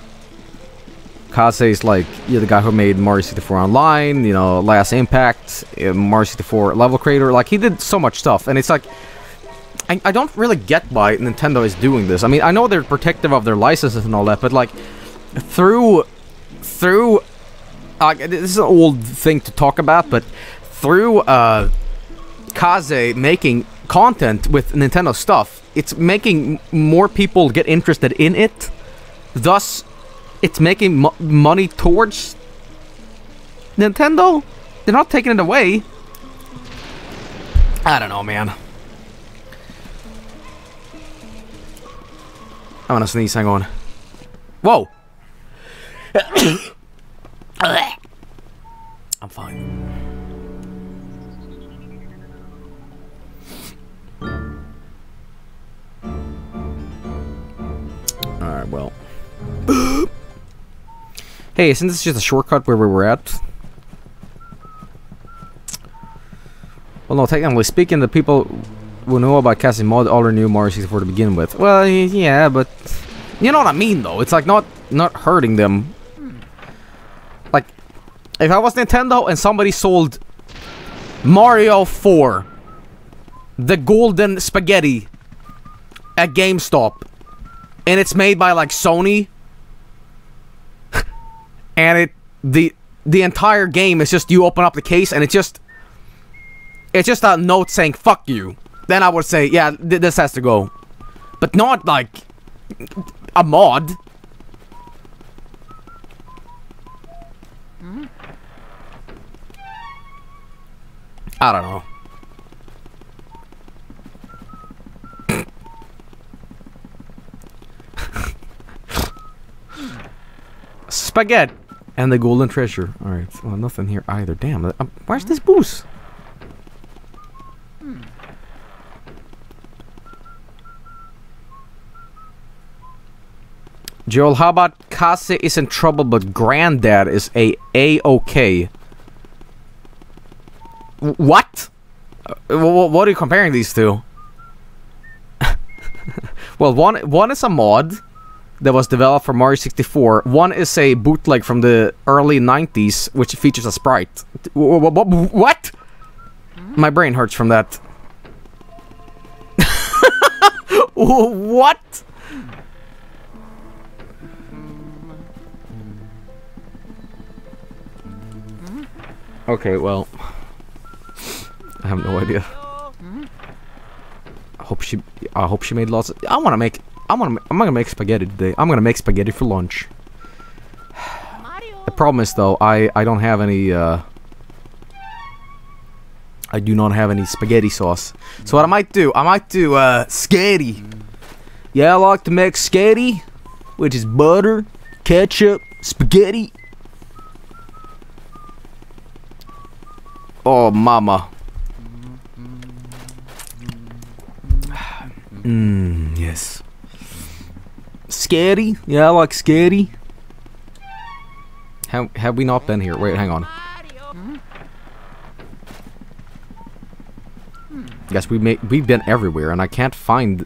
Kaze is like you're the guy who made Mario 64 Online, you know, Last Impact, uh, Mario 64 Level Creator. Like he did so much stuff, and it's like I, I don't really get why Nintendo is doing this. I mean, I know they're protective of their licenses and all that, but like through through uh, this is an old thing to talk about, but through uh, Kaze making content with Nintendo stuff, it's making more people get interested in it. Thus, it's making mo- money towards Nintendo. They're not taking it away. I don't know, man. I'm gonna sneeze. Hang on. Whoa. I'm fine. Alright, well. hey, isn't this just a shortcut where we were at? Well, no, technically speaking, the people who know about casting mod already knew Mario 64 to begin with. Well, yeah, but you know what I mean, though. It's like not not hurting them. If I was Nintendo and somebody sold Mario 4, the golden spaghetti at GameStop, and it's made by like Sony, and it the the entire game is just you open up the case and it's just it's just a note saying "fuck you." Then I would say, yeah, th- this has to go, but not like a mod. I don't know. Spaghetti and the golden treasure. All right, well, nothing here either. Damn, uh, where's this boos? Joel, how about Kaze is in trouble, but Granddad is a a-okay? What? Uh, wh- wh- what are you comparing these two? well, one one is a mod that was developed for Mario 64. One is a bootleg from the early 90s, which features a sprite. Wh- wh- wh- What? My brain hurts from that. what? Okay, well, I have no idea. I hope she. I hope she made lots. Of, I want to make. I want to. I'm gonna make spaghetti today. I'm gonna make spaghetti for lunch. The problem is though, I I don't have any. uh... I do not have any spaghetti sauce. So what I might do, I might do uh sketty. Yeah, I like to make sketty, which is butter, ketchup, spaghetti. Oh, mama. Mmm, yes. Scary? Yeah, I like scary. Have, have we not been here? Wait, hang on. Yes, we may we've been everywhere, and I can't find.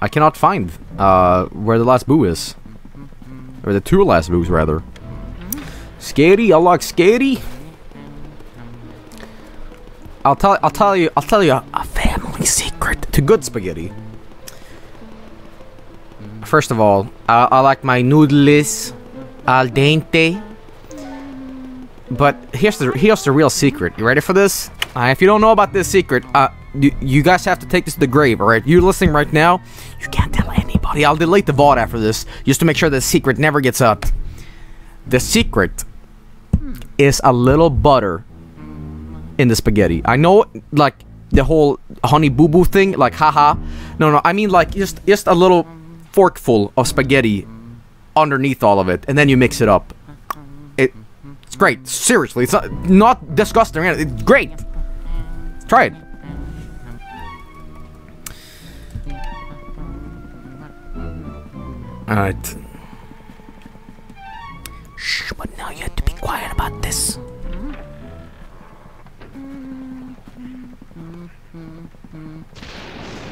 I cannot find uh where the last boo is, or the two last boos rather. Scary, I like scary. I'll tell I'll tell you I'll tell you a, a to good spaghetti. First of all, I, I like my noodles al dente. But here's the here's the real secret. You ready for this? Uh, if you don't know about this secret, uh, you, you guys have to take this to the grave. All right, you're listening right now? You can't tell anybody. I'll delete the vault after this, just to make sure the secret never gets out. The secret is a little butter in the spaghetti. I know, like the whole honey boo boo thing, like haha. No, no, I mean like just just a little forkful of spaghetti underneath all of it, and then you mix it up. It, it's great. Seriously, it's not not disgusting. It's great. Try it. All right. Shh, but now you have to be quiet about this.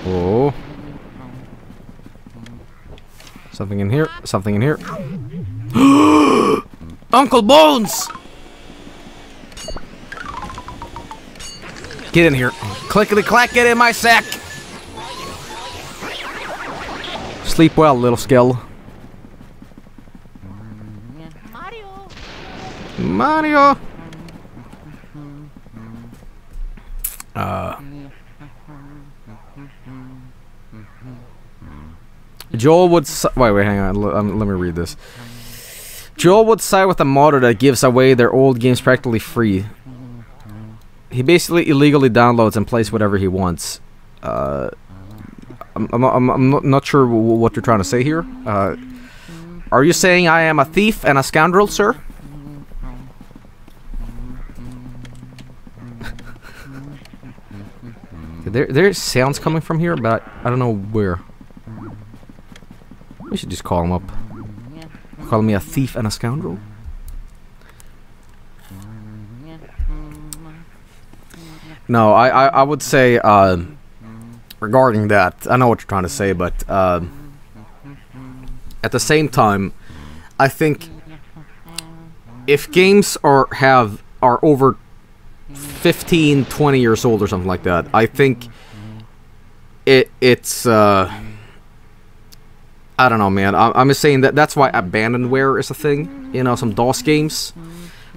Oh. Something in here. Something in here. Uncle Bones! Get in here. Clickety clack, get in my sack! Sleep well, little skill. Mario. Mario! Uh. Joel would si- wait, wait, hang on. L- um, let me read this. Joel would side with a modder that gives away their old games practically free. He basically illegally downloads and plays whatever he wants. Uh, I'm, I'm, I'm, I'm not- sure what you're trying to say here. Uh, are you saying I am a thief and a scoundrel, sir? there, there's sounds coming from here, but I don't know where. We should just call him up. Call me a thief and a scoundrel. No, I, I, I would say uh, regarding that, I know what you're trying to say, but uh, at the same time, I think if games are have are over 15, 20 years old or something like that, I think it it's uh, I don't know, man. I, I'm just saying that that's why abandonware is a thing. You know, some DOS games.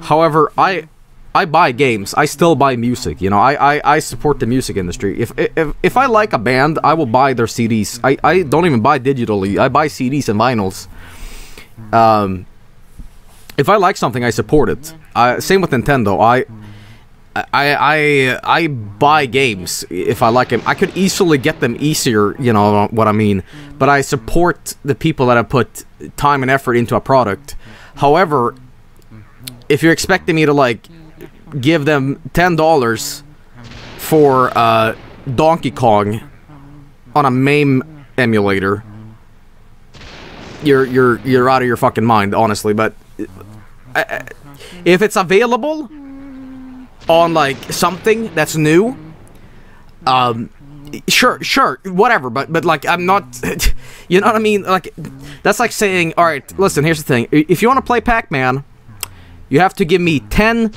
However, I I buy games. I still buy music. You know, I, I, I support the music industry. If, if if I like a band, I will buy their CDs. I, I don't even buy digitally. I buy CDs and vinyls. Um, if I like something, I support it. Same with Nintendo. I. I, I I buy games if I like them. I could easily get them easier, you know what I mean. But I support the people that have put time and effort into a product. However, if you're expecting me to like give them ten dollars for uh, Donkey Kong on a MAME emulator, you're you're you're out of your fucking mind, honestly. But uh, if it's available on like something that's new, um, sure, sure, whatever. But but like I'm not, you know what I mean? Like that's like saying, all right, listen. Here's the thing: if you want to play Pac-Man, you have to give me ten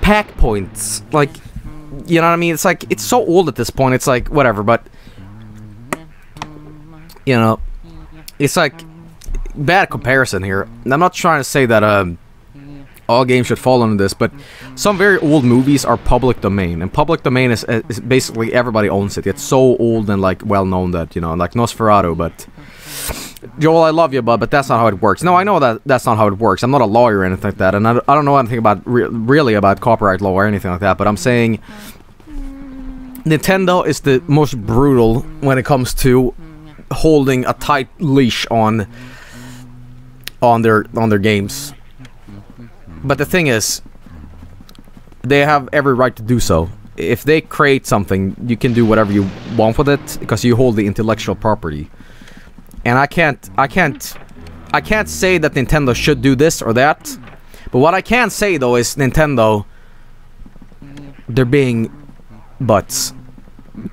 pack points. Like, you know what I mean? It's like it's so old at this point. It's like whatever. But you know, it's like bad comparison here. I'm not trying to say that um all games should fall under this, but some very old movies are public domain, and public domain is, is basically everybody owns it. It's so old and like well known that you know, like Nosferatu. But Joel, I love you, bud, but that's not how it works. No, I know that that's not how it works. I'm not a lawyer or anything like that, and I, I don't know anything about re- really about copyright law or anything like that. But I'm saying Nintendo is the most brutal when it comes to holding a tight leash on on their on their games. But the thing is, they have every right to do so. If they create something, you can do whatever you want with it because you hold the intellectual property. And I can't, I can't, I can't say that Nintendo should do this or that. But what I can say though is Nintendo, they're being butts.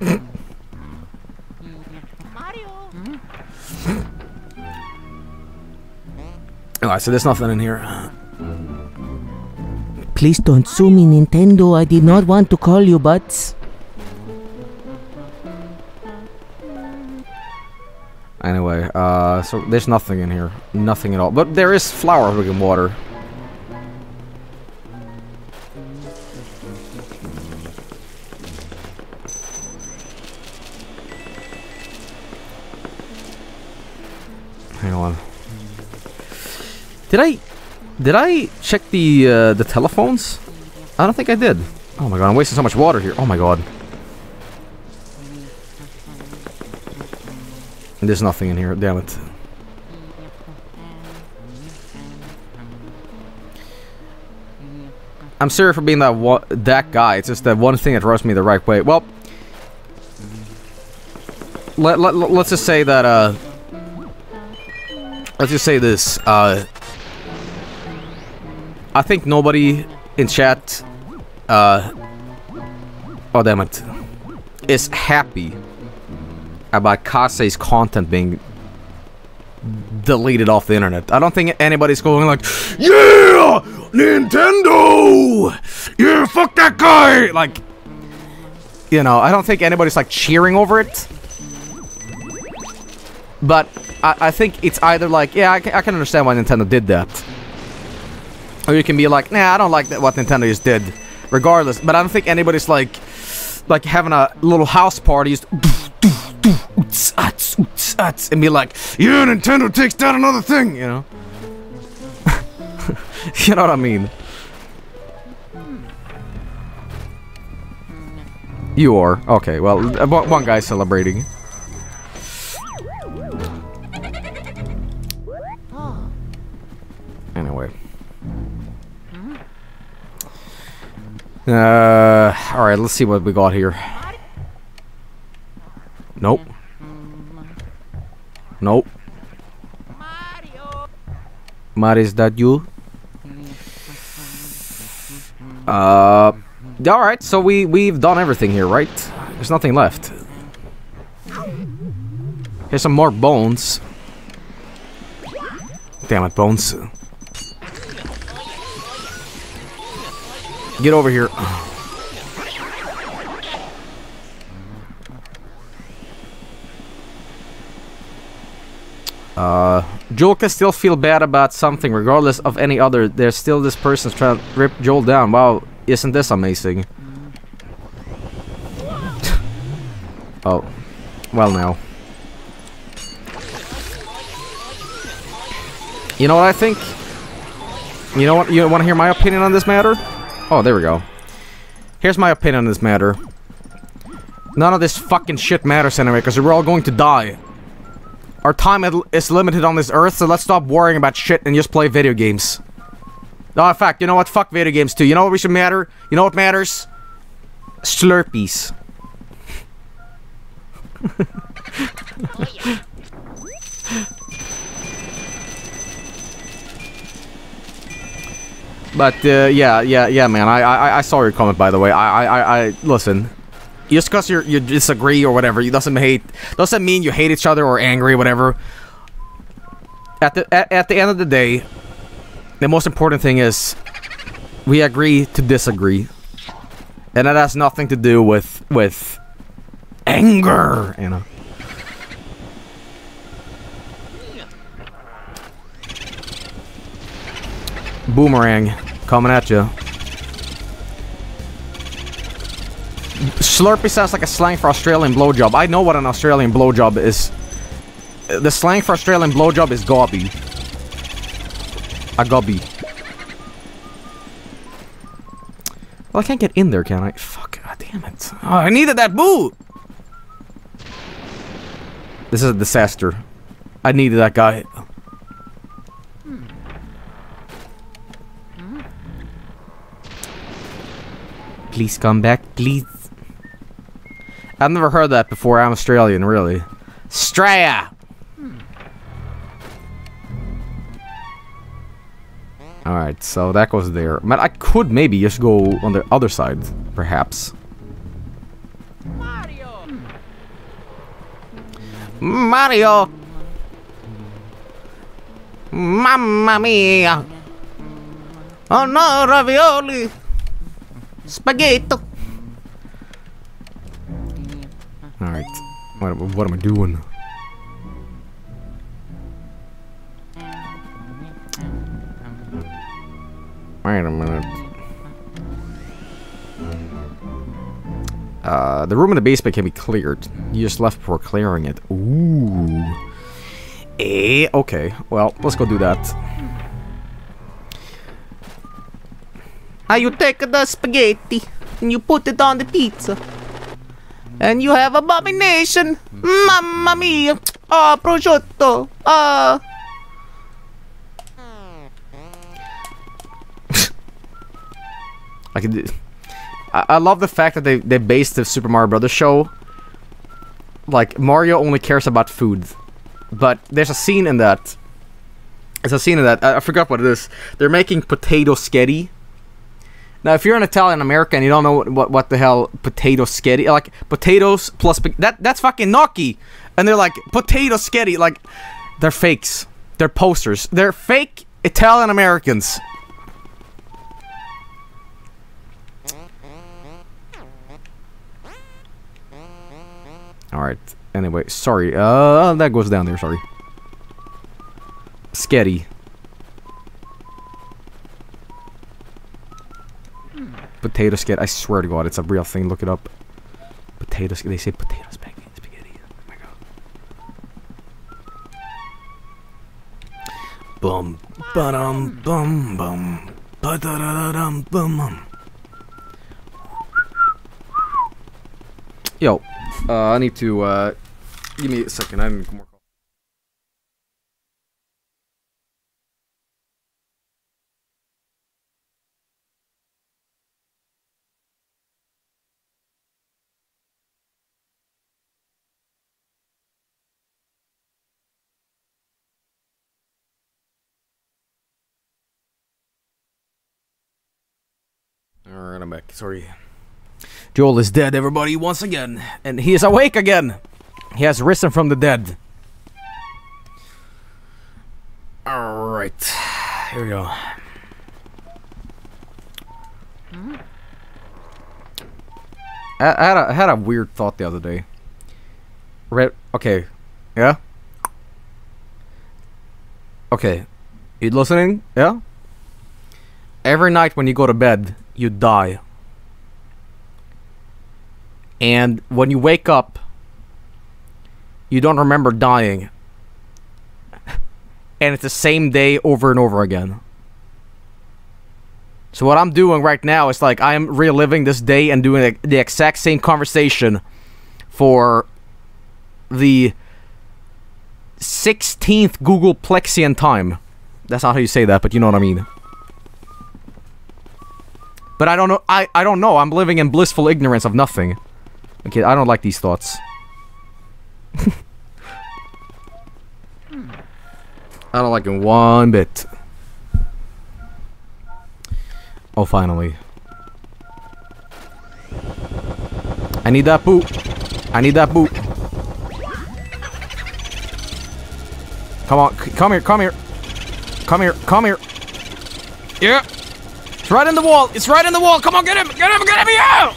Alright, so there's nothing in here. Please don't sue me, Nintendo. I did not want to call you but... Anyway, uh, so there's nothing in here. Nothing at all. But there is flour drinking water. Hang on. Did I... Did I check the, uh, the telephones? I don't think I did. Oh my god, I'm wasting so much water here. Oh my god. There's nothing in here, damn it. I'm sorry for being that that guy. It's just that one thing that rubs me the right way. Well, let, let, let's just say that, uh... Let's just say this, uh... I think nobody in chat, uh... Oh, damn it. Is happy about Kaze's content being deleted off the internet. I don't think anybody's going like, Yeah! Nintendo! Yeah, fuck that guy! like, you know, I don't think anybody's like cheering over it. But I, I think it's either like, yeah, I I can understand why Nintendo did that. Or you can be like, nah, I don't like that. what Nintendo just did. Regardless, but I don't think anybody's like, like having a little house party just and be like, yeah, Nintendo takes down another thing, you know? you know what I mean? You are. Okay, well, uh, one guy celebrating. Anyway. Uh, alright, let's see what we got here. Nope. Nope. Mario, is that you? Uh, alright, so we, we've done everything here, right? There's nothing left. Here's some more bones. Damn it, bones. Get over here. Uh, Joel can still feel bad about something regardless of any other. There's still this person's trying to rip Joel down. Wow, isn't this amazing? oh, well now. You know what I think? You know what? You want to hear my opinion on this matter? Oh, there we go. Here's my opinion on this matter. None of this fucking shit matters anyway, because we're all going to die. Our time is limited on this earth, so let's stop worrying about shit and just play video games. No, in fact, you know what? Fuck video games too. You know what we should matter? You know what matters? Slurpees. but uh, yeah, yeah, yeah, man. I, I, I saw your comment by the way. I, I, I, listen just because you you disagree or whatever, it doesn't hate doesn't mean you hate each other or angry or whatever. At the at, at the end of the day, the most important thing is we agree to disagree, and that has nothing to do with with anger, you know. Boomerang coming at you. Slurpee sounds like a slang for Australian blowjob. I know what an Australian blowjob is. The slang for Australian blowjob is gobby. A gobby. Well, I can't get in there, can I? Fuck, god damn it. Oh, I needed that boot! This is a disaster. I needed that guy. Please come back, please. I've never heard that before. I'm Australian, really. Straya! Hmm. Alright, so that goes there. But I could maybe just go on the other side, perhaps. Mario! Mario! Mamma mia! Oh no, ravioli! Spaghetti! Alright. What, what am I doing? Wait a minute. Uh, the room in the basement can be cleared. You just left before clearing it. Ooh. Eh, okay. Well, let's go do that. Now you take the spaghetti and you put it on the pizza. And you have abomination! Mamma mia! Oh, prosciutto! Ah! I can. I, I love the fact that they they based the Super Mario Brothers show. Like Mario only cares about food, but there's a scene in that. There's a scene in that. I, I forgot what it is. They're making potato sketty now, if you're an Italian American, you don't know what, what, what the hell potato sketty like potatoes plus that that's fucking gnocchi, and they're like potato sketty like they're fakes, they're posters, they're fake Italian Americans. All right. Anyway, sorry. Uh, that goes down there. Sorry. Sketty. Potato skit. I swear to God, it's a real thing. Look it up. Potato They say potato spaghetti. spaghetti. Oh my God. Bum. Ba-dum. Bum. Bum. Ba-da-da-da-dum. Bum. Yo. Uh, I need to, uh... Give me a second. I need more... I'm back. Sorry. Joel is dead, everybody, once again. And he is awake again. He has risen from the dead. Alright. Here we go. I, I had a, I had a weird thought the other day. Red. Okay. Yeah? Okay. You listening? Yeah? Every night when you go to bed, you die. And when you wake up, you don't remember dying. and it's the same day over and over again. So what I'm doing right now is like I am reliving this day and doing the, the exact same conversation for the 16th Google Plexian time. That's not how you say that, but you know what I mean. But I don't know. I, I don't know. I'm living in blissful ignorance of nothing. Okay, I don't like these thoughts. I don't like them one bit. Oh, finally. I need that boot. I need that boot. Come on, come here, come here. Come here, come here. Yeah. It's right in the wall. It's right in the wall. Come on, get him. Get him, get him, yeah!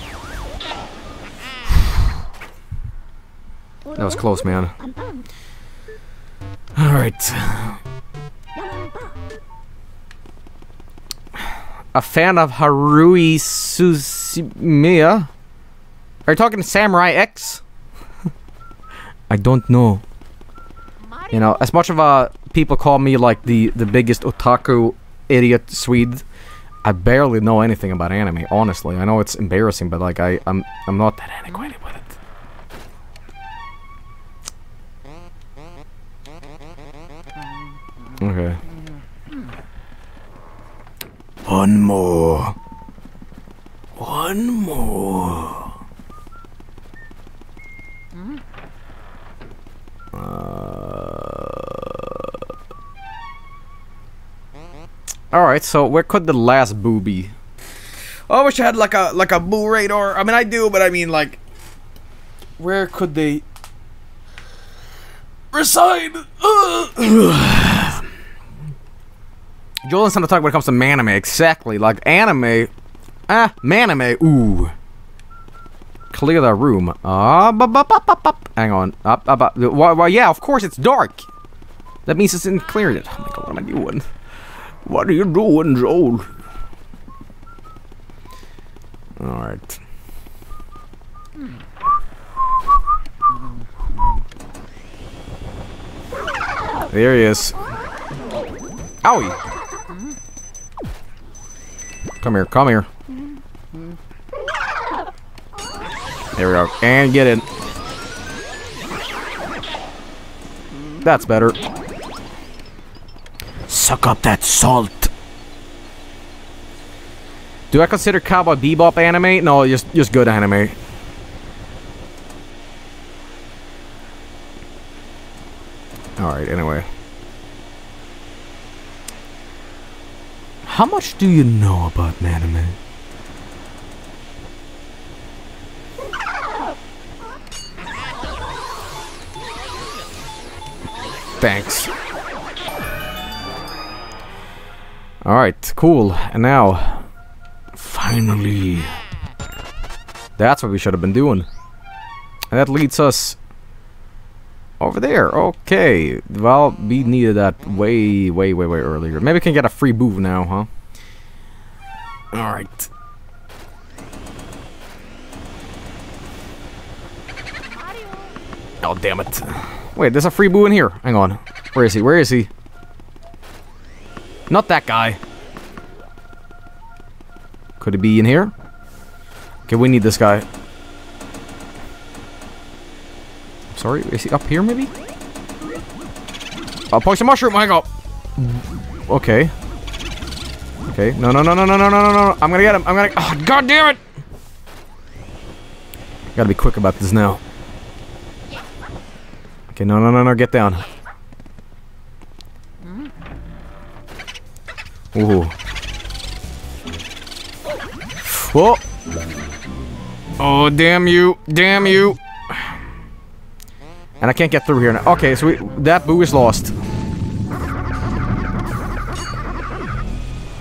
That was close, man. Alright. A fan of Haruhi Suzumiya? Are you talking Samurai X? I don't know. You know, as much of a people call me like the the biggest otaku idiot Swede, I barely know anything about anime. Honestly, I know it's embarrassing, but like I I'm I'm not that antiquated with it. Okay. One more. One more. All right, so where could the last boo be? Oh, I wish I had like a like a boo radar. I mean, I do, but I mean like, where could they reside? Joel and to talk when it comes to anime. Exactly, like anime. Ah, manime. Ooh. Clear the room. Ah, bu- bu- bu- bu- bu- hang on. Up, up, up. Why, why, yeah, of course it's dark. That means it's in cleared. It. Oh my god, what am I doing? What are you doing, Joel? Alright. There he is. Owie! Come here, come here. There we go. And get in. That's better. Suck up that salt. Do I consider Cowboy Bebop anime? No, just just good anime. Alright, anyway. How much do you know about anime? Thanks. Alright, cool. And now, finally. That's what we should have been doing. And that leads us over there. Okay. Well, we needed that way, way, way, way earlier. Maybe we can get a free move now, huh? Alright. Oh, damn it. Wait, there's a free boo in here. Hang on. Where is he? Where is he? Not that guy. Could it be in here? Okay, we need this guy. Sorry, is he up here maybe? Oh, poison mushroom, hang on. Okay. Okay, no, no, no, no, no, no, no, no, no. I'm gonna get him. I'm gonna. Oh, God damn it! Gotta be quick about this now. Okay, no, no, no, no, get down. Ooh. Whoa! Oh, damn you! Damn you! And I can't get through here now. Okay, so we, that boo is lost.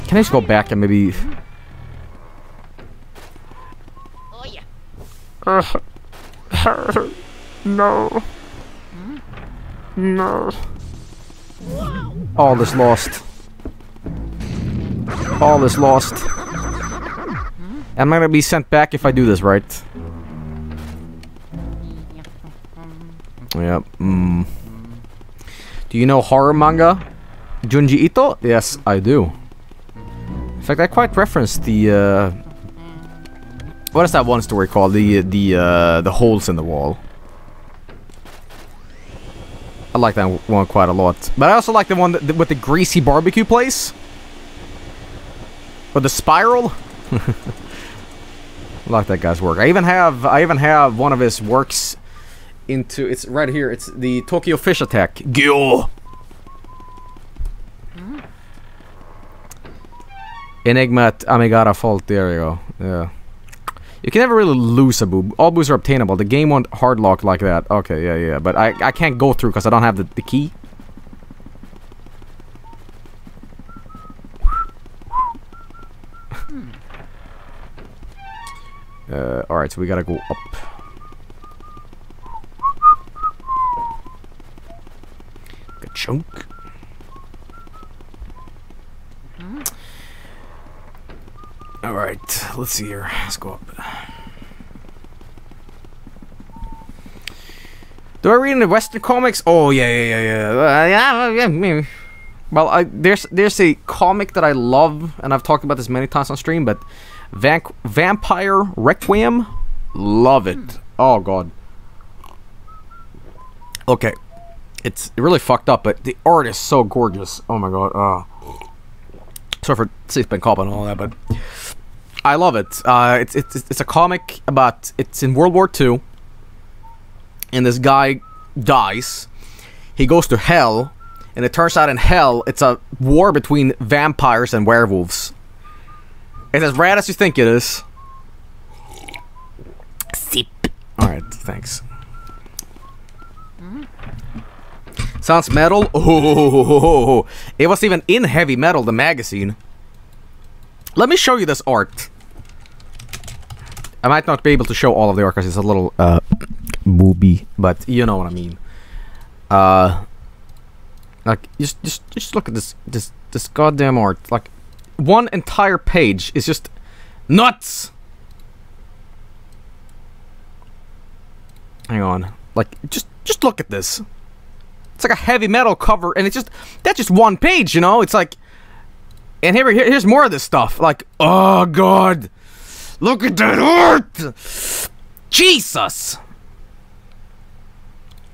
Can I just go back and maybe... Oh yeah. no. No. All is lost. All is lost. Am I gonna be sent back if I do this right? Yep. Mm. Do you know horror manga? Junji Ito? Yes, I do. In fact, I quite referenced the. Uh, what is that one story called? The the uh, the holes in the wall. I like that one quite a lot, but I also like the one that, with the greasy barbecue place. Or the spiral. Like that guy's work. I even have I even have one of his works into it's right here. It's the Tokyo Fish Attack. Gyo. Hmm. Enigma at Amigara Fault. There you go. Yeah. You can never really lose a boob. All boos are obtainable. The game won't hard lock like that. Okay, yeah, yeah. But I, I can't go through because I don't have the, the key. Uh, Alright, so we gotta go up. Good chunk. Alright, let's see here. Let's go up. Do I read in the Western comics? Oh yeah, yeah, yeah, yeah. Uh, yeah, yeah, maybe. Well, I, there's there's a comic that I love, and I've talked about this many times on stream, but Van Vampire Requiem, love it. Oh god. Okay, it's really fucked up, but the art is so gorgeous. Oh my god. Uh. Sorry for sleeping cop and all that, but I love it. Uh, it's it's it's a comic about it's in World War II, and this guy dies. He goes to hell, and it turns out in hell it's a war between vampires and werewolves. It's as rad as you think it is. Sip. All right, thanks. Sounds metal. Oh, it was even in heavy metal. The magazine. Let me show you this art. I might not be able to show all of the art because it's a little uh, booby, but you know what I mean. Uh, like just just just look at this this this goddamn art. Like one entire page is just nuts. Hang on. Like just just look at this. It's like a heavy metal cover, and it's just that's just one page, you know. It's like, and here, here here's more of this stuff. Like, oh god, look at that art, Jesus.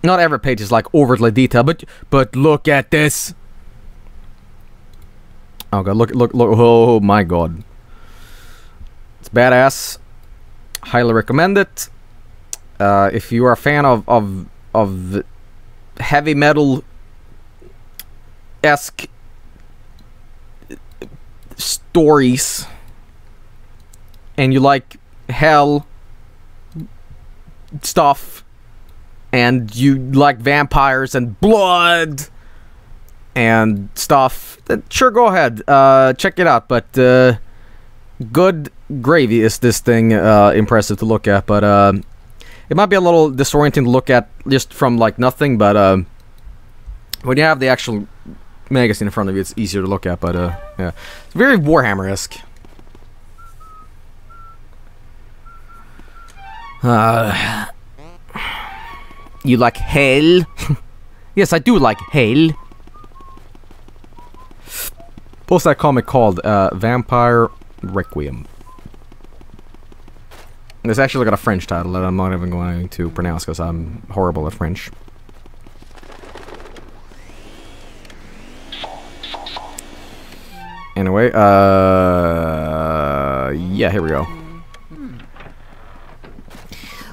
Not every page is like overtly detailed, but but look at this. Oh god, look look look! Oh my god, it's badass. Highly recommend it. Uh, if you are a fan of of of heavy metal esque stories and you like hell stuff and you like vampires and blood and stuff sure go ahead uh check it out but uh good gravy is this thing uh impressive to look at but uh it might be a little disorienting to look at just from like nothing, but um, when you have the actual magazine in front of you, it's easier to look at. But uh, yeah, it's very Warhammer-esque. Uh, you like hell? yes, I do like hell. What's that comic called? Uh, Vampire Requiem. It's actually got a French title that I'm not even going to pronounce because I'm horrible at French. Anyway, uh, yeah, here we go.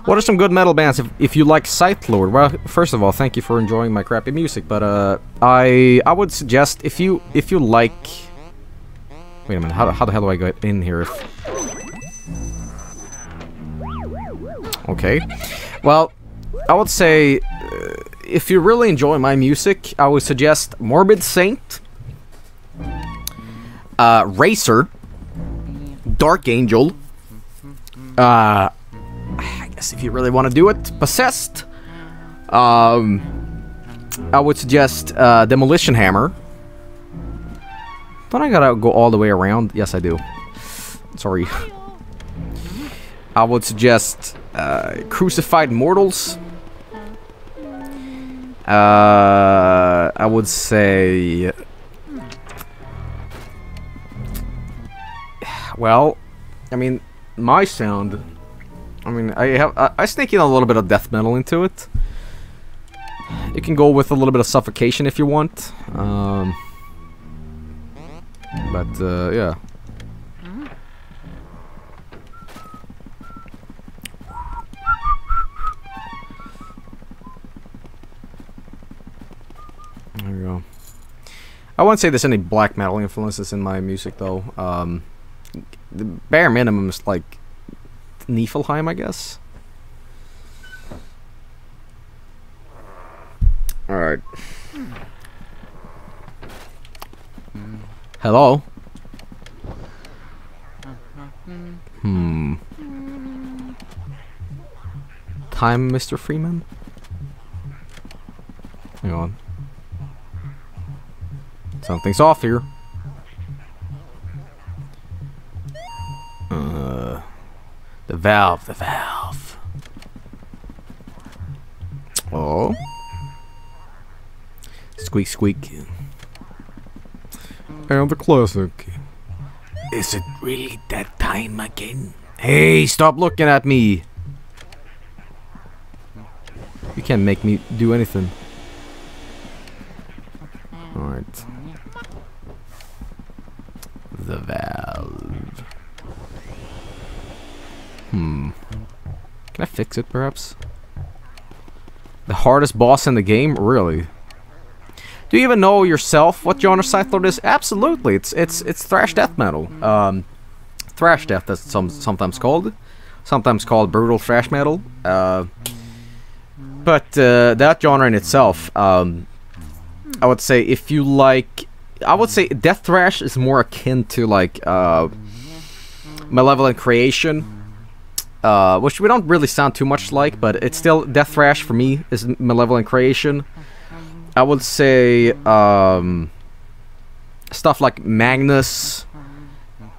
What are some good metal bands if, if you like Scythelord? Well, first of all, thank you for enjoying my crappy music, but uh, I I would suggest if you if you like. Wait a minute, how how the hell do I get in here? If Okay. Well, I would say uh, if you really enjoy my music, I would suggest Morbid Saint, uh, Razor, Dark Angel. Uh, I guess if you really want to do it, Possessed. Um, I would suggest uh, Demolition Hammer. Don't I gotta go all the way around? Yes, I do. Sorry. I would suggest uh, Crucified Mortals. Uh, I would say. Well, I mean, my sound. I mean, I have I, I sneak in a little bit of death metal into it. You can go with a little bit of suffocation if you want. Um, but uh, yeah. There you go. I won't say there's any black metal influences in my music though. Um, the bare minimum is like Niflheim, I guess. All right. Hello. Hmm. Time, Mr. Freeman. Hang on. Something's off here. Uh, the valve, the valve. Oh. Squeak, squeak. And the classic. Is it really that time again? Hey, stop looking at me. You can't make me do anything. Alright. The valve. Hmm. Can I fix it, perhaps? The hardest boss in the game? Really? Do you even know yourself what genre Scythelord is? Absolutely. It's it's it's thrash death metal. Um, thrash death, that's some sometimes called. Sometimes called brutal thrash metal. Uh, but uh, that genre in itself, um, I would say if you like, I would say death thrash is more akin to like uh, malevolent creation. Uh, which we don't really sound too much like, but it's still death thrash for me is malevolent creation. I would say um, stuff like Magnus.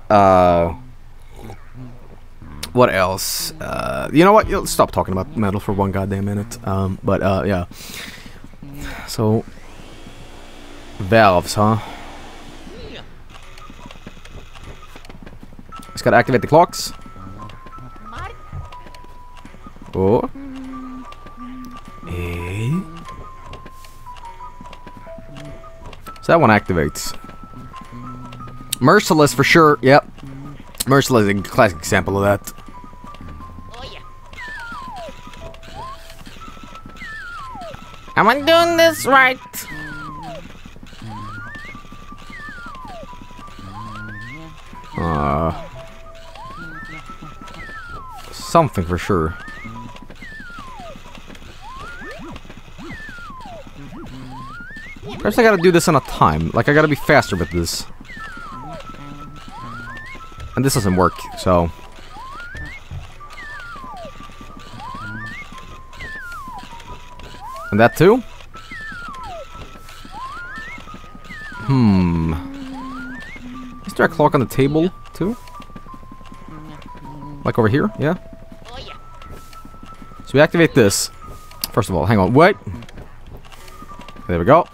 Uh, what else? Uh, you know what? You'll stop talking about metal for one goddamn minute. Um, but uh, yeah. So valves, huh? Just gotta activate the clocks. Oh. Eh. So that one activates. Merciless for sure. Yep. Merciless is a classic example of that. Am I doing this right? Uh, something for sure. Perhaps I gotta do this on a time. Like, I gotta be faster with this. And this doesn't work, so... And that too? Hmm. Is there a clock on the table, too? Like over here? Yeah? So we activate this. First of all, hang on. Wait! There we go.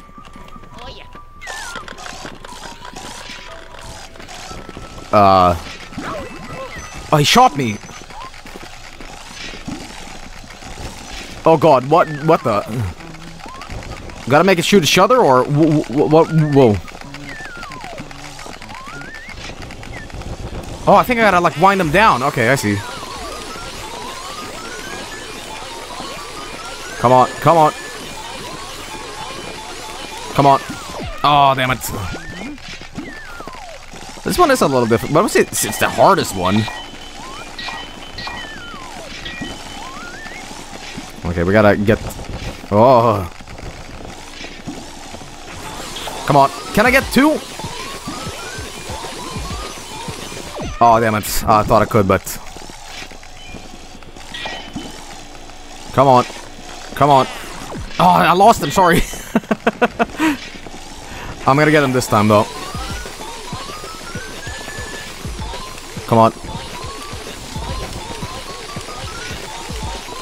Uh. Oh, he shot me. Oh god, what? What the? Gotta make it shoot each other, or what? Whoa. Oh, I think I gotta like wind them down. Okay, I see. Come on, come on. Come on. Oh, damn it. This one is a little different, but I would say it's, it's the hardest one. Okay, we gotta get... Oh. Come on. Can I get two? Oh, damn it. I thought I could, but... Come on. Come on. Oh, I lost him, sorry. I'm gonna get him this time, though. Come on.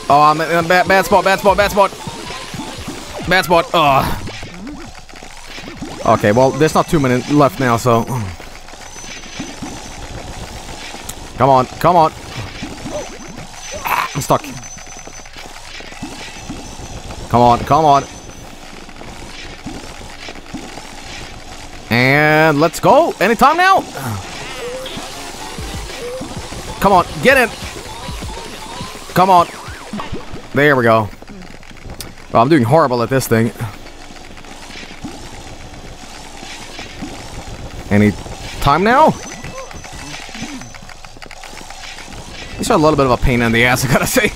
Oh, I'm in a bad, bad spot, bad spot, bad spot. Bad spot. Ugh. Okay, well, there's not too many left now, so... Come on, come on. I'm stuck. Come on, come on. And let's go. Anytime now. Come on, get in. Come on. There we go. Well, I'm doing horrible at this thing. Any time now? These are a little bit of a pain in the ass, I gotta say.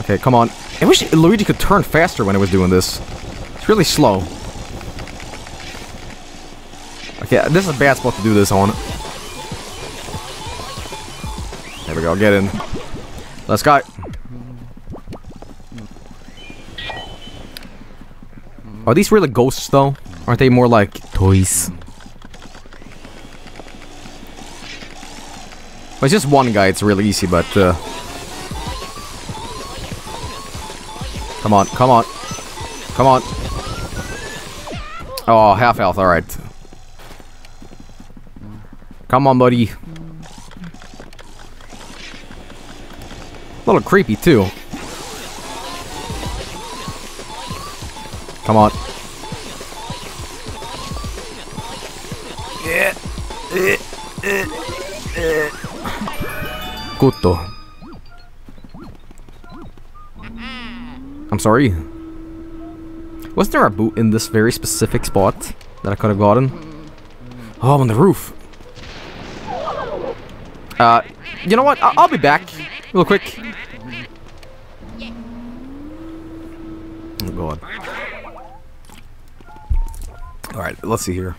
Okay, come on. I wish Luigi could turn faster when he was doing this. It's really slow. Okay, this is a bad spot to do this on. There we go, get in. Let's go. Are these really ghosts, though? Aren't they more like toys? Well, it's just one guy, it's really easy, but... Uh... Come on, come on. Come on. Oh, half health, alright. Come on, buddy. A little creepy, too. Come on. Good I'm sorry. Wasn't there a boot in this very specific spot that I could have gotten? Oh, on the roof. Uh, you know what? I I'll be back real quick. Oh god. Alright, let's see here.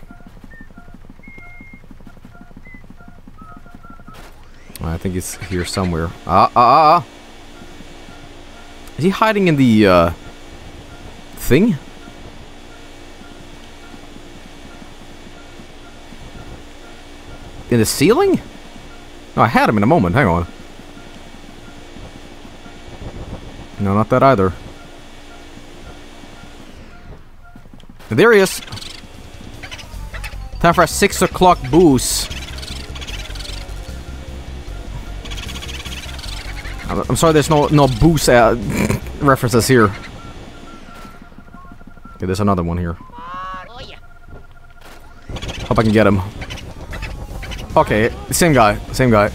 I think it's here somewhere. Ah, ah, ah! ah. Is he hiding in the, uh... Thing? In the ceiling? Oh, I had him in a moment. Hang on. No, not that either. There he is. Time for a 6 o'clock boost. I'm sorry there's no no boost uh, references here. Okay, there's another one here. Hope I can get him. Okay, same guy, same guy.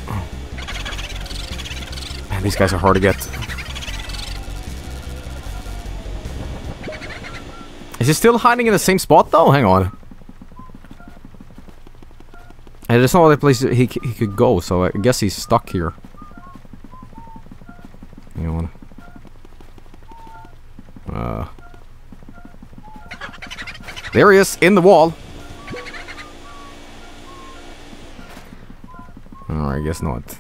Man, these guys are hard to get. Is he still hiding in the same spot though? Hang on. And there's no other place he, he could go, so I guess he's stuck here. Hang on. Uh. There he is, in the wall. Guess not.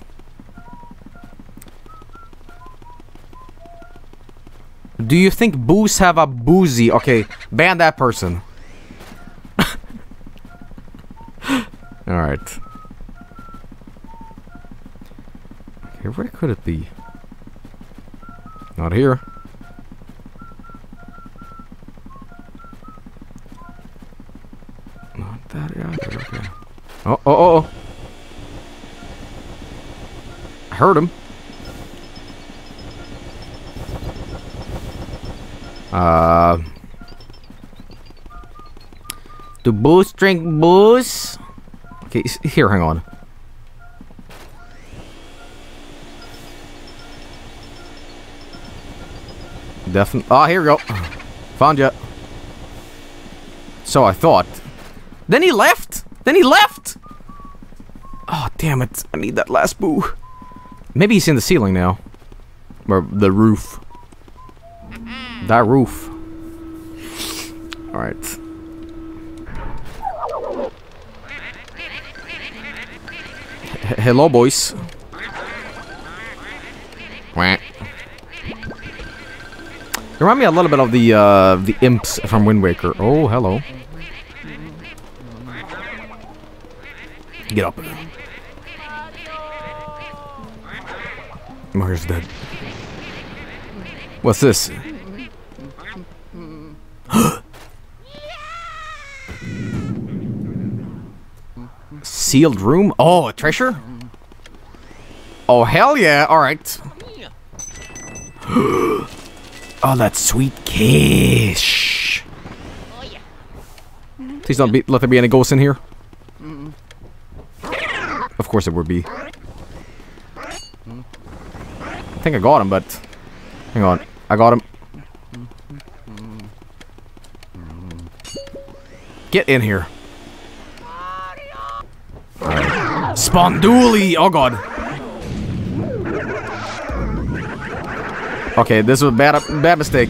Do you think booze have a boozy? Okay, ban that person. Alright. Okay, where could it be? Not here. Not that either, okay. Oh, oh, oh, oh. Heard him. Uh... Do booze drink booze? Okay, here, hang on. Definitely. Ah, oh, here we go. Found you. So I thought. Then he left. Then he left. Oh, damn it. I need that last boo. Maybe he's in the ceiling now. Or the roof. That roof. Alright. Hello, boys. You remind me a little bit of the uh, the imps from Wind Waker. Oh, hello. Get up. Mario's dead. What's this? Sealed room? Oh, a treasure? Oh, hell yeah. All right. oh, that sweet kish. Please don't be, let there be any ghosts in here. Of course it would be. I think I got him, but... Hang on. I got him. Get in here. Sponduli! Oh god. Okay, this was a bad, bad mistake.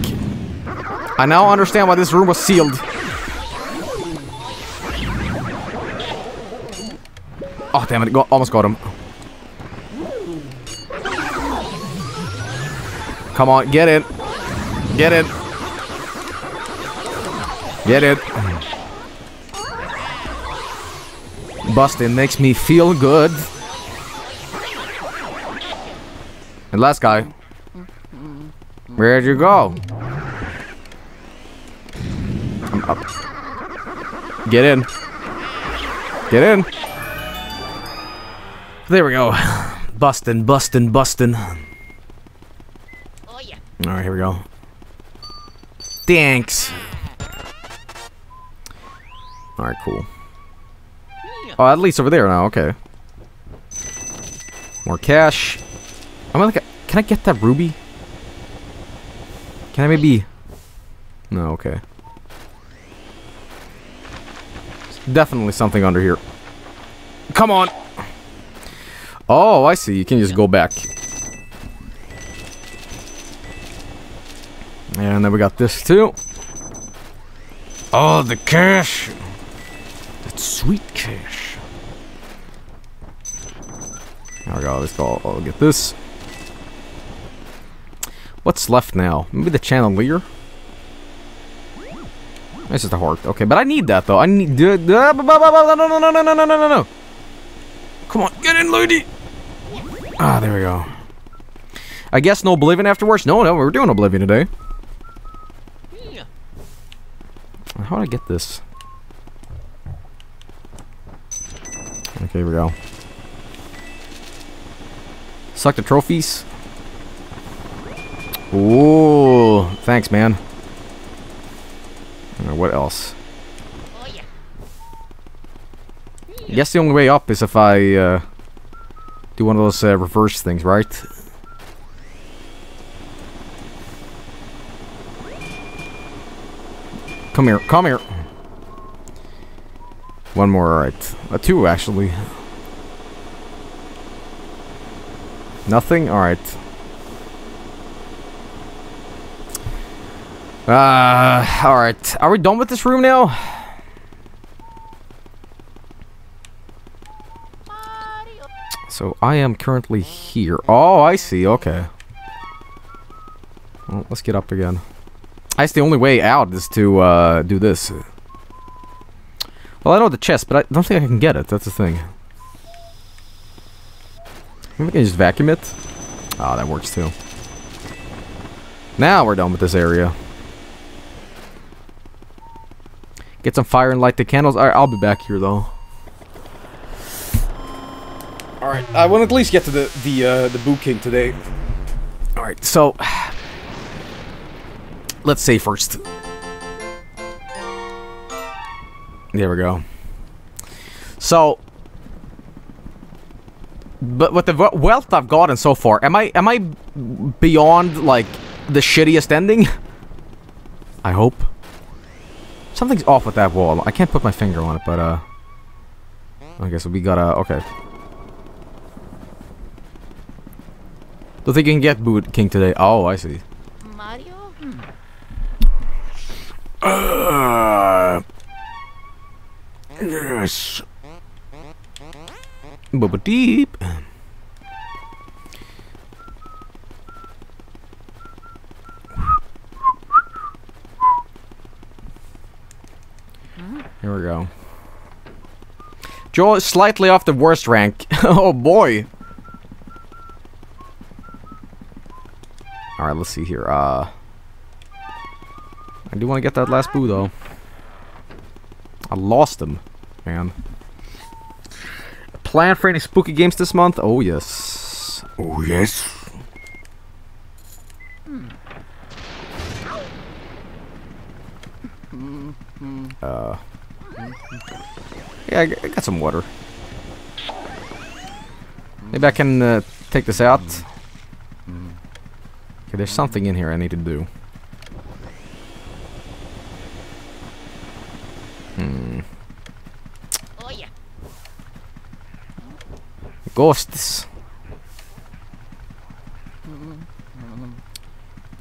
I now understand why this room was sealed. Oh, damn it. Go almost got him. Come on, get it. Get it. Get it. Busting makes me feel good. And last guy. Where'd you go? I'm up. Get in. Get in. There we go. Bustin', bustin', bustin'. Here we go. Thanks. Alright, cool. Oh, at least over there now, okay. More cash. I'm gonna, can I get that ruby? Can I maybe... No, okay. Definitely something under here. Come on! Oh, I see. You can just go back. And then we got this too. Oh, the cash! That sweet cash. There we go. Let's go. I'll get this. What's left now? Maybe the chandelier? This is the heart. Okay, but I need that though. I need. No, no, no, no, no, no, no, no, no, no. Come on, get in, lady. Ah, there we go. I guess no Oblivion afterwards? No, no, we're doing Oblivion today. How do I get this? Okay, here we go. Suck the trophies. Ooh, thanks, man. What else? I guess the only way up is if I uh, do one of those uh, reverse things, right? Come here, come here. One more, alright. Uh, two, actually. Nothing? Alright. Uh, alright. Are we done with this room now? So I am currently here. Oh, I see. Okay. Well, let's get up again. I guess the only way out is to uh, do this. Well, I know the chest, but I don't think I can get it. That's the thing. Maybe I can just vacuum it. Oh, that works too. Now we're done with this area. Get some fire and light the candles. Alright, I'll be back here though. Alright, I want to at least get to the the uh, the Boo King today. Alright, so let's say first. There we go. So, but with the wealth I've gotten so far, am I am I beyond like the shittiest ending? I hope. Something's off with that wall. I can't put my finger on it, but uh, I guess we gotta okay. Don't think you can get Boot King today. Oh, I see. Mario? Uh, yes. Bubba deep. Here we go. Joel is slightly off the worst rank. oh boy. Alright, let's see here. Uh I do want to get that last boo though. I lost him, man. Plan for any spooky games this month? Oh yes. Oh, yes. Uh. Yeah, I got some water. Maybe I can uh, take this out. Okay, there's something in here I need to do. Hmm. Oh yeah. Ghosts.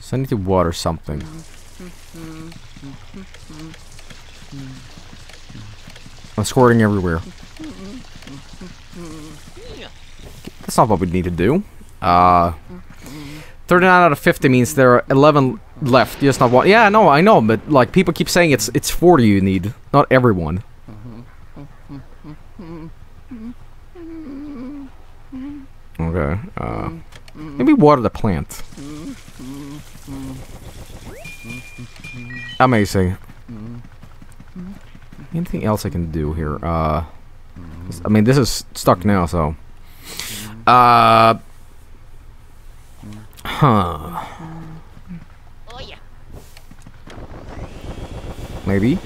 So I need to water something. I'm squirting everywhere. That's not what we need to do. Uh, 39 out of 50 means there are 11 left. Just not one. Yeah, no, I know, but like people keep saying it's it's 40 you need, not everyone. Okay. Uh, maybe water the plant. Amazing. Anything else I can do here? Uh, I mean, this is stuck now, so. Uh. Huh. Oh yeah. Maybe.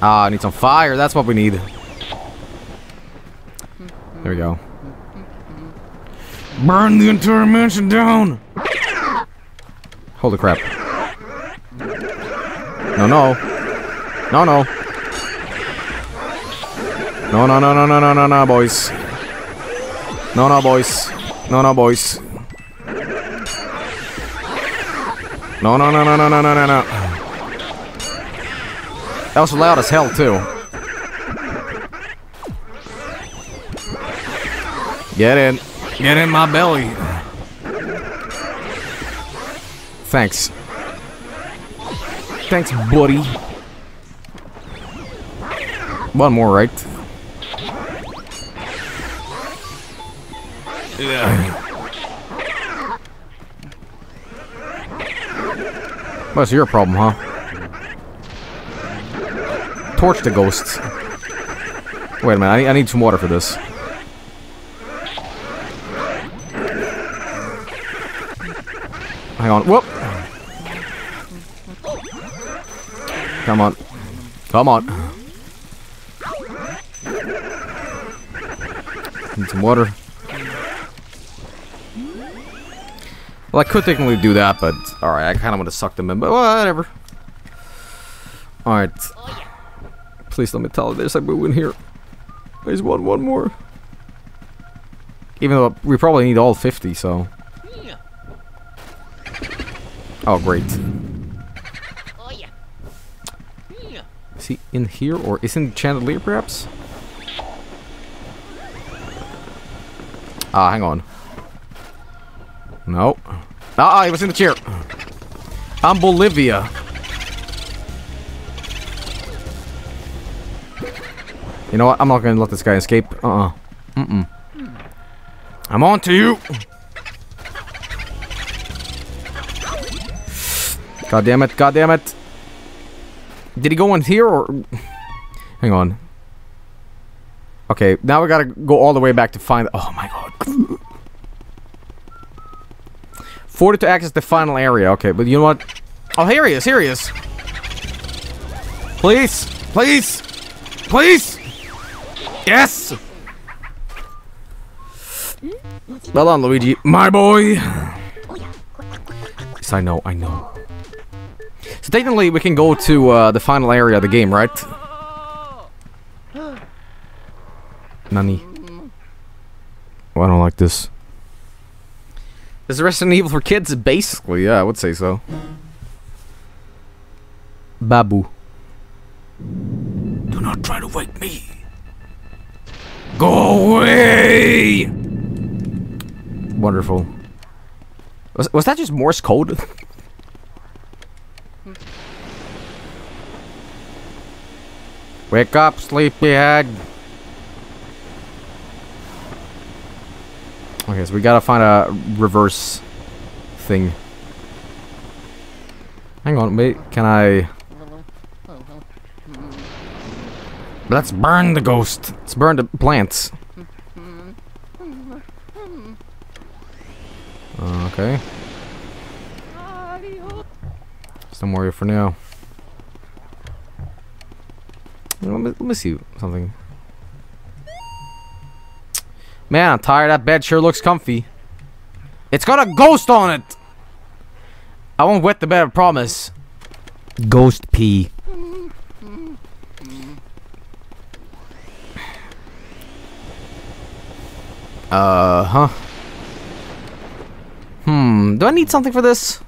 Ah, I need some fire. That's what we need. There we go. Burn the entire mansion down. Holy crap. No, no. No, no. No, no, no, no, no, no, no, no, boys. No, no, boys. No, no, boys. No, no, no, no, no, no, no, no, no. That was loud as hell, too. Get in. Get in my belly. Thanks. Thanks, buddy. One more, right? What's your problem, huh? Torch the ghosts. Wait a minute, I need, I need some water for this. Hang on, whoop! Come on. Come on. Need some water. Well, I could technically do that, but alright, I kind of want to suck them in, but whatever. Alright. Please let me tell there's a boo in here. There's one, one more. Even though we probably need all 50, so. Oh, great. Is he in here, or is in chandelier, perhaps? Ah, hang on. No. Ah, he was in the chair. I'm Bolivia. You know what? I'm not gonna let this guy escape. Uh-uh. Mm-mm. I'm on to you! God damn it, god damn it. Did he go in here or Hang on. Okay, now we gotta go all the way back to find Oh my god. 40 to access the final area. Okay, but you know what? Oh, here he is. Here he is. Please. Please. Please. Yes. Well done, Luigi. My boy. Yes, I know. I know. So technically, we can go to uh, the final area of the game, right? Nani. Oh, I don't like this. This is Resident Evil for kids, basically. Yeah, I would say so. Babu. Do not try to wake me. Go away! Wonderful. Was, was that just Morse code? Wake up, sleepyhead. Okay, so we gotta find a reverse thing. Hang on, wait, can I... Let's burn the ghost. Let's burn the plants. Okay. Some warrior for now. Let me, let me see something. Man, I'm tired. That bed sure looks comfy. It's got a ghost on it! I won't wet the bed, I promise. Ghost pee. Uh huh. Hmm. Do I need something for this?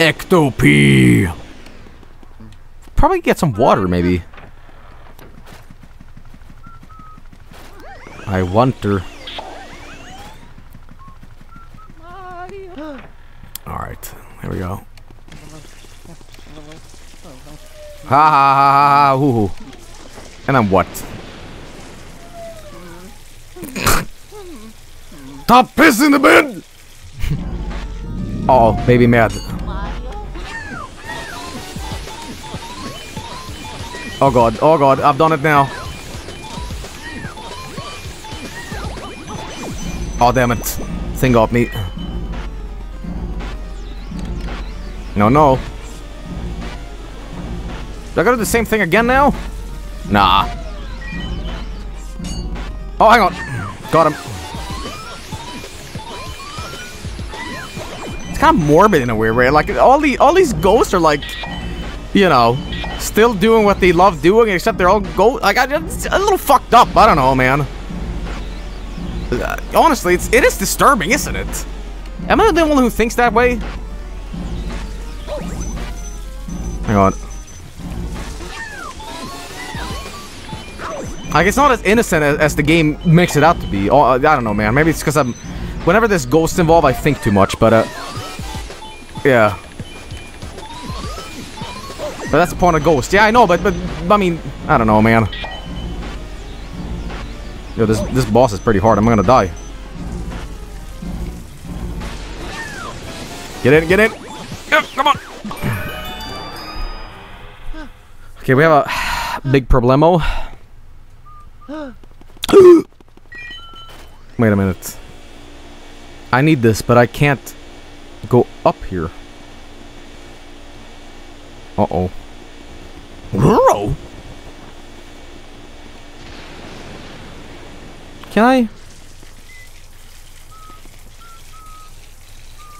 Ectopee. Probably get some water, maybe. I wonder. Alright, here we go. Ha ha ha ha ha hoo hoo. And then what? Stop pissing the bed! oh, baby mad. Oh god, oh god, I've done it now. Oh damn it. Thing got me. No, no. Do I gotta do the same thing again now? Nah. Oh, hang on. Got him. It's kind of morbid in a weird way. Like all the all these ghosts are like, you know, still doing what they love doing, except they're all go like I, it's a little fucked up. I don't know, man. Uh, honestly, it's it is disturbing, isn't it? Am I the only one who thinks that way? Hang on. Like, it's not as innocent as, as the game makes it out to be. Oh, I don't know, man. Maybe it's because I'm... Whenever there's ghosts involved, I think too much, but, uh... Yeah. But that's the point of ghost. Yeah, I know, but, but, I mean... I don't know, man. Yo, this, this boss is pretty hard. I'm gonna die. Get in, get in! Yeah, come on! Okay, we have a big problemo. Wait a minute. I need this, but I can't go up here. Uh-oh. Ruh-roh. Can I?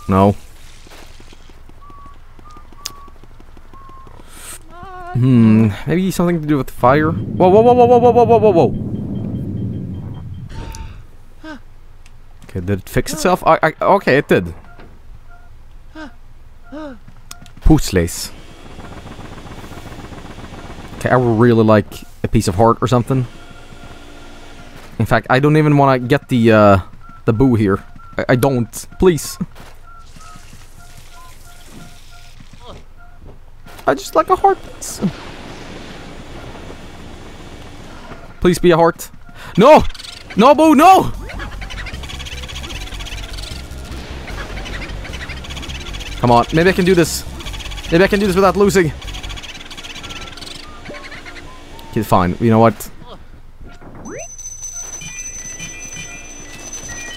No. Hmm, maybe something to do with fire? Whoa, whoa, whoa, whoa, whoa, whoa, whoa, whoa, whoa! Okay, did it fix itself? I, I, okay, it did. Puzzles. Okay, I would really like a piece of heart or something. In fact, I don't even want to get the, uh, the boo here. I, I don't. Please. I just like a heart. Please be a heart. No! No, Boo, no! Come on, maybe I can do this. Maybe I can do this without losing. Okay, fine. You know what?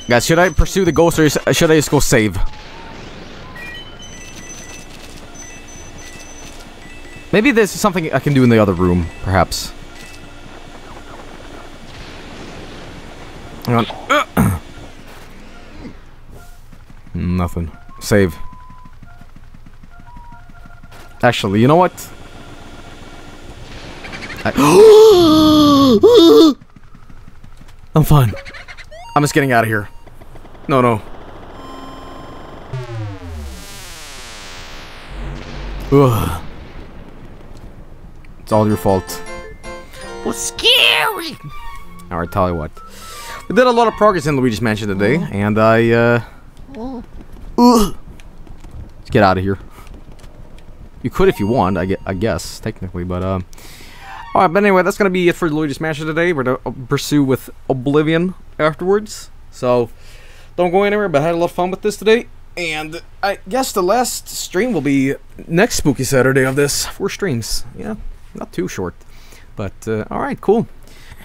Guys, should I pursue the ghost or should I just go save? Maybe there's something I can do in the other room, perhaps. Hang on. Nothing. Save. Actually, you know what? I'm fine. I'm just getting out of here. No, no. Ugh. It's all your fault. Was scary. Alright, tell you what. We did a lot of progress in Luigi's Mansion today, and I, uh... Ugh. Let's get out of here. You could if you want, I, gue- I guess, technically, but, um... Alright, but anyway, that's gonna be it for Luigi's Mansion today. We're gonna uh, pursue with Oblivion afterwards. So, don't go anywhere, but I had a lot of fun with this today. And I guess the last stream will be next Spooky Saturday of this. Four streams. Yeah, not too short. But, uh, alright, cool.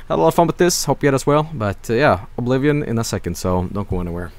Had a lot of fun with this. Hope you had as well. But, uh, yeah, Oblivion in a second, so don't go anywhere.